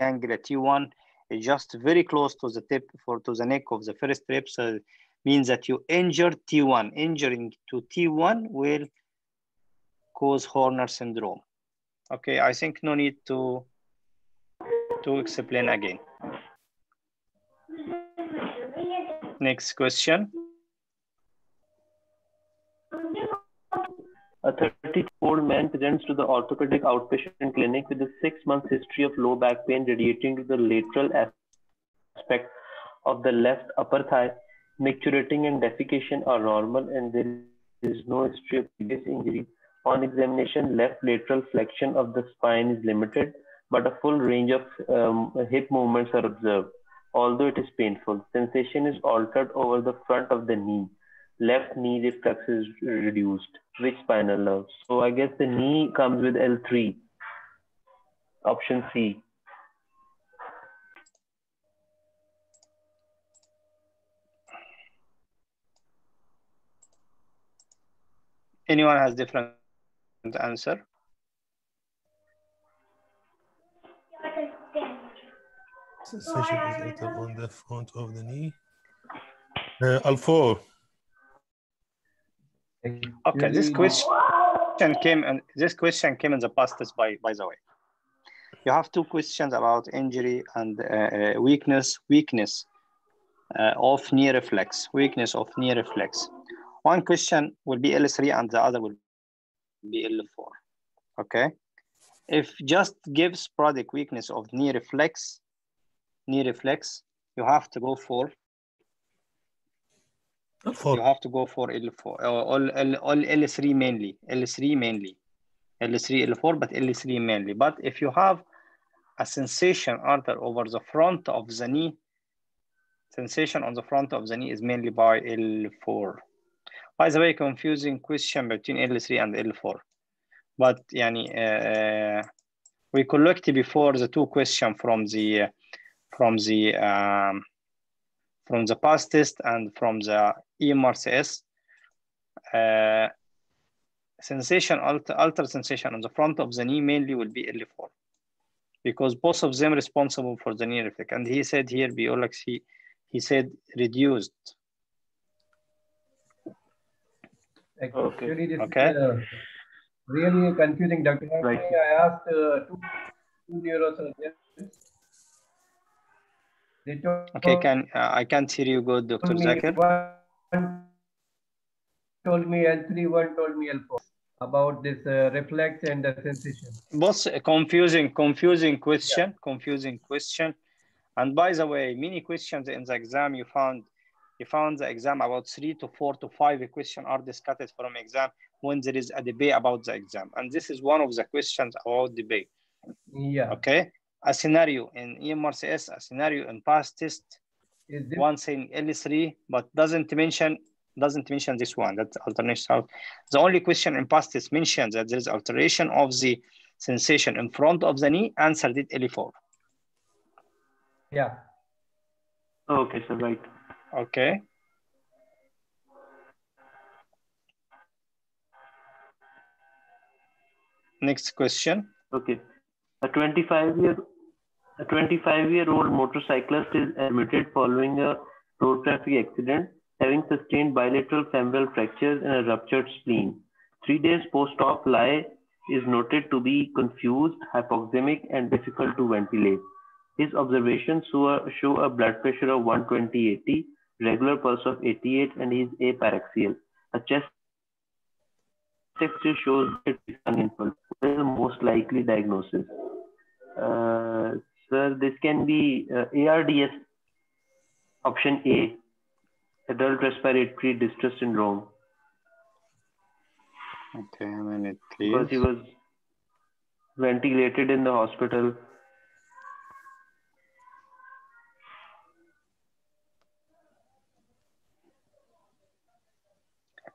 ganglia T1 is just very close to the tip for to the neck of the first rib. So means that you injure T1. Injuring to T1 will cause Horner syndrome. Okay, I think no need to to explain again. Next question. A 30-year-old man presents to the orthopedic outpatient clinic with a six-month history of low back pain radiating to the lateral aspect of the left upper thigh. Micturating and defecation are normal and there is no history of previous injury. On examination, left lateral flexion of the spine is limited, but a full range of um, hip movements are observed. Although it is painful, sensation is altered over the front of the knee. Left knee reflex is reduced. Which spinal nerve? So I guess the knee comes with L3. Option C. Anyone has different answer? Sensation is on the front of the knee. Uh, L4. Okay, this question came and this question came in the past by by the way. You have two questions about injury and uh, uh, weakness, weakness uh, of knee reflex, weakness of knee reflex. One question will be L3 and the other will be L4. Okay. If just gives sporadic weakness of knee reflex, knee reflex, you have to go for you have to go for L4 or all, L, all L3 mainly, L3 mainly, L3, L4, but L3 mainly. But if you have a sensation artery over the front of the knee, sensation on the front of the knee is mainly by L4. By the way, confusing question between L3 and L4. But yani, uh, we collected before the two question from the from the um, from the past test and from the EMRCS. Uh, sensation, alter, alter sensation on the front of the knee mainly will be L4 because both of them responsible for the knee reflex. And he said here, Biolax, he, he said reduced. Okay. Okay. Uh, really confusing, Dr. Right. I asked uh, two, two neurosurgeons. They told, okay, can uh, I can't hear you good, Dr. Zakir told me L3, one told me L4 about this uh, reflex and the sensation. Both confusing, confusing question, confusing question. And by the way, many questions in the exam you found, you found the exam about three to four to five questions are discussed from exam when there is a debate about the exam. And this is one of the questions about debate. Yeah. Okay. A scenario in EMRCS, a scenario in past test, one saying L3, but doesn't mention doesn't mention this one. That's alternation. The only question in past is mentioned that there is alteration of the sensation in front of the knee. Answered it L4. yeah. Okay, so right. Okay. Next question. Okay. A 25 year a 25 year old motorcyclist is admitted following a road traffic accident, having sustained bilateral femoral fractures and a ruptured spleen. Three days post-op, lie is noted to be confused, hypoxemic, and difficult to ventilate. His observations show a, blood pressure of 120-80, regular pulse of 88, and he is apyrexial. A chest X-ray shows it is uninfant. What is the most likely diagnosis? Uh, sir, this can be uh, ARDS option A, adult respiratory distress syndrome, Okay, a minute, because he was ventilated in the hospital.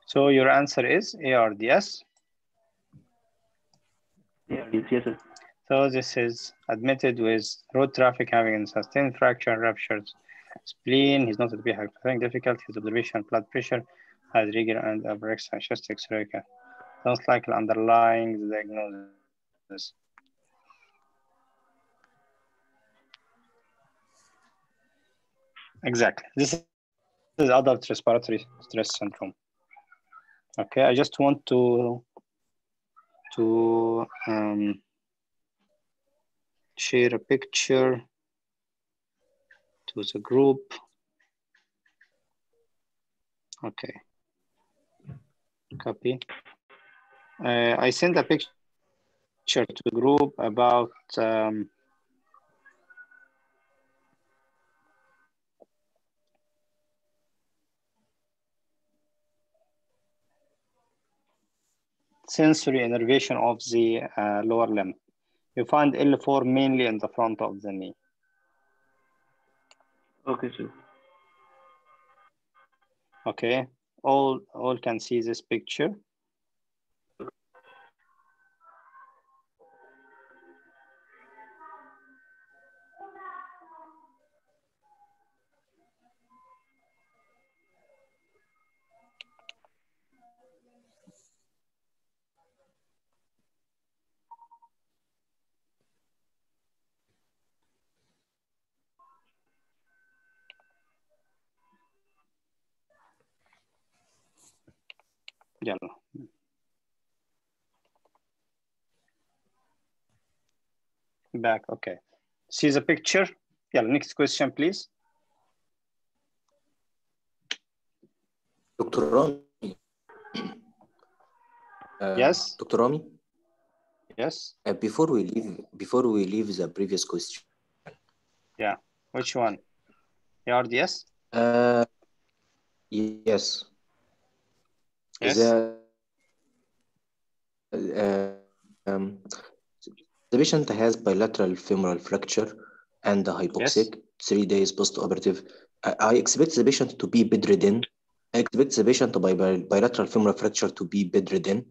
So your answer is ARDS. ARDS, yes, sir. So this is admitted with road traffic having sustained fracture, ruptured spleen. He's not to be hypertonic difficulty. His observation blood pressure has regular and upper chest X-ray. Sounds like the underlying diagnosis. Exactly. This is adult respiratory stress syndrome. Okay, I just want to to um, share a picture to the group. Okay. Copy. Uh, I sent a picture to the group about um, sensory innervation of the uh, lower limb. You find L4 mainly in the front of the knee. Okay, sir. Okay, all all can see this picture. Ya. Back, okay. See the picture? Yeah, next question, please. Dr. Rami. Uh, yes. Dr. Rami. Yes. Uh, before we leave, before we leave the previous question. Yeah. Which one? Yard. RDS. Uh, yes. Yes. the, uh, um, the patient has bilateral femoral fracture and the hypoxic, three days post-operative. I, I expect the patient to be bedridden. I expect the patient by bi- bilateral femoral fracture to be bedridden.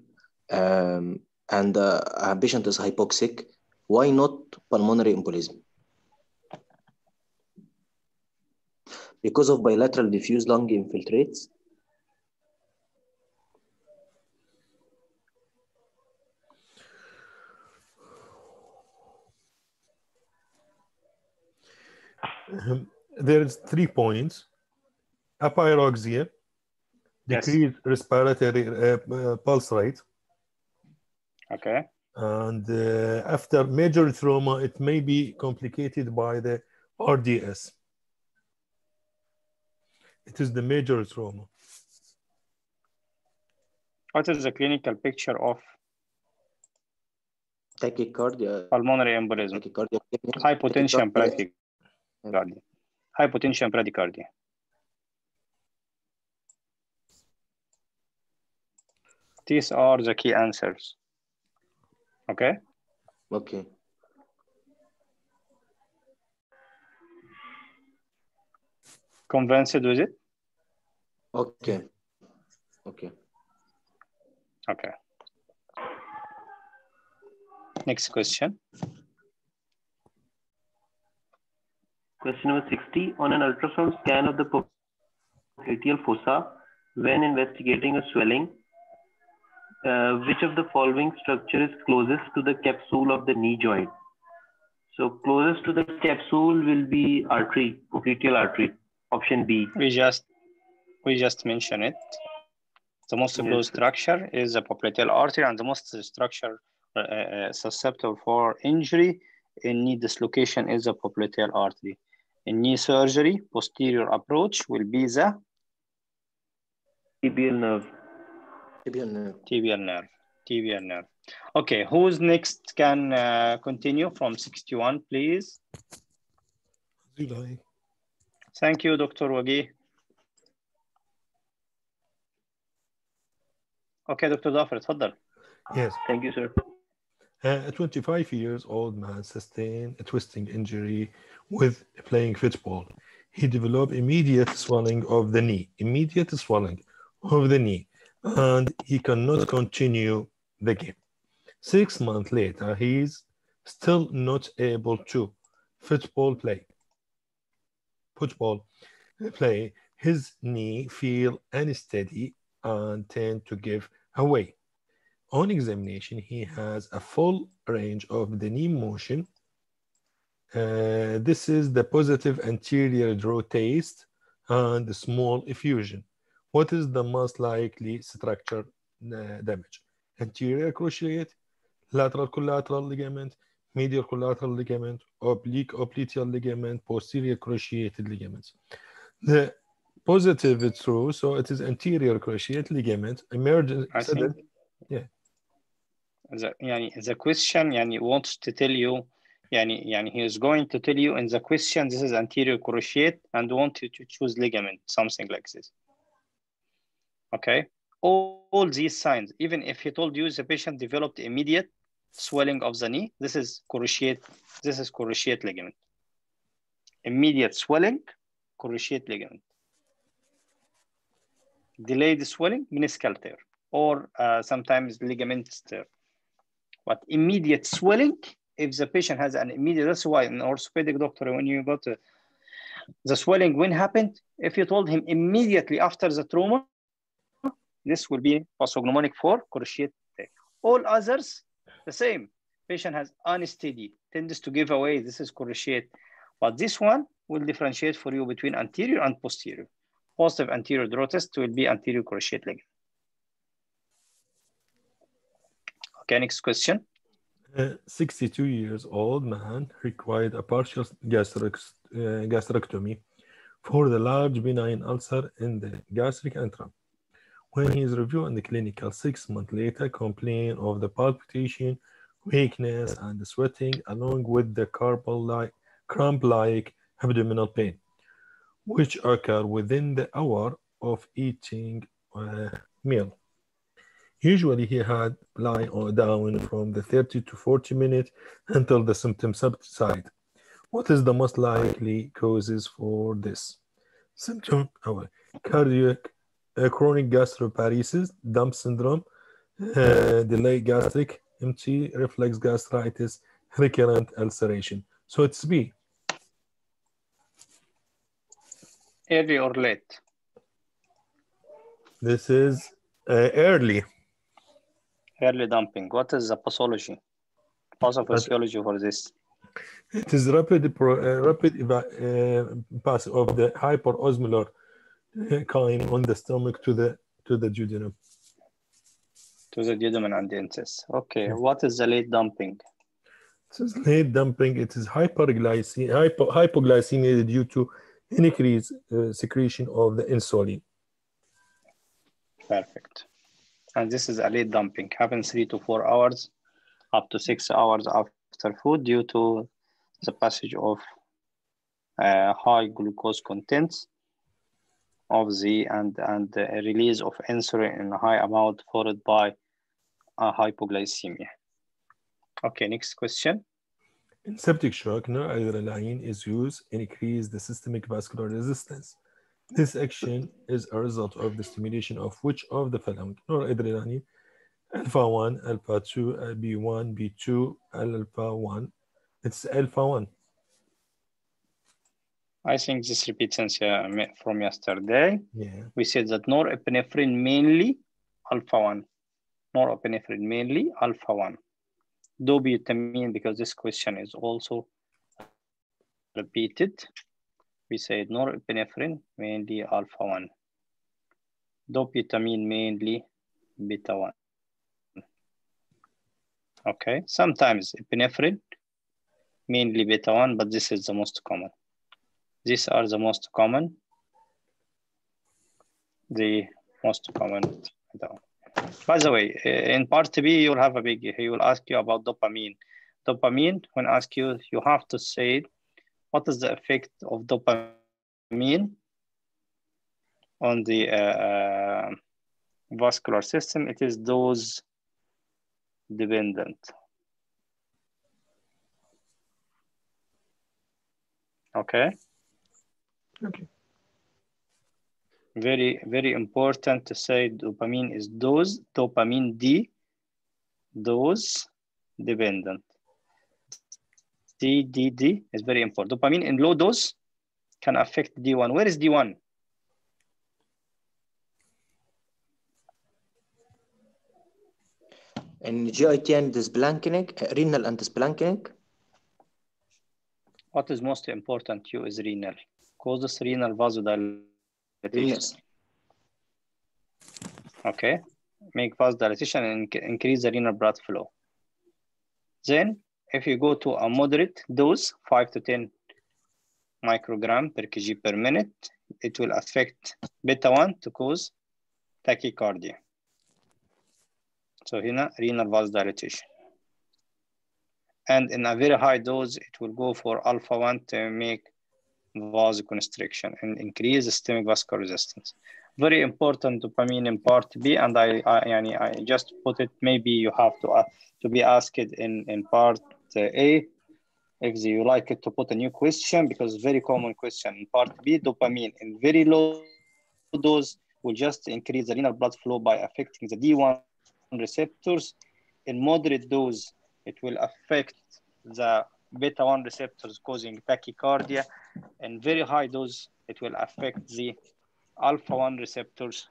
Um, and uh, a patient is hypoxic. Why not pulmonary embolism? Because of bilateral diffuse lung infiltrates. (laughs) there is three points. Apyrexia, Yes. decreased respiratory uh, uh, pulse rate, Okay. and uh, after major trauma, it may be complicated by the RDS. It is the major trauma. What is the clinical picture of Tachycardia. pulmonary embolism? Tachycardia. Hypotension, Tachycardia. Bradycardia. Hypotension, bradycardia. These are the key answers. Okay. Okay. Convinced with it? Okay. Okay. Okay. Next question. Question number 60. On an ultrasound scan of the popliteal fossa, when investigating a swelling, uh, which of the following structure is closest to the capsule of the knee joint? So closest to the capsule will be artery, popliteal artery, option B. We just we just mentioned it. The most Yes. close structure is the popliteal artery, and the most structure uh, uh, susceptible for injury in knee dislocation is the popliteal artery. In knee surgery, posterior approach will be the tibial nerve. Tibial nerve. tibial nerve. Tibial nerve. Okay, who's next can uh, continue from 61, please? July. Thank you, Dr. Wagi. Okay, Dr. Dafir, اتفضل. Yes. Thank you, sir. Uh, a 25 years old man sustained a twisting injury with playing football. He developed immediate swelling of the knee, immediate swelling of the knee, and he cannot continue the game. Six months later, he's still not able to football play. Football play. His knee feel unsteady and tend to give away. On examination, he has a full range of the knee motion. Uh, this is the positive anterior draw taste and the small effusion. What is the most likely structure uh, damage? Anterior cruciate, lateral collateral ligament, medial collateral ligament, oblique popliteal ligament, posterior cruciated ligaments. The positive is true, so it is anterior cruciate ligament, emergent. I think yeah the, يعني, the question يعني, wants to tell you يعني, يعني he is going to tell you in the question this is anterior cruciate and want you to choose ligament something like this okay all, all these signs even if he told you the patient developed immediate swelling of the knee this is cruciate this is cruciate ligament immediate swelling cruciate ligament delayed swelling meniscal tear or uh, sometimes ligament tear but immediate swelling if the patient has an immediate that's why an orthopedic doctor when you got to, the swelling when happened if you told him immediately after the trauma this will be pathognomonic for cruciate all others the same. Patient has unsteady tends to give away this is cruciate but this one will differentiate for you between anterior and posterior. Positive anterior draw test will be anterior cruciate ligament next question A 62 years old man required a partial gastric, uh, gastrectomy for the large benign ulcer in the gastric antrum. When he is reviewed in the clinical six months later, complain of the palpitation, weakness, and sweating, along with the cramp-like, cramp-like abdominal pain, which occur within the hour of eating a meal. Usually he had lie down from the 30 to 40 minutes until the symptoms subside. What is the most likely causes for this? Symptom, oh, cardiac, uh, chronic gastroparesis, dump syndrome, uh, delayed gastric, empty reflex gastritis, recurrent ulceration. So it's B. early or late This is uh, early. Early dumping what is the pathology pathophysiology for this It is rapid pro, uh, rapid uh, pass of the hyperosmolar uh, chyme on the stomach to the to the duodenum. To the duodenum and incest. Okay, Yeah. what is the late dumping? It is late dumping. It is hyperglycemia, hypo, hypoglycemia due to increased uh, secretion of the insulin. Perfect. And this is a late dumping. Happens three to four hours, up to six hours after food due to the passage of uh, high glucose contents of the and and the release of insulin in a high amount followed by hypoglycemia. Okay, next question. In septic shock, noradrenaline is used and increase the systemic vascular resistance. This action is a result of the stimulation of which of the following? Noradrenaline, alpha 1, alpha 2, uh, B1, B2, alpha 1. It's alpha 1. I think this repeats uh, from yesterday. Yeah. We said that norepinephrine mainly alpha 1. Norepinephrine mainly alpha 1. Dobutamine, because this question is also repeated. We said norepinephrine mainly alpha 1. Dopamine, mainly beta 1. Okay, sometimes epinephrine mainly beta 1, but this is the most common. These are the most common. The most common. By the way, eh, in part B, you'll have a big, he will ask you about dopamine. Dopamine, when ask you, you have to say, what is the effect of dopamine on the uh, vascular system? It is dose dependent. Okay. Okay. Very, very important to say dopamine is dose, dopamine D, dose dependent. DDD is very important. Dopamine in low dose can affect D1. Where is D1? In GIT and splanchnic, renal and splanchnic, What is most important to you is renal. Causes renal vasodilatation. Yes. Okay. Make vasodilatation and increase the renal blood flow. Then, if you go to a moderate dose, 5 to 10 microgram per kg per minute, it will affect beta 1 to cause tachycardia. So here, renal vasodilatation. And in a very high dose, it will go for alpha 1 to make vasoconstriction and increase systemic vascular resistance. Very important dopamine in part B, and I, I, I just put it, maybe you have to, uh, to be asked in, in part Uh, a, if you like it to put a new question, because very common question. In part B, dopamine in very low dose will just increase the renal blood flow by affecting the D1 receptors. In moderate dose, it will affect the beta 1 receptors causing tachycardia. And very high dose, it will affect the alpha 1 receptors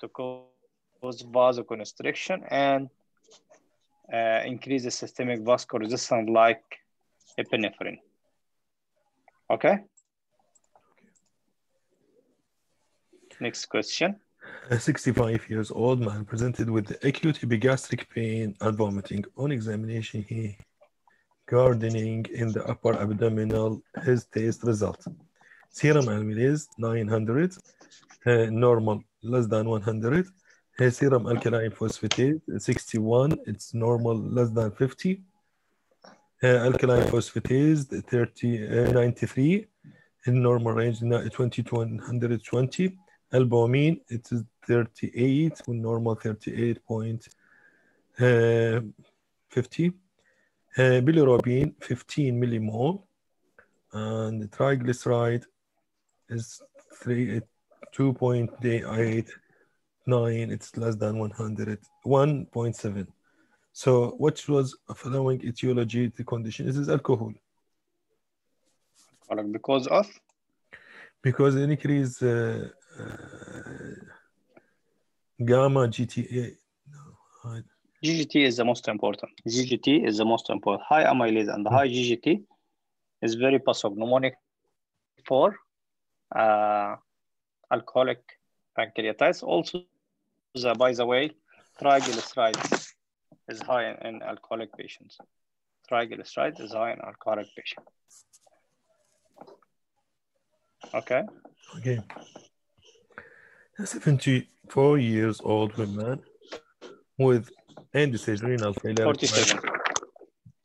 to cause vasoconstriction and uh, increase the systemic vascular resistance like epinephrine. Okay? Next question. A 65 years old man presented with acute epigastric pain and vomiting. On examination, he gardening in the upper abdominal. His test result: serum amylase 900, uh, normal less than 100. His serum alkaline phosphatase 61, it's normal less than 50. Uh, alkaline phosphatase 30, uh, 93, in normal range 20 to 120. Albumin, it is 38, with normal 38.50. Uh, bilirubin, 15 millimole. And triglyceride is 3, 2.89, it's less than 100, 1.7. So what was following etiology, the condition? This is alcohol. Because of? Because it increase uh, uh, gamma GTA. No, I- GGT is the most important. GGT is the most important. High amylase and high GGT is very pathognomonic for uh, alcoholic pancreatitis. Also, the, by the way, triglycerides is high in, in alcoholic patients. Triglycerides is high in alcoholic patients. Okay. Okay. A 74 years old woman with end-stage renal failure. 47.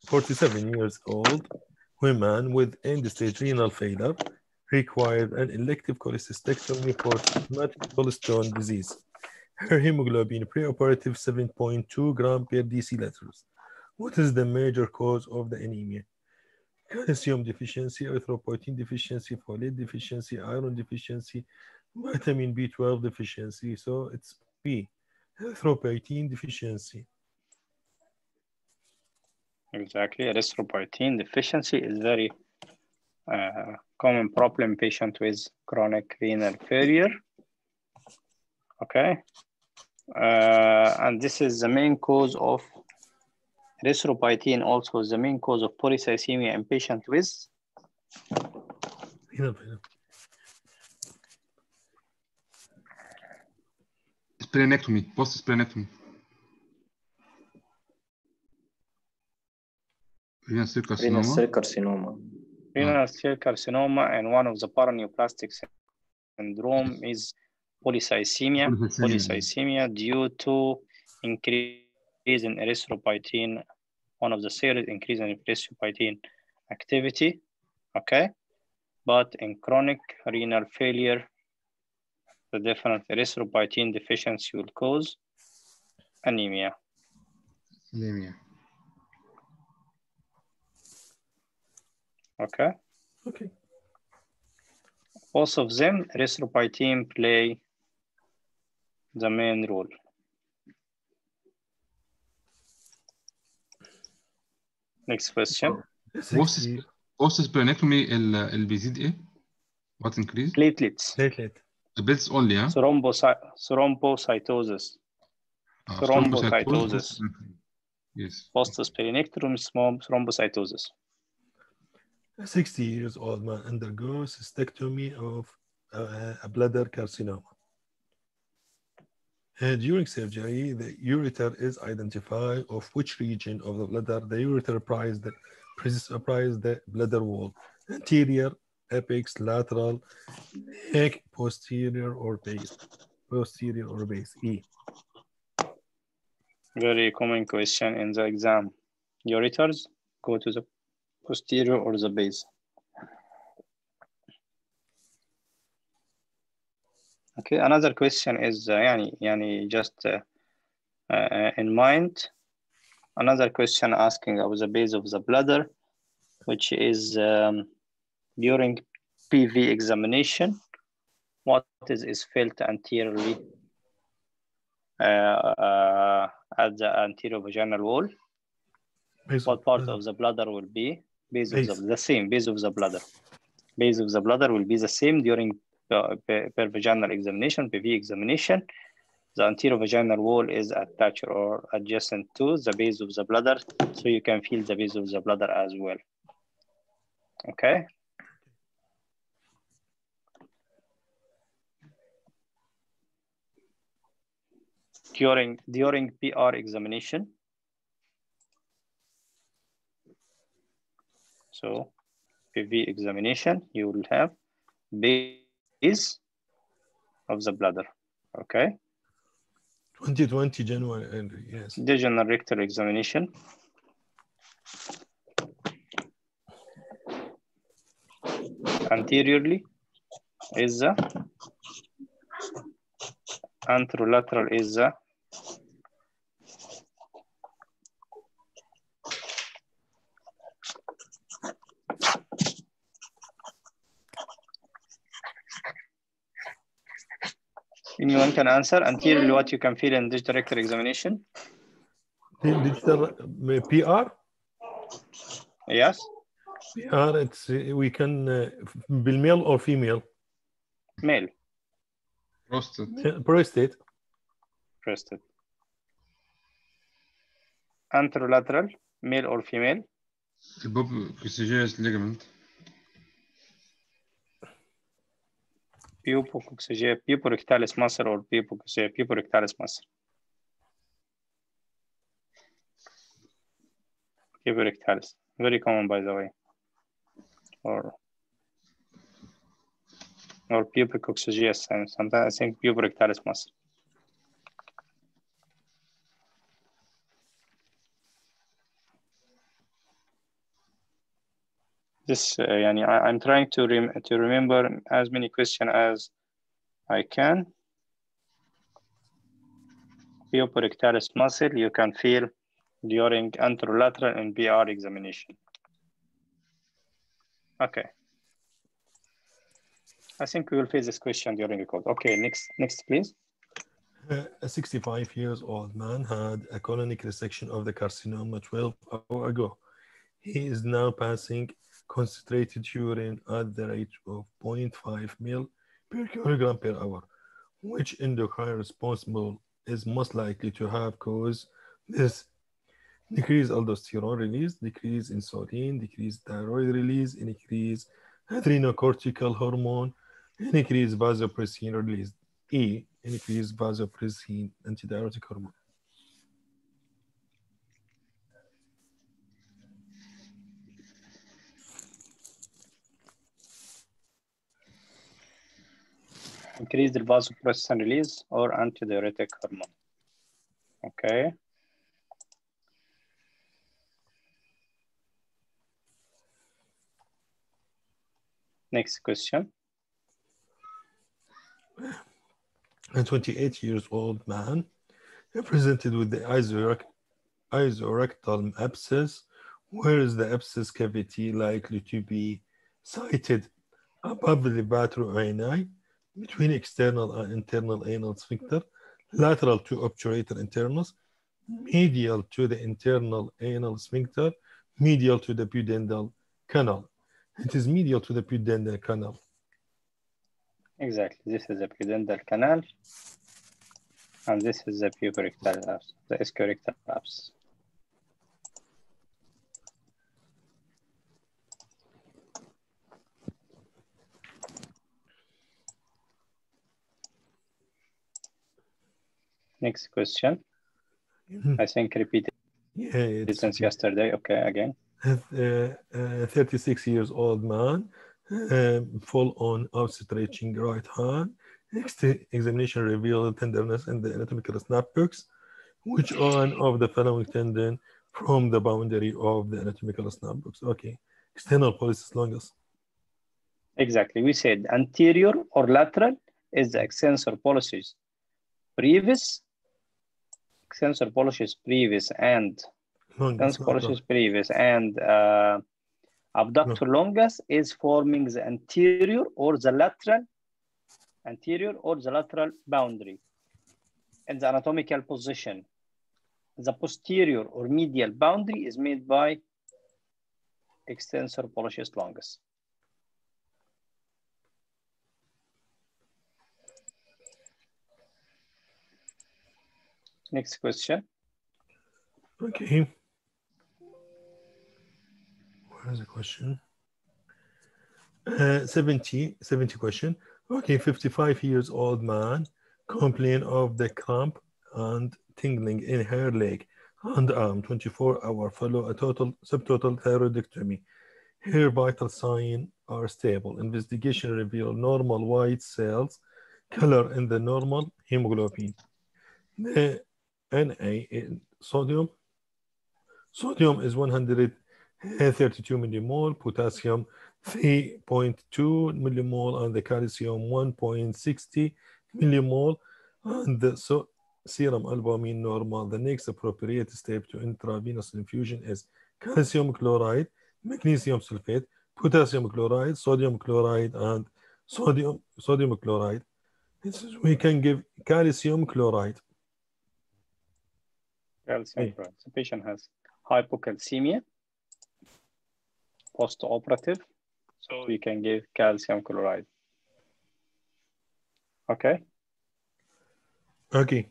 47 years old woman with end-stage renal failure required an elective cholecystectomy for symptomatic gallstone disease. Her hemoglobin preoperative 7.2 gram per deciliters. What is the major cause of the anemia? Calcium deficiency, erythropoietin deficiency, folate deficiency, iron deficiency, vitamin B12 deficiency. So it's B, erythropoietin deficiency. Exactly. Erythropoietin deficiency is very uh, common problem patient with chronic renal failure. Okay. Uh, and this is the main cause of erythropoietin also is the main cause of polycythemia in patient with Renal splenectomy post splenectomy renal cell renal cell carcinoma. renal cell carcinoma and one of the paraneoplastic syndrome is polycythemia. Polycythemia. Polycythemia due to increase in erythropoietin, one of the series increase in erythropoietin activity. Okay. But in chronic renal failure, the different erythropoietin deficiency will cause anemia. anemia Okay. Okay. Both of them, erythropoietin play the main role. Next question. What's 60 post splenectomy ال- اللي بيزيد ايه what increase Platelets, platelet. bills only ها thrombocy thrombocytosis, آه، thrombocytosis. yes post-splenectomy small thrombocytosis. A 60 years old man undergoes cystectomy of uh, a bladder carcinoma. During surgery, the ureter is identified of which region of the bladder the ureter prize the, prize the bladder wall, anterior, apex, lateral, neck, posterior, or base. Posterior or base, E. Very common question in the exam. Ureters go to the posterior or the base. Okay, another question is uh, يعني, يعني just uh, uh, in mind. Another question asking about the base of the bladder, which is um, during PV examination, what is, is felt anteriorly uh, uh, at the anterior vaginal wall? Base What of part bladder. of the bladder will be base, Base. of the, the same base of the bladder? Base of the bladder will be the same during uh, per, vaginal examination, PV examination. The anterior vaginal wall is attached or adjacent to the base of the bladder, so you can feel the base of the bladder as well. Okay. During during PR examination, So PV examination, you will have base of the bladder. Okay. 2020 January, and yes. Digital rectal examination. Anteriorly is the anterolateral is the Anyone can answer until what you can fill in this director examination? Digital uh, PR? Yes. PR, it's, uh, we can, uh, male or female? Male. Prostate. Prostate. Prostate. Anterolateral, male or female? The ligament. P por XG, puborectalis or P por XG, puborectalis Master. Very common by the way. Or or P por and sometimes I think puborectalis this uh, yani I, am trying to rem to remember as many questions as I can. Puborectalis muscle you can feel during anterolateral and PR examination. Okay. I think we will face this question during the code. Okay, next, next please. Uh, a 65 years old man had a colonic resection of the carcinoma 12 hours ago. He is now passing concentrated urine at the rate of 0.5 mil per kilogram per hour, which endocrine responsible is most likely to have caused this decrease aldosterone release, decrease insulin, decrease thyroid release, increase adrenocortical hormone, increase vasopressin release. E, increase vasopressin antidiuretic hormone. Increase the vasopressin release or antidiuretic hormone. Okay. Next question. A 28 years old man presented with the isorect- ischiorectal abscess. Where is the abscess cavity likely to be sited above the levator ani between external and internal anal sphincter, lateral to obturator internus, medial to the internal anal sphincter, medial to the pudendal canal. It is medial to the pudendal canal. Exactly. This is the pudendal canal. And this is the puborectal abs, the ischiorectal abs. Next question. Mhm. I think repeated Yeah, since yesterday. Okay, again. a uh, 36 years old man, um, full on outstretching right hand. Next examination revealed tenderness in the anatomical snap books, which one of the following tendon from the boundary of the anatomical snuffbox? Okay, external pollicis longus. Exactly. We said anterior or lateral is the extensor pollicis brevis, extensor pollicis brevis, and Longus. extensor pollicis brevis, and uh, abductor longus is forming the anterior or the lateral, anterior or the lateral boundary in the anatomical position. The posterior or medial boundary is made by extensor pollicis longus. Next question. Okay. Where is the question? Uh, 70, 70 question. Okay, 55 years old man complain of the cramp and tingling in her leg and arm 24 hour follow a total subtotal thyroidectomy. Her vital signs are stable. Investigation reveal normal white cells, color in the normal hemoglobin. The Na sodium. Sodium is 132 millimole, potassium 3.2 millimole, and the calcium 1.60 millimole, and so serum albumin normal. The next appropriate step to intravenous infusion is calcium chloride, magnesium sulfate, potassium chloride, sodium chloride, and sodium sodium chloride. This is, we can give calcium chloride. Calcium. The patient has hypocalcemia, post-operative, so we can give calcium chloride. Okay. Okay.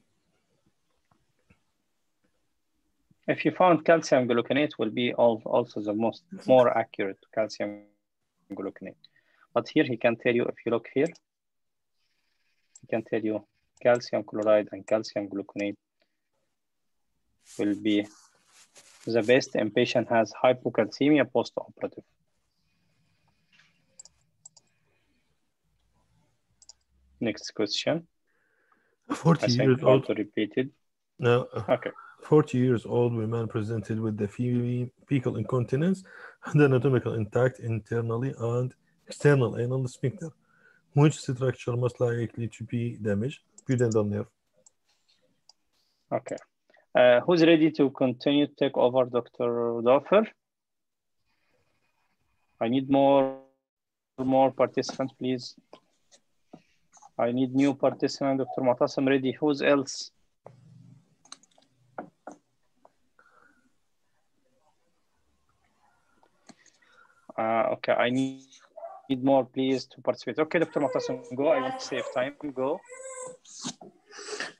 If you found calcium gluconate will be also the most more accurate calcium gluconate. But here he can tell you, if you look here, he can tell you calcium chloride and calcium gluconate will be the best and patient has hypocalcemia post-operative. Next question. 40 I think years old. to repeat. No, uh, Okay. 40 years old woman presented with the fecal incontinence and anatomical intact internally and external anal sphincter. Which structure most likely to be damaged? Pudendal nerve. Okay. Uh, who's ready to continue to take over Dr. Doffer? I need more, more participants, please. I need new participant, Dr. Matasam ready. Who's else? Uh, okay, I need, need more, please, to participate. Okay, Dr. Matasam, go. I want to save time. Go.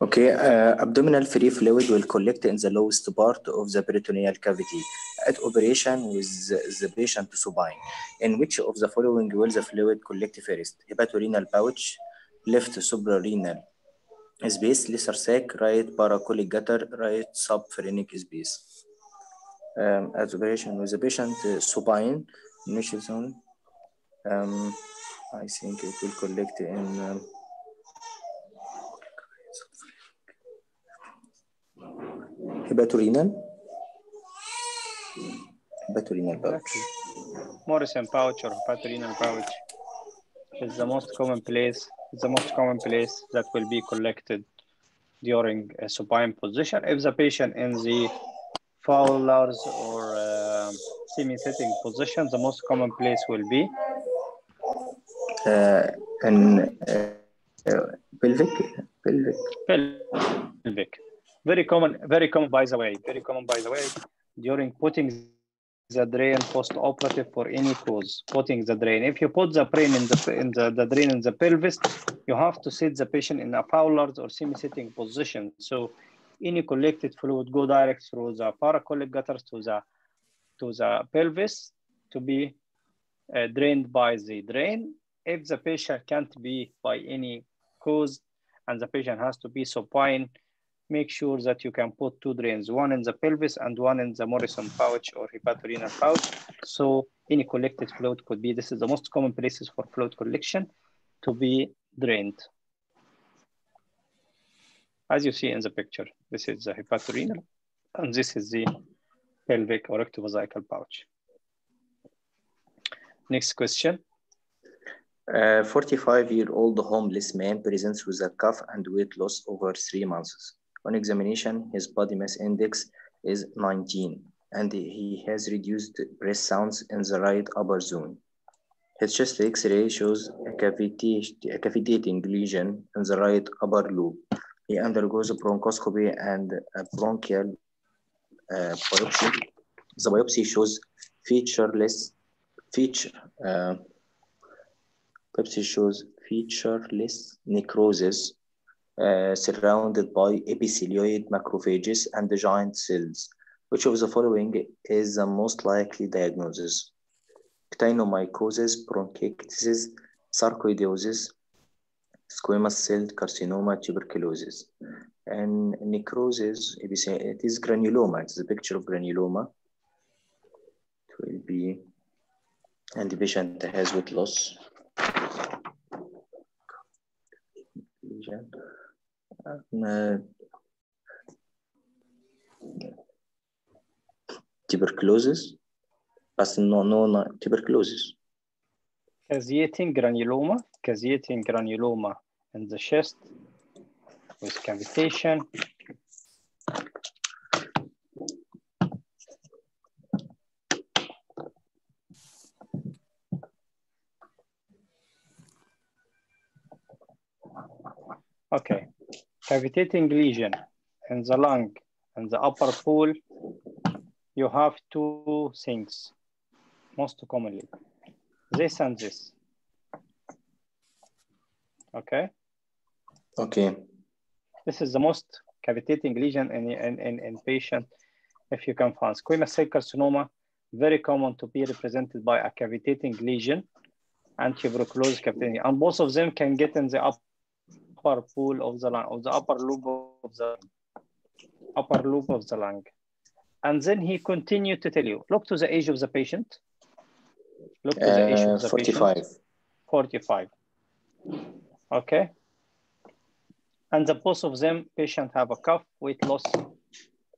Okay, uh, abdominal free fluid will collect in the lowest part of the peritoneal cavity at operation with the, patient supine. In which of the following will the fluid collect first? Hepatorenal pouch, left suprarenal space, lesser sac, right paracolic gutter, right subphrenic space. Um, at operation with the patient uh, supine, initial zone, um, I think it will collect in um, hepatorenal hepatorenal pouch Morison pouch or hepatorenal pouch is the most common place. It's the most common place that will be collected during a supine position. If the patient in the Fowler's or uh, semi-sitting position, the most common place will be uh, in uh, uh, pelvic pelvic pelvic. Very common, very common by the way, very common by the way, during putting the drain post-operative for any cause, putting the drain. If you put the drain in the, in the, the drain in the pelvis, you have to sit the patient in a Fowler's or semi-sitting position. So any collected fluid go direct through the paracolic gutters to the, to the pelvis to be uh, drained by the drain. If the patient can't be by any cause and the patient has to be supine, make sure that you can put two drains, one in the pelvis and one in the Morison pouch or hepatorenal pouch. So any collected fluid could be, this is the most common places for fluid collection to be drained. As you see in the picture, this is the hepatorenal and this is the pelvic or rectovesical pouch. Next question. A 45-year-old homeless man presents with a cough and weight loss over three months. On examination, his body mass index is 19, and he has reduced breath sounds in the right upper zone. His chest X-ray shows a, cavity, a cavitating lesion in the right upper lobe. He undergoes a bronchoscopy and a bronchial uh, biopsy. The biopsy shows featureless feature. Uh, biopsy shows featureless necrosis uh, surrounded by epithelioid macrophages and the giant cells. Which of the following is the most likely diagnosis? Actinomycosis, bronchiectasis, sarcoidosis, squamous cell carcinoma, tuberculosis. And necrosis, it is granuloma. It's a picture of granuloma. It will be, and the patient has weight loss. Uh, tuberculosis, but no, no, no tuberculosis. Caseating granuloma, caseating granuloma in the chest with cavitation. Okay, cavitating lesion in the lung and the upper pool, you have two things most commonly, this and this. Okay. Okay. This is the most cavitating lesion in, in, in, in patient if you can find. Squamous cell carcinoma, very common to be represented by a cavitating lesion and tuberculosis cavitating. And both of them can get in the upper pool of the lung, of the upper loop of the upper loop of the lung. And then he continued to tell you, look to the age of the patient. Look to the age Uh, of the 45. patient. 45. Okay. And the both of them, patient have a cough, weight loss,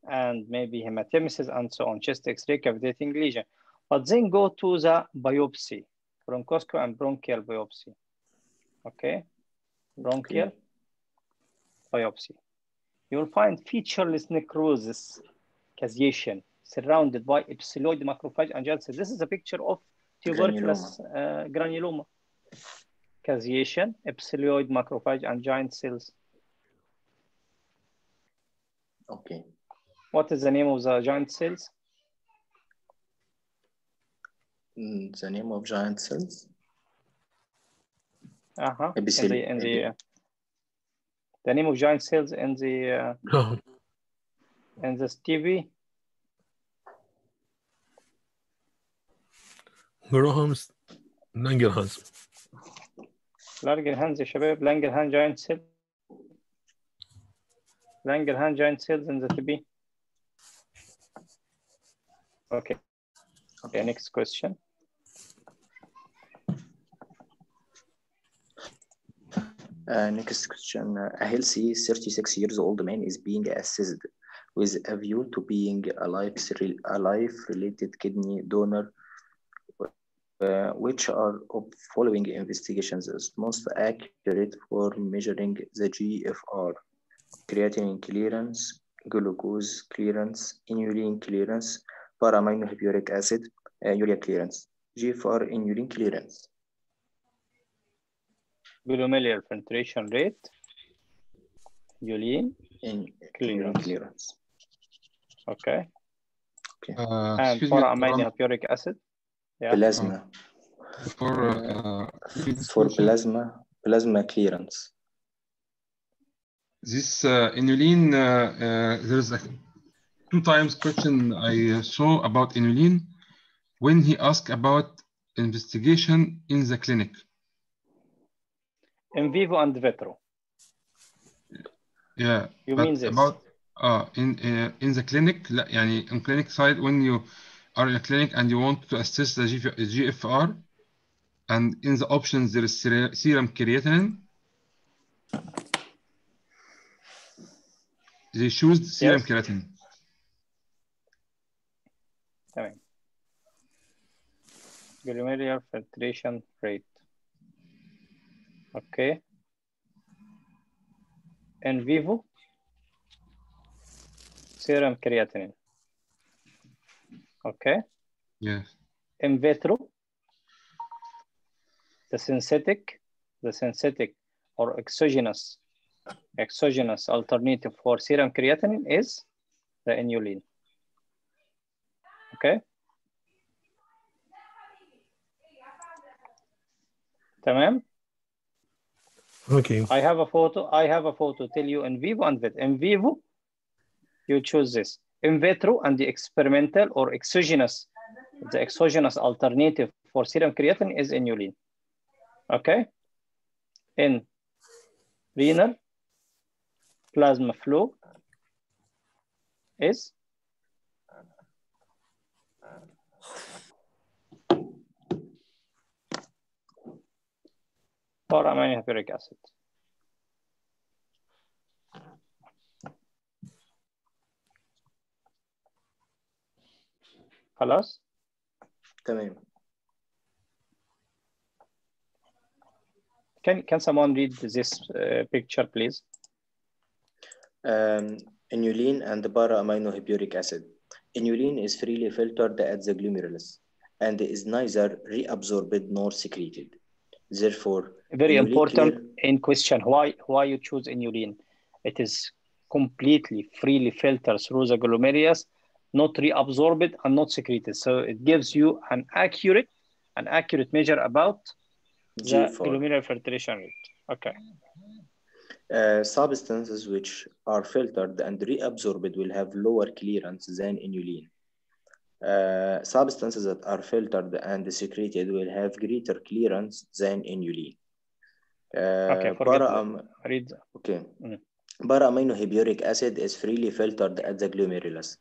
and maybe hematemesis and so on, chest x-ray, cavitating lesion. But then go to the biopsy, bronchoscopy and bronchial biopsy. Okay, bronchial biopsy. You will find featureless necrosis, caseation, surrounded by epithelioid macrophage and giant cells. This is a picture of tuberculous uh, granuloma. Caseation, epithelioid macrophage and giant cells. Okay. What is the name of the giant cells? Mm, The name of giant cells? Uh-huh. In the, in the, uh, the name of joint sales in the uh, oh. in this TB. Graham's Langerhans. Langerhans يا شباب Langerhans giant cell. Langerhans joint sales in the TB. Okay. Okay, next question. Uh, next question. A healthy 36 years old man is being assessed with a view to being a life a life-related kidney donor. Uh, which are of following investigations is most accurate for measuring the GFR, creatinine clearance, glucose clearance, inulin clearance, paraminohippuric acid, uh, urea clearance, GFR inulin clearance. Glomerular filtration rate. Urine. In Clearance. clearance. Okay. Uh, And excuse me, paraminohippuric acid. Yeah. Plasma. for uh, For plasma, plasma clearance. this uh, inulin, uh, uh, there's a two times question I saw about inulin when he asked about investigation in the clinic in vivo and vitro. Yeah. You mean this? About, uh, in, uh, in the clinic, لا, in clinic side, when you are in a clinic and you want to assess the GFR, and in the options there is serum creatinine, they choose serum yes. creatinine. Tamam. Glomerular filtration rate. Okay. In vivo. Serum creatinine. Okay. yes in vitro, the synthetic, the synthetic or exogenous, exogenous alternative for serum creatinine is the inulin. Okay. تمام. Okay. I have a photo. I have a photo. Tell you in vivo and vitro. In vivo, you choose this. In vitro and the experimental or exogenous, the exogenous alternative for serum creatinine is inulin. Okay. In renal, plasma flow is are aminohydric acid. خلاص تمام can can someone read this uh, picture please? Um, inulin and the para amino hippuric acid. Inulin is freely filtered at the glomerulus and is neither reabsorbed nor secreted. Therefore, very important clear- in question why why you choose inulin? It is completely freely filtered through the glomerulus not reabsorbed and not secreted. So it gives you an accurate an accurate measure about the GFR. glomerular filtration rate. Okay. Uh, substances which are filtered and reabsorbed will have lower clearance than inulin. Uh, substances that are filtered and secreted will have greater clearance than inulin. Uh, Okay, forget para- Read. Okay. Mm. Para-aminohippuric acid is freely filtered at the glomerulus.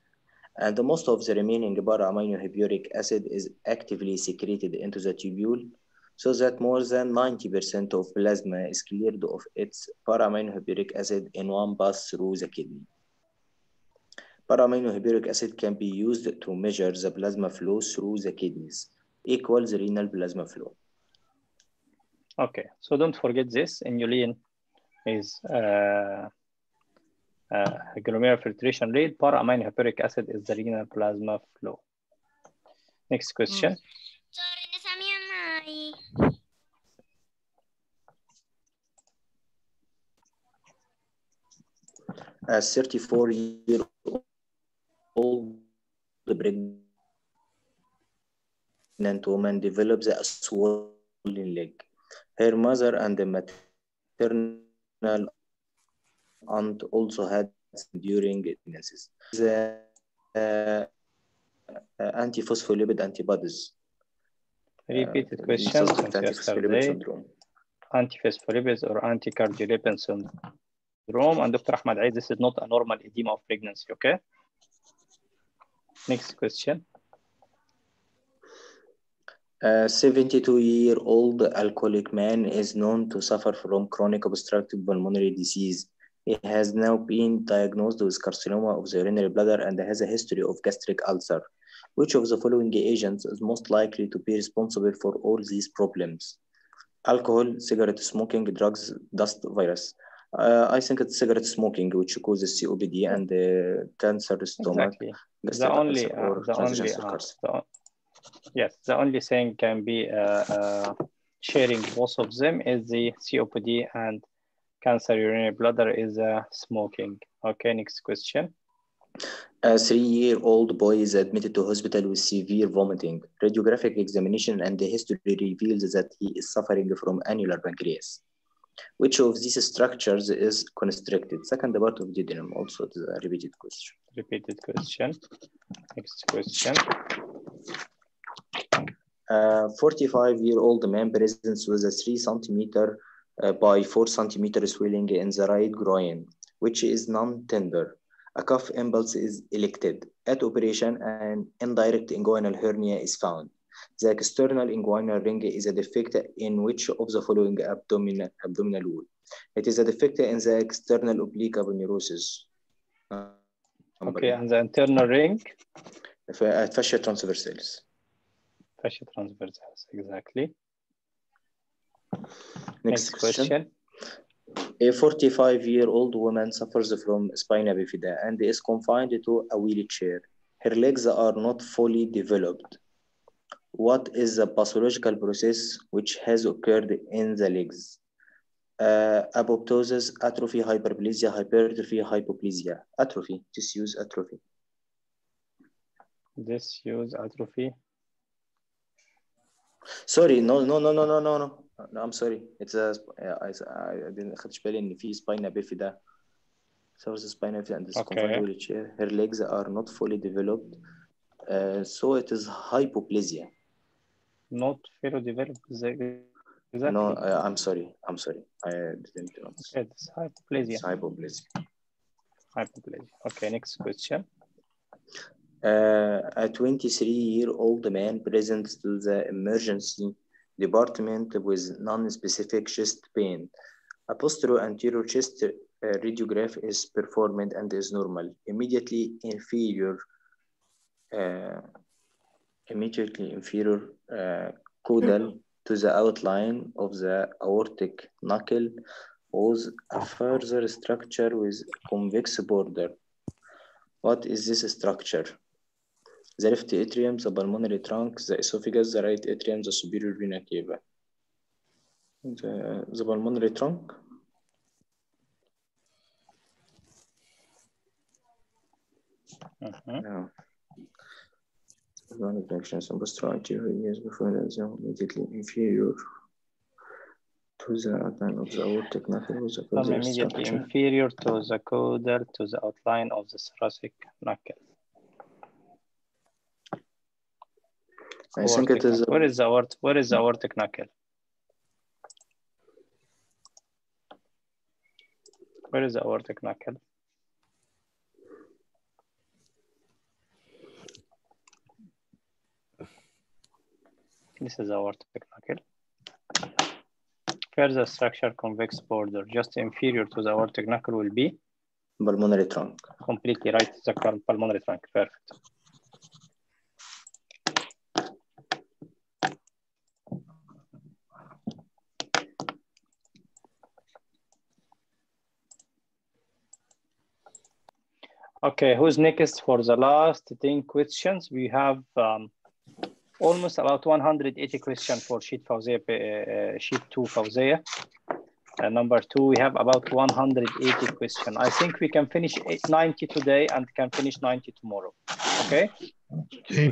And most of the remaining para-aminohippuric acid is actively secreted into the tubule so that more than 90% of plasma is cleared of its para-aminohippuric acid in one pass through the kidney. Para-aminohippuric acid can be used to measure the plasma flow through the kidneys, equals renal plasma flow. Okay, so don't forget this. Inulin is uh, uh, glomerular filtration rate. Para-aminohippuric acid is the renal plasma flow. Next question. Sorry, nasamia mai. A 34 year old pregnant woman develops a swollen leg. Her mother and the maternal aunt also had during pregnancy. The uh, uh, antiphospholipid antibodies. Repeated uh, question since antiphospholipid yesterday. syndrome. Antiphospholipids or anticardiolipin syndrome. And Dr. Ahmad Aid, this is not a normal edema of pregnancy, okay? Next question. A 72 year old alcoholic man is known to suffer from chronic obstructive pulmonary disease. He has now been diagnosed with carcinoma of the urinary bladder and has a history of gastric ulcer. Which of the following agents is most likely to be responsible for all these problems? Alcohol, cigarette smoking, drugs, dust, virus. Uh, I think it's cigarette smoking, which causes COPD and uh, cancer stomach, Exactly. The only, uh, the only, uh, the, yes, the only thing can be uh, uh, sharing both of them is the COPD and cancer urinary bladder is uh, smoking. Okay, next question. A three-year-old boy is admitted to hospital with severe vomiting. Radiographic examination and the history reveals that he is suffering from annular pancreas. Which of these structures is constricted? Second part of the duodenum, also it is a repeated question. Repeated question. Next question. A 45-year-old man presents with a 3 centimeter uh, by 4 centimeter swelling in the right groin, which is non-tender. A cough impulse is elected. At operation, an indirect inguinal hernia is found. The external inguinal ring is a defect in which of the following abdominal, abdominal wall? It is a defect in the external oblique aponeurosis. Uh, Okay, and the internal ring, uh, fascia transversalis. fascia transversalis, exactly. Next, Next question. question. A 45 year old woman suffers from spina bifida and is confined to a wheelchair. Her legs are not fully developed What is the pathological process which has occurred in the legs? Uh, apoptosis, atrophy, hyperplasia, hypertrophy, hypoplasia. Atrophy, disuse atrophy. Disuse atrophy. Sorry, no, no, no, no, no, no, no. No, I'm sorry. It's a, I, I didn't خدش بالي إن في spina bifida. So the spina bifida and this Okay. confined wheelchair. Her legs are not fully developed. Uh, so it is hypoplasia. Not fully developed. Exactly. No, uh, I'm sorry. I'm sorry. I didn't know. Okay, it's hypoplasia. It's hypoplasia. Hypoplasia. Okay, next question. Uh, a 23 year old man presents to the emergency department with non-specific chest pain. A posterior anterior chest uh, radiograph is performed and is normal. Immediately inferior, uh, immediately inferior caudal to the outline of the aortic knuckle was a further structure with convex border. What is this structure? The left atrium, the pulmonary trunk, the esophagus, the right atrium, the superior vena cava. The, the pulmonary trunk, Mhm. no. One some posterior anterior years before the immediately inferior To the outline of the aortic knuckle with the further immediately inferior to the caudal to the outline of the thoracic knuckle. I think it is knuckle. Where is the aort? Where is the aortic knuckle? Where is the aortic knuckle? This is aortic knuckle. Further structure convex border just inferior to the aortic knuckle will be pulmonary trunk. completely right the pul- pulmonary trunk. Perfect. Okay, who's next for the last 10 questions? We have um, almost about 180 questions for sheet Fawzia, uh, sheet two Fawzia. Uh, number two, we have about 180 questions. I think we can finish eight- 90 today and can finish 90 tomorrow. Okay? Okay.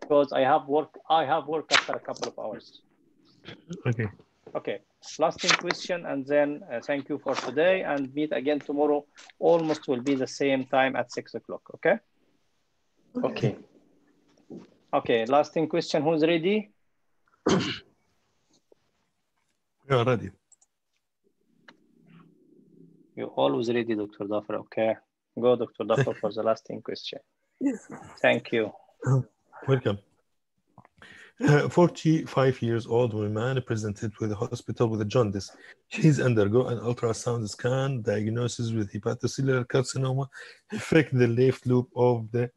Because I have work, I have work after a couple of hours. Okay. Okay, last thing question, and then uh, thank you for today, and meet again tomorrow. Almost will be the same time at six o'clock. Okay. Okay. Okay. Okay, last thing question. Who's ready? (coughs) We are ready. You always ready, Dr. Dafra. Okay. Go, Dr. Dafra, for the last thing question. Thank you. (coughs) Welcome. Uh, 45 years old woman presented with the hospital with a jaundice. She's undergo an ultrasound scan diagnosis with hepatocellular carcinoma affect the left loop of the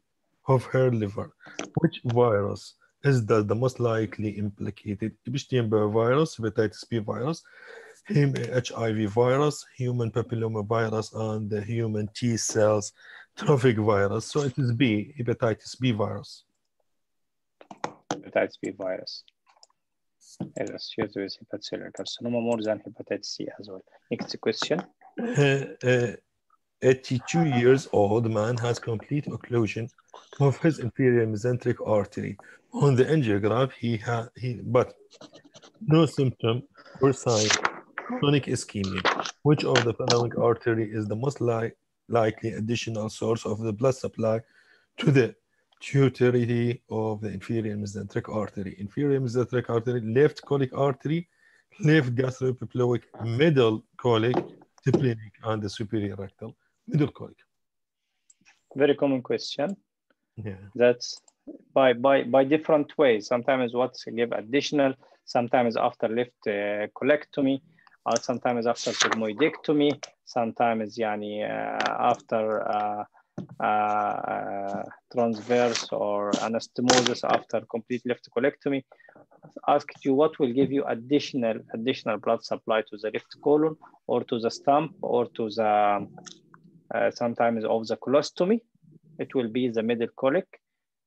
of her liver. Which virus is the, the most likely implicated? Epstein-Barr virus, hepatitis B virus, HIV virus, human papilloma virus, and the human T cells trophic virus. So it is B, hepatitis B virus. Hepatitis B virus. Is associated with hepatocellular carcinoma more than hepatitis C as well. Next question. Uh, uh, 82 years old man has complete occlusion of his inferior mesenteric artery. On the angiograph, he had he but no symptom or sign chronic ischemia. Which of the following artery is the most li- likely additional source of the blood supply to the tutority of the inferior mesenteric artery? Inferior mesenteric artery, left colic artery, left gastroepiploic, middle colic, splenic, and the superior rectal, Very common question. Yeah. That's by by by different ways. Sometimes what's give additional, sometimes after left uh, colectomy, or sometimes after sigmoidectomy, sometimes yani, uh, after uh, uh, transverse or anastomosis after complete left colectomy. Asked you what will give you additional additional blood supply to the left colon or to the stump or to the uh, sometimes of the colostomy. It will be the middle colic.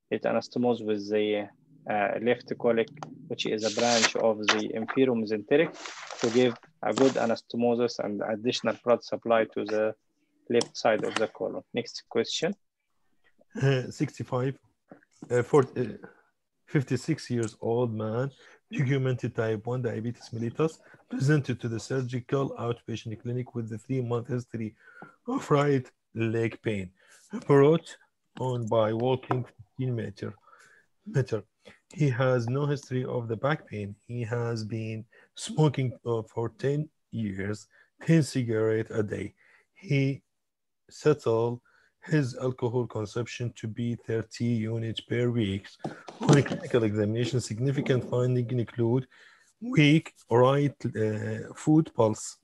It anastomoses with the uh, left colic, which is a branch of the inferior mesenteric, to give a good anastomosis and additional blood supply to the left side of the colon. Next question. Uh, 65, uh, 40, uh, 56 years old man, documented type 1 diabetes mellitus, presented to the surgical outpatient clinic with the three-month history of right leg pain, brought on by walking 15 meter. meter. He has no history of the back pain. He has been smoking uh, for 10 years, 10 cigarettes a day. He settled his alcohol consumption to be 30 units per week. On clinical examination, significant findings include weak right uh, foot pulse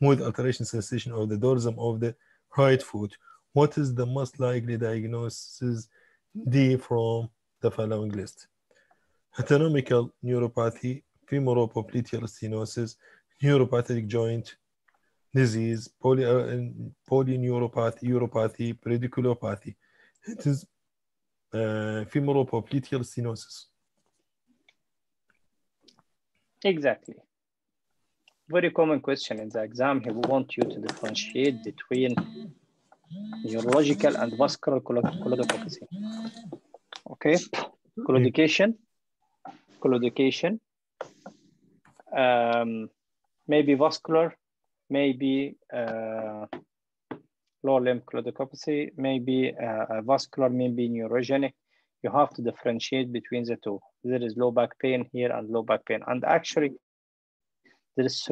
with alteration sensation of the dorsum of the right foot. What is the most likely diagnosis D from the following list? Autonomical neuropathy, femoropopliteal stenosis, neuropathic joint disease, poly, uh, polyneuropathy, uropathy, radiculopathy. It is uh, femoropopliteal stenosis. Exactly. Very common question in the exam. He want you to differentiate between neurological and vascular collodopathy. Okay, claudication, claudication. Um, maybe vascular, maybe uh, lower limb claudicopathy, maybe uh, vascular, maybe neurogenic. You have to differentiate between the two. There is low back pain here and low back pain. And actually, there is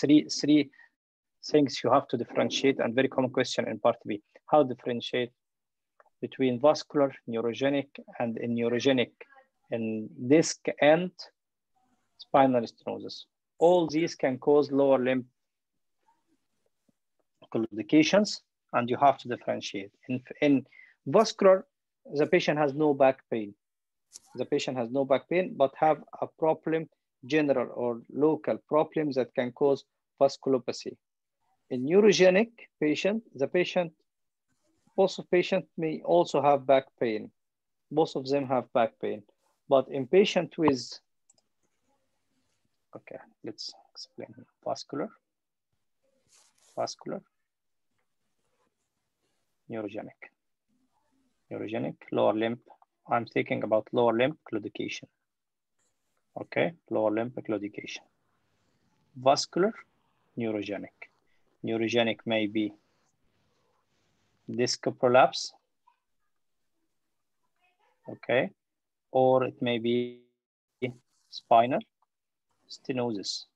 three, three things you have to differentiate and very common question in part B. How differentiate between vascular, neurogenic, and in neurogenic in disc and spinal stenosis. All these can cause lower limb claudications and you have to differentiate. In, in vascular, the patient has no back pain. The patient has no back pain, but have a problem, general or local problems that can cause vasculopathy. In neurogenic patient, the patient, both of patient may also have back pain. Both of them have back pain. But in patient with, okay, let's explain vascular, vascular, neurogenic, neurogenic, lower limb. I'm thinking about lower limb claudication. Okay, lower limb claudication. Vascular, neurogenic. Neurogenic may be disc prolapse. Okay, or it may be spinal stenosis.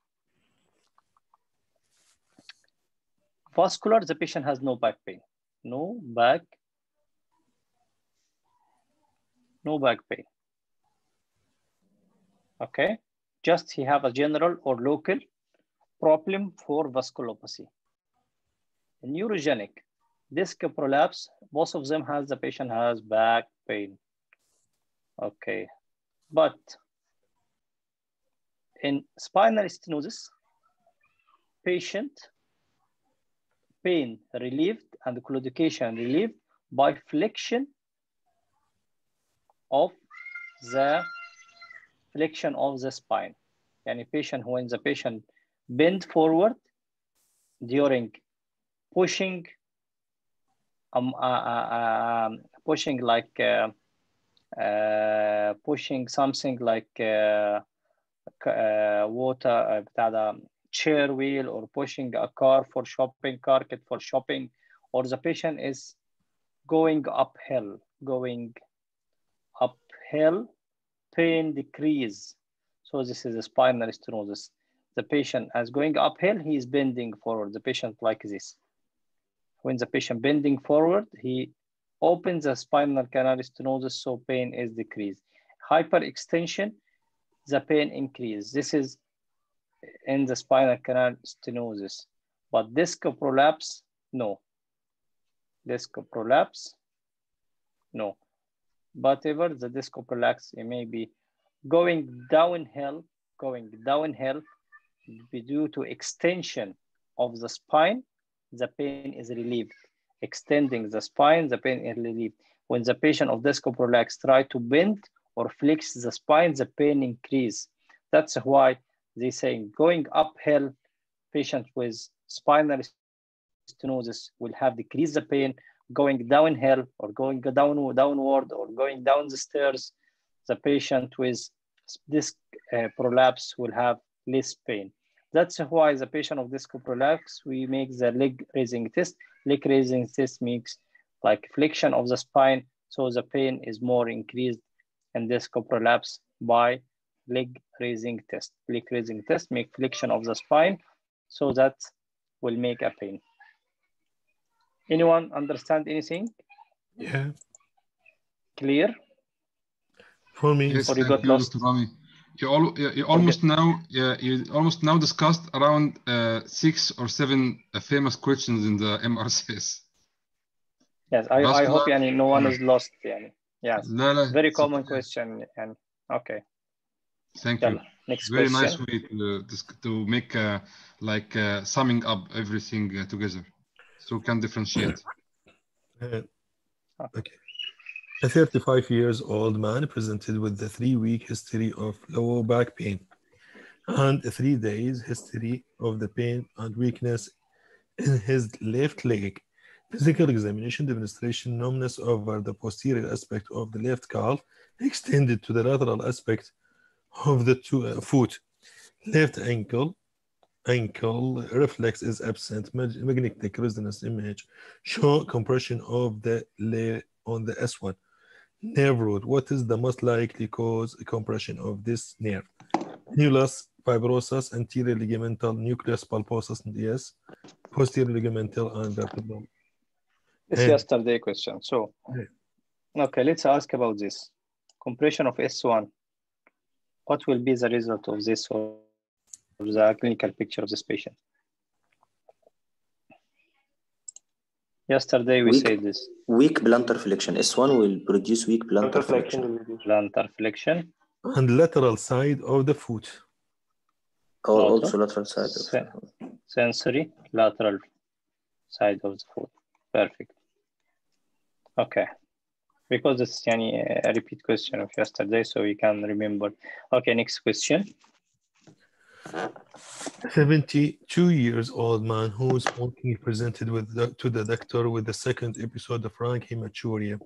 Vascular, the patient has no back pain. No back, no back pain. Okay, just he have a general or local problem for vasculopathy. Neurogenic, disc prolapse, both of them has the patient has back pain. Okay, but in spinal stenosis, patient pain relieved and the claudication relieved by flexion of the flexion of the spine. Yani patient, when the patient bend forward during pushing, um, uh, uh, um, pushing like uh, uh, pushing something like uh, uh, water, uh, chair wheel or pushing a car for shopping, car kit for shopping, or the patient is going uphill, going uphill, pain decrease. So this is a spinal stenosis. The patient as going uphill, he is bending forward. The patient like this. When the patient bending forward, he opens the spinal canal stenosis, so pain is decreased. Hyperextension, the pain increase. This is in the spinal canal stenosis. But disc prolapse, no. Disc prolapse, no. Whatever the disc prolapse, it may be going downhill, going downhill due to extension of the spine, the pain is relieved. Extending the spine, the pain is relieved. When the patient of disc prolapse try to bend or flex the spine, the pain increase. That's why they say going uphill, patient with spinal stenosis will have decreased the pain. Going downhill or going down, downward or going down the stairs, the patient with disc uh, prolapse will have less pain. That's why the patient of disc prolapse, we make the leg raising test. Leg raising test makes like flexion of the spine, so the pain is more increased in disc prolapse by leg raising test. Leg raising test make flexion of the spine, so that will make a pain. Anyone understand anything? Yeah. Clear? For me, Yes, Or you thank got you, lost? Dr. Rami. You, al you, you almost now yeah, you almost now discussed around uh, six or seven uh, famous questions in the MRCS. Yes, I, I Vascular- hope yani, no one Yeah. is lost. Yani. Yes, لا لا very it's common okay. question. And okay, Thank you. Yalla, next Very question. nice way to, dis- to make uh, like uh, summing up everything uh, together, we can differentiate. Uh, okay. A 35 years old man presented with the three week history of lower back pain and three days history of the pain and weakness in his left leg. Physical examination demonstration numbness over the posterior aspect of the left calf extended to the lateral aspect of the two, uh, foot, left ankle, ankle reflex is absent. Magnetic resonance image show compression of the layer on the S1. Nerve root. What is the most likely cause compression of this nerve? Nucleus fibrosus, anterior ligamental nucleus pulposus, yes. Posterior ligamental and vertebral. It's And- yesterday question. So, okay, let's ask about this. Compression of S1. What will be the result of this the clinical picture of this patient? Yesterday we Weak. said this. Weak plantar flexion. S1 will produce weak plantar Flexion flexion. Plantar flexion. And lateral side of the foot. Or Also, also lateral side. of- se- sensory lateral side of the foot. Perfect. Okay. Because it's yani, a repeat question of yesterday, so we can remember. Okay, next question. 72 years old man who is smoking presented with the, to the doctor with the second episode of frank hematuria.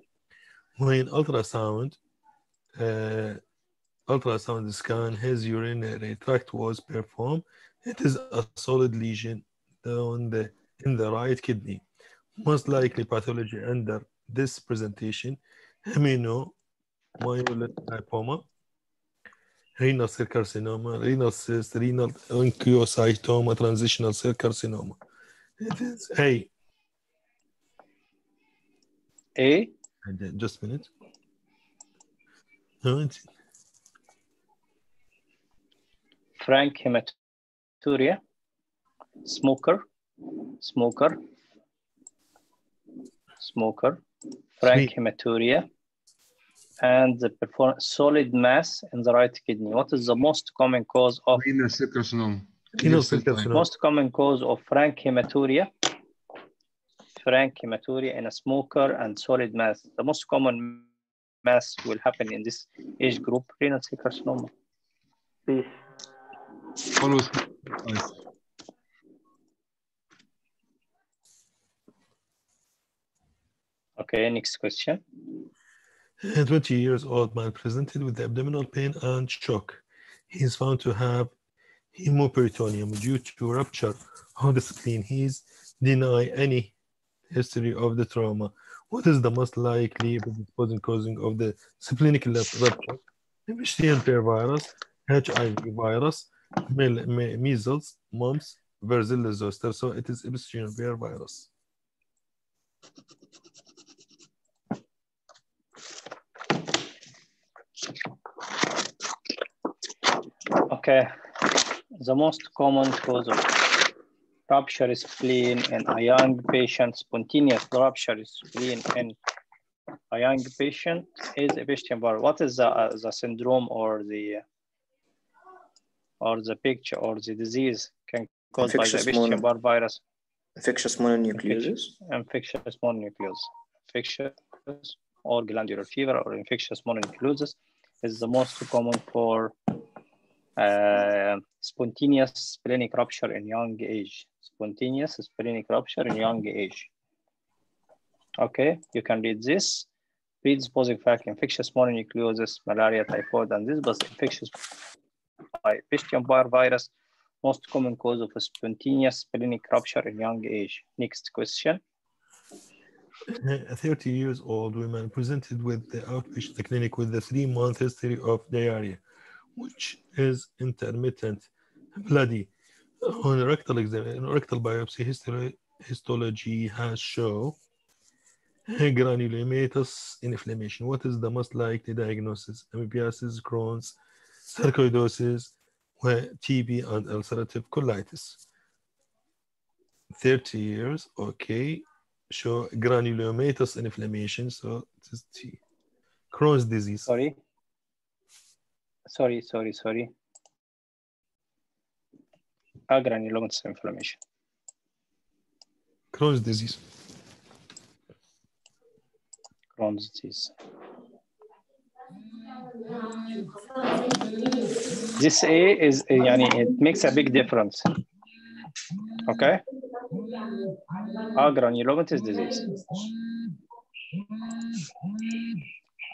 When ultrasound, uh, ultrasound scan, his urinary tract was performed. It is a solid lesion on the in the right kidney. Most likely pathology under this presentation, hemino-myeloid lipoma, renal cell carcinoma, renal cyst, renal oncocytoma, transitional cell carcinoma. It is A. A. And then just a minute. No, Frank hematuria, smoker, smoker, smoker, Frank Sweet. hematuria, and the perform solid mass in the right kidney. What is the most common cause of Renal cell carcinoma. renal cell cell carcinoma. most common cause of frank hematuria? Frank hematuria in a smoker and solid mass. The most common mass will happen in this age group, renal cell carcinoma. Please. Always. Nice. Okay, next question. A (laughs) 20 years old man presented with abdominal pain and shock. He is found to have hemoperitoneum due to rupture of the spleen. He is deny any history of the trauma. What is the most likely predisposing causing of the splenic rupture? Epstein virus, HIV virus, measles, mumps, varicella zoster. So it is Epstein virus. Okay, the most common cause of rupture spleen in a young patient, spontaneous rupture spleen in a young patient is Epstein-Barr. What is the, uh, the syndrome or the or the picture or the disease can caused by the Infectious Epstein-Barr virus? Infectious mononucleosis. Infectious mononucleosis. Infectious or glandular fever or infectious mononucleosis is the most common for uh, spontaneous splenic rupture in young age. Spontaneous splenic rupture in young age. Okay, you can read this. Predisposing factor, infectious mononucleosis, malaria, typhoid, and this was infectious by Epstein-Barr virus, most common cause of spontaneous splenic rupture in young age. Next question. A (laughs) 30 years old woman presented with the outpatient clinic with a three month history of diarrhea, which is intermittent, bloody. On rectal exam, rectal biopsy history, histology has shown granulomatous inflammation. What is the most likely diagnosis? Amoebiasis, Crohn's, sarcoidosis, TB, and ulcerative colitis. 30 years, okay show granulomatous inflammation. So it is T. Crohn's disease. Sorry. Sorry, sorry, sorry. Ah, granulomatous inflammation. Crohn's disease. Crohn's disease. This A is, يعني, it makes a big difference. Okay? Ah, granulomatous disease.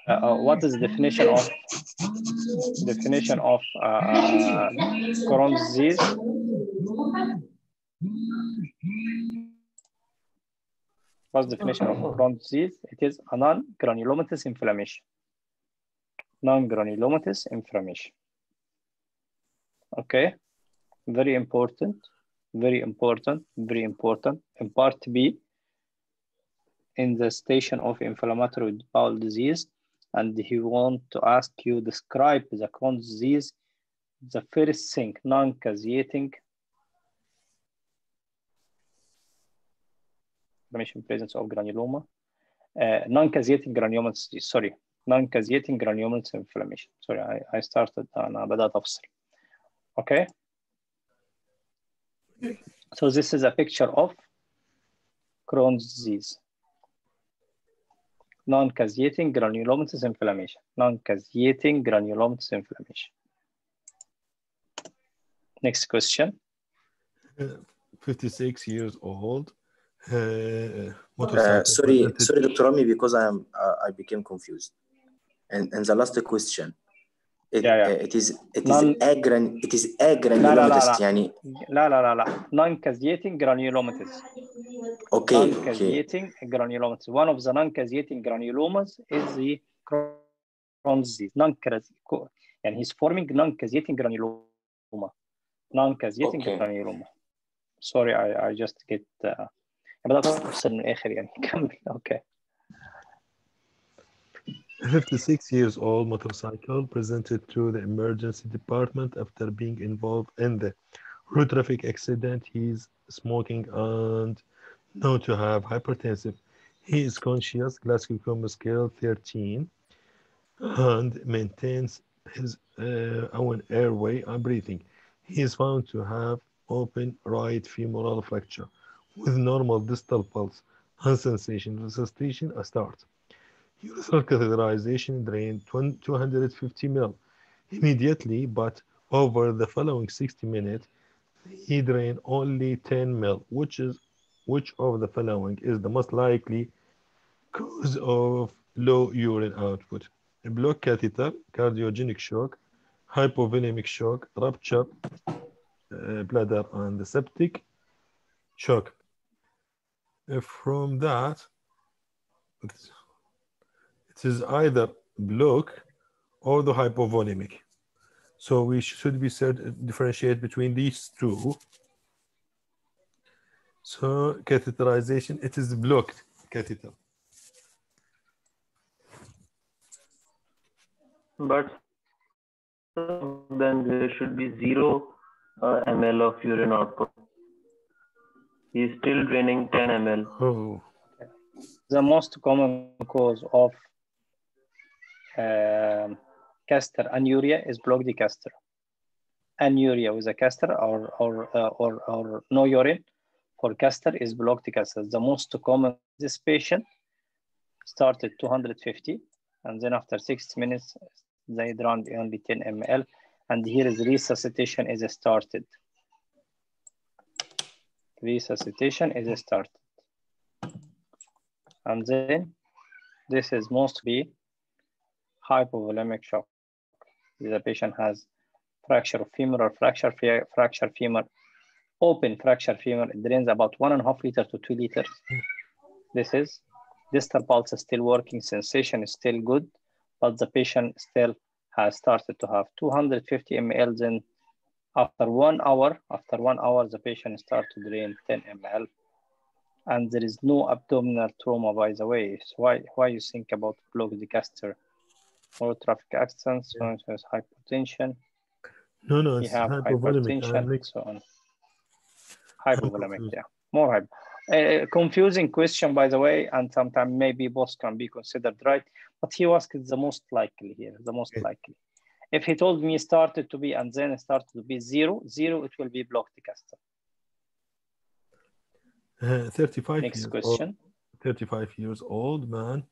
Uh, uh, what is the definition of definition of uh, Crohn's disease? What's the definition of Crohn's disease? It is a non-granulomatous inflammation. Non-granulomatous inflammation. Okay, very important, very important, very important. In part B, in the station of inflammatory bowel disease, and he want to ask you describe the Crohn's disease, the first thing, non-caseating inflammation presence of granuloma, uh, non-caseating granulomatous disease, sorry, non-caseating granulomatous inflammation. Sorry, I, I started أنا بدأت أفصل. Okay. So this is a picture of Crohn's disease. Non-caseating granulomatous inflammation. Non-caseating granulomatous inflammation. Next question. Uh, 56 years old. Uh, Uh, sorry, sorry, Dr. Rami, because I am uh, I became confused. And and the last question, it, Yeah, yeah. uh, it is it is Non- agran it is لا لا agranulomatous لا. يعني لا لا لا لا. Non-caseating granulomatous. okay okay non-caseating granulomas. One of the non-caseating granulomas is the Crohn's disease. Non-caseating, and he's forming non-caseating granuloma. Non-caseating Okay. granuloma. Sorry, I, I just get uh, بدأت أفصل من الآخر يعني كمل. Okay. 56 years old motorcycle presented to the emergency department after being involved in the road traffic accident. He's smoking and known to have hypertensive. He is conscious, Glasgow Coma scale 13, and maintains his uh, own airway and breathing. He is found to have open right femoral fracture with normal distal pulse and sensation. Resuscitation a start. Urethral catheterization drained 20 250 ml immediately, but over the following 60 minutes, he drained only 10 ml, which is which of the following is the most likely cause of low urine output? A block catheter, cardiogenic shock, hypovolemic shock, rupture uh, bladder and septic shock. Uh, From that, it is either block or the hypovolemic. So we should be cert- differentiate between these two. So catheterization, it is blocked catheter. But then there should be zero uh, ml of urine output. He is still draining 10 ml. Oh, The most common cause of um, catheter anuria is block blocked catheter. Anuria with a catheter or, or, uh, or, or no urine for catheter is block blocked catheter. The most common, this patient started 250 and then after 60 minutes, they drank only 10 ml and here is resuscitation is started. Resuscitation is started. And then this is mostly hypovolemic shock. The patient has fracture of femur fracture, fracture femur, open fracture femur. It drains about one and a half liter to two liters. This is distal pulse is still working, sensation is still good, but the patient still has started to have 250 ml. Then after one hour, after one hour, the patient start to drain 10 ml. And there is no abdominal trauma, by the way. So why, why you think about blocked catheter? Or traffic accidents, for instance, hypertension, no, no, it's have hypertension, so on. Confused. yeah, more hypo. Uh, confusing question, by the way, and sometimes maybe both can be considered right, but he was the most likely here, the most Okay. likely. If he told me started to be and then started to be zero, zero, it will be blocked catheter. Uh, 35 Next years old, question. 35 years old man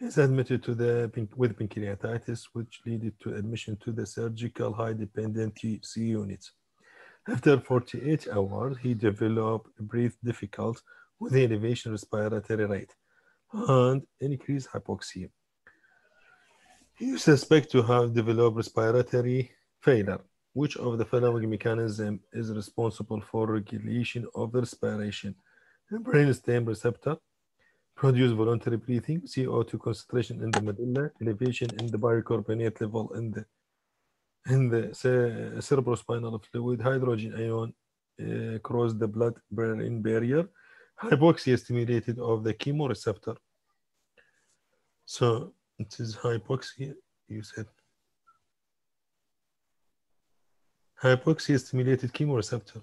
is admitted to the with pancreatitis, which led to admission to the surgical high dependency unit. After 48 hours, he developed breath difficult with elevation respiratory rate and increased hypoxia. He suspect to have developed respiratory failure. which of the following mechanism is responsible for regulation of the respiration? Brainstem receptor, produce voluntary breathing, CO2 concentration in the medulla, elevation in the bicarbonate level in the in the ce- cerebrospinal fluid, hydrogen ion uh, cross the blood-brain barrier, hypoxia stimulated of the chemoreceptor. So it is hypoxia, you said. Hypoxia stimulated chemoreceptor.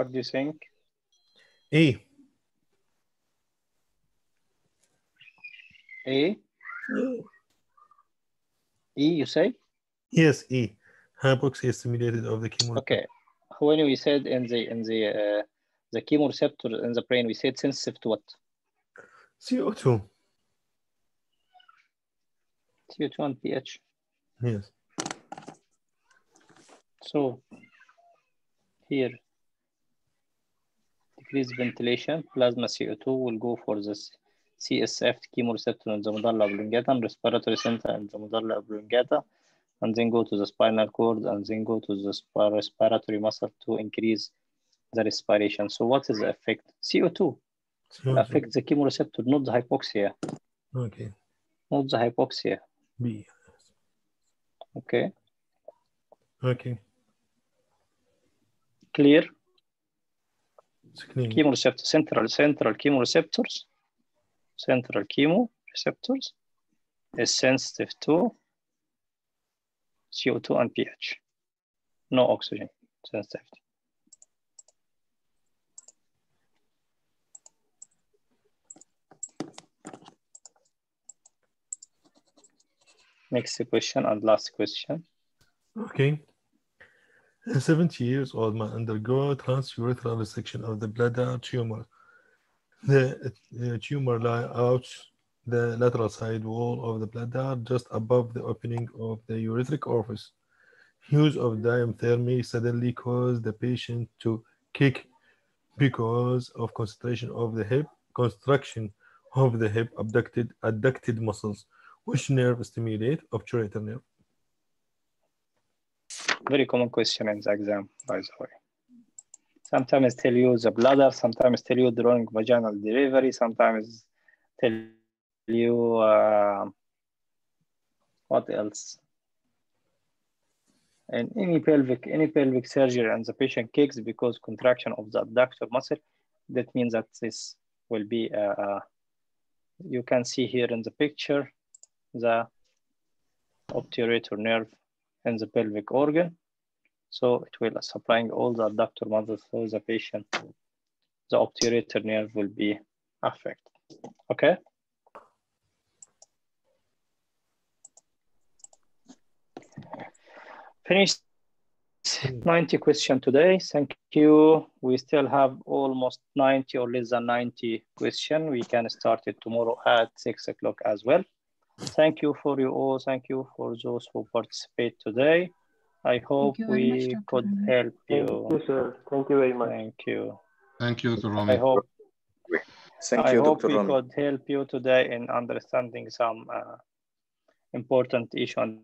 What do you think? e. e. you say? Yes, E. Hypoxia stimulated of the chemoreceptor. Okay. When we said in the in the uh, the chemoreceptor in the brain, we said sensitive to what? CO2. CO2 and pH. Yes. So here, decreased ventilation, plasma CO2 will go for this CSF chemoreceptor in the medulla oblongata and respiratory center in the medulla oblongata, and then go to the spinal cord and then go to the sp- respiratory muscle to increase the respiration. So what is the effect? CO2 CO2. affects the chemoreceptor, not the hypoxia, Okay. not the hypoxia. B. Okay, Okay. clear? It's clean. chemoreceptor, central, central chemoreceptors, central chemoreceptors is sensitive to CO2 and pH. No oxygen sensitivity. Next question and last question. Okay. A 70 years old man undergo transurethral resection of the bladder tumor. The uh, tumor lie out the lateral side wall of the bladder just above the opening of the ureteric orifice. Use of diathermy suddenly caused the patient to kick because of concentration of the hip, construction of the hip abducted adducted muscles, which nerve stimulate obturator nerve. Very common question in the exam, by the way. Sometimes tell you the bladder, sometimes tell you during vaginal delivery, sometimes tell you uh, what else? And any pelvic, any pelvic surgery and the patient kicks because contraction of the adductor muscle, that means that this will be, uh, uh, you can see here in the picture, the obturator nerve in the pelvic organ. So it will supplying all the abductor muscles for the patient. The obturator nerve will be affected. Okay. Finished hmm. 90 question today. Thank you. We still have almost 90 or less than 90 question. We can start it tomorrow at six o'clock as well. Thank you for you all. Thank you for those who participate today. I hope you very much, we Dr. could Rami. help Thank you. you, sir. Thank you very much. Thank you. Thank you, Dr. I hope Thank I you, hope Dr. we Rami. could help you today in understanding some uh, important issue on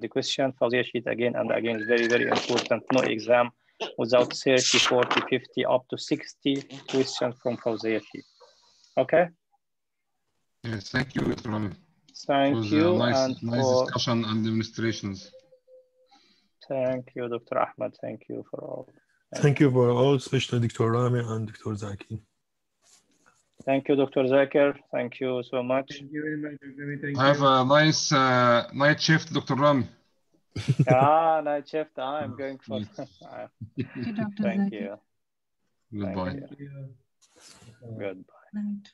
the question. Fawzia sheet again and again is very, very important. No exam without 30, 40, 50, up to 60 questions from Fawzia sheet. Okay, Yes, thank you, Dr. Rami. It thank was you. a nice, and nice for, discussion and demonstrations. thank you, Dr. Ahmed. Thank you for all. Thank you for all, especially Dr. Rami and Dr. Zaki. Thank you, Dr. Zakir. Thank you so much. Thank you very much, Dr. Rami. Thank Have you. a nice uh, night shift, Dr. Rami. (laughs) ah, night shift. I'm going for. (laughs) Thank you, Dr. Thank Zaki. you. Goodbye. Thank Thank you. Goodbye. Night.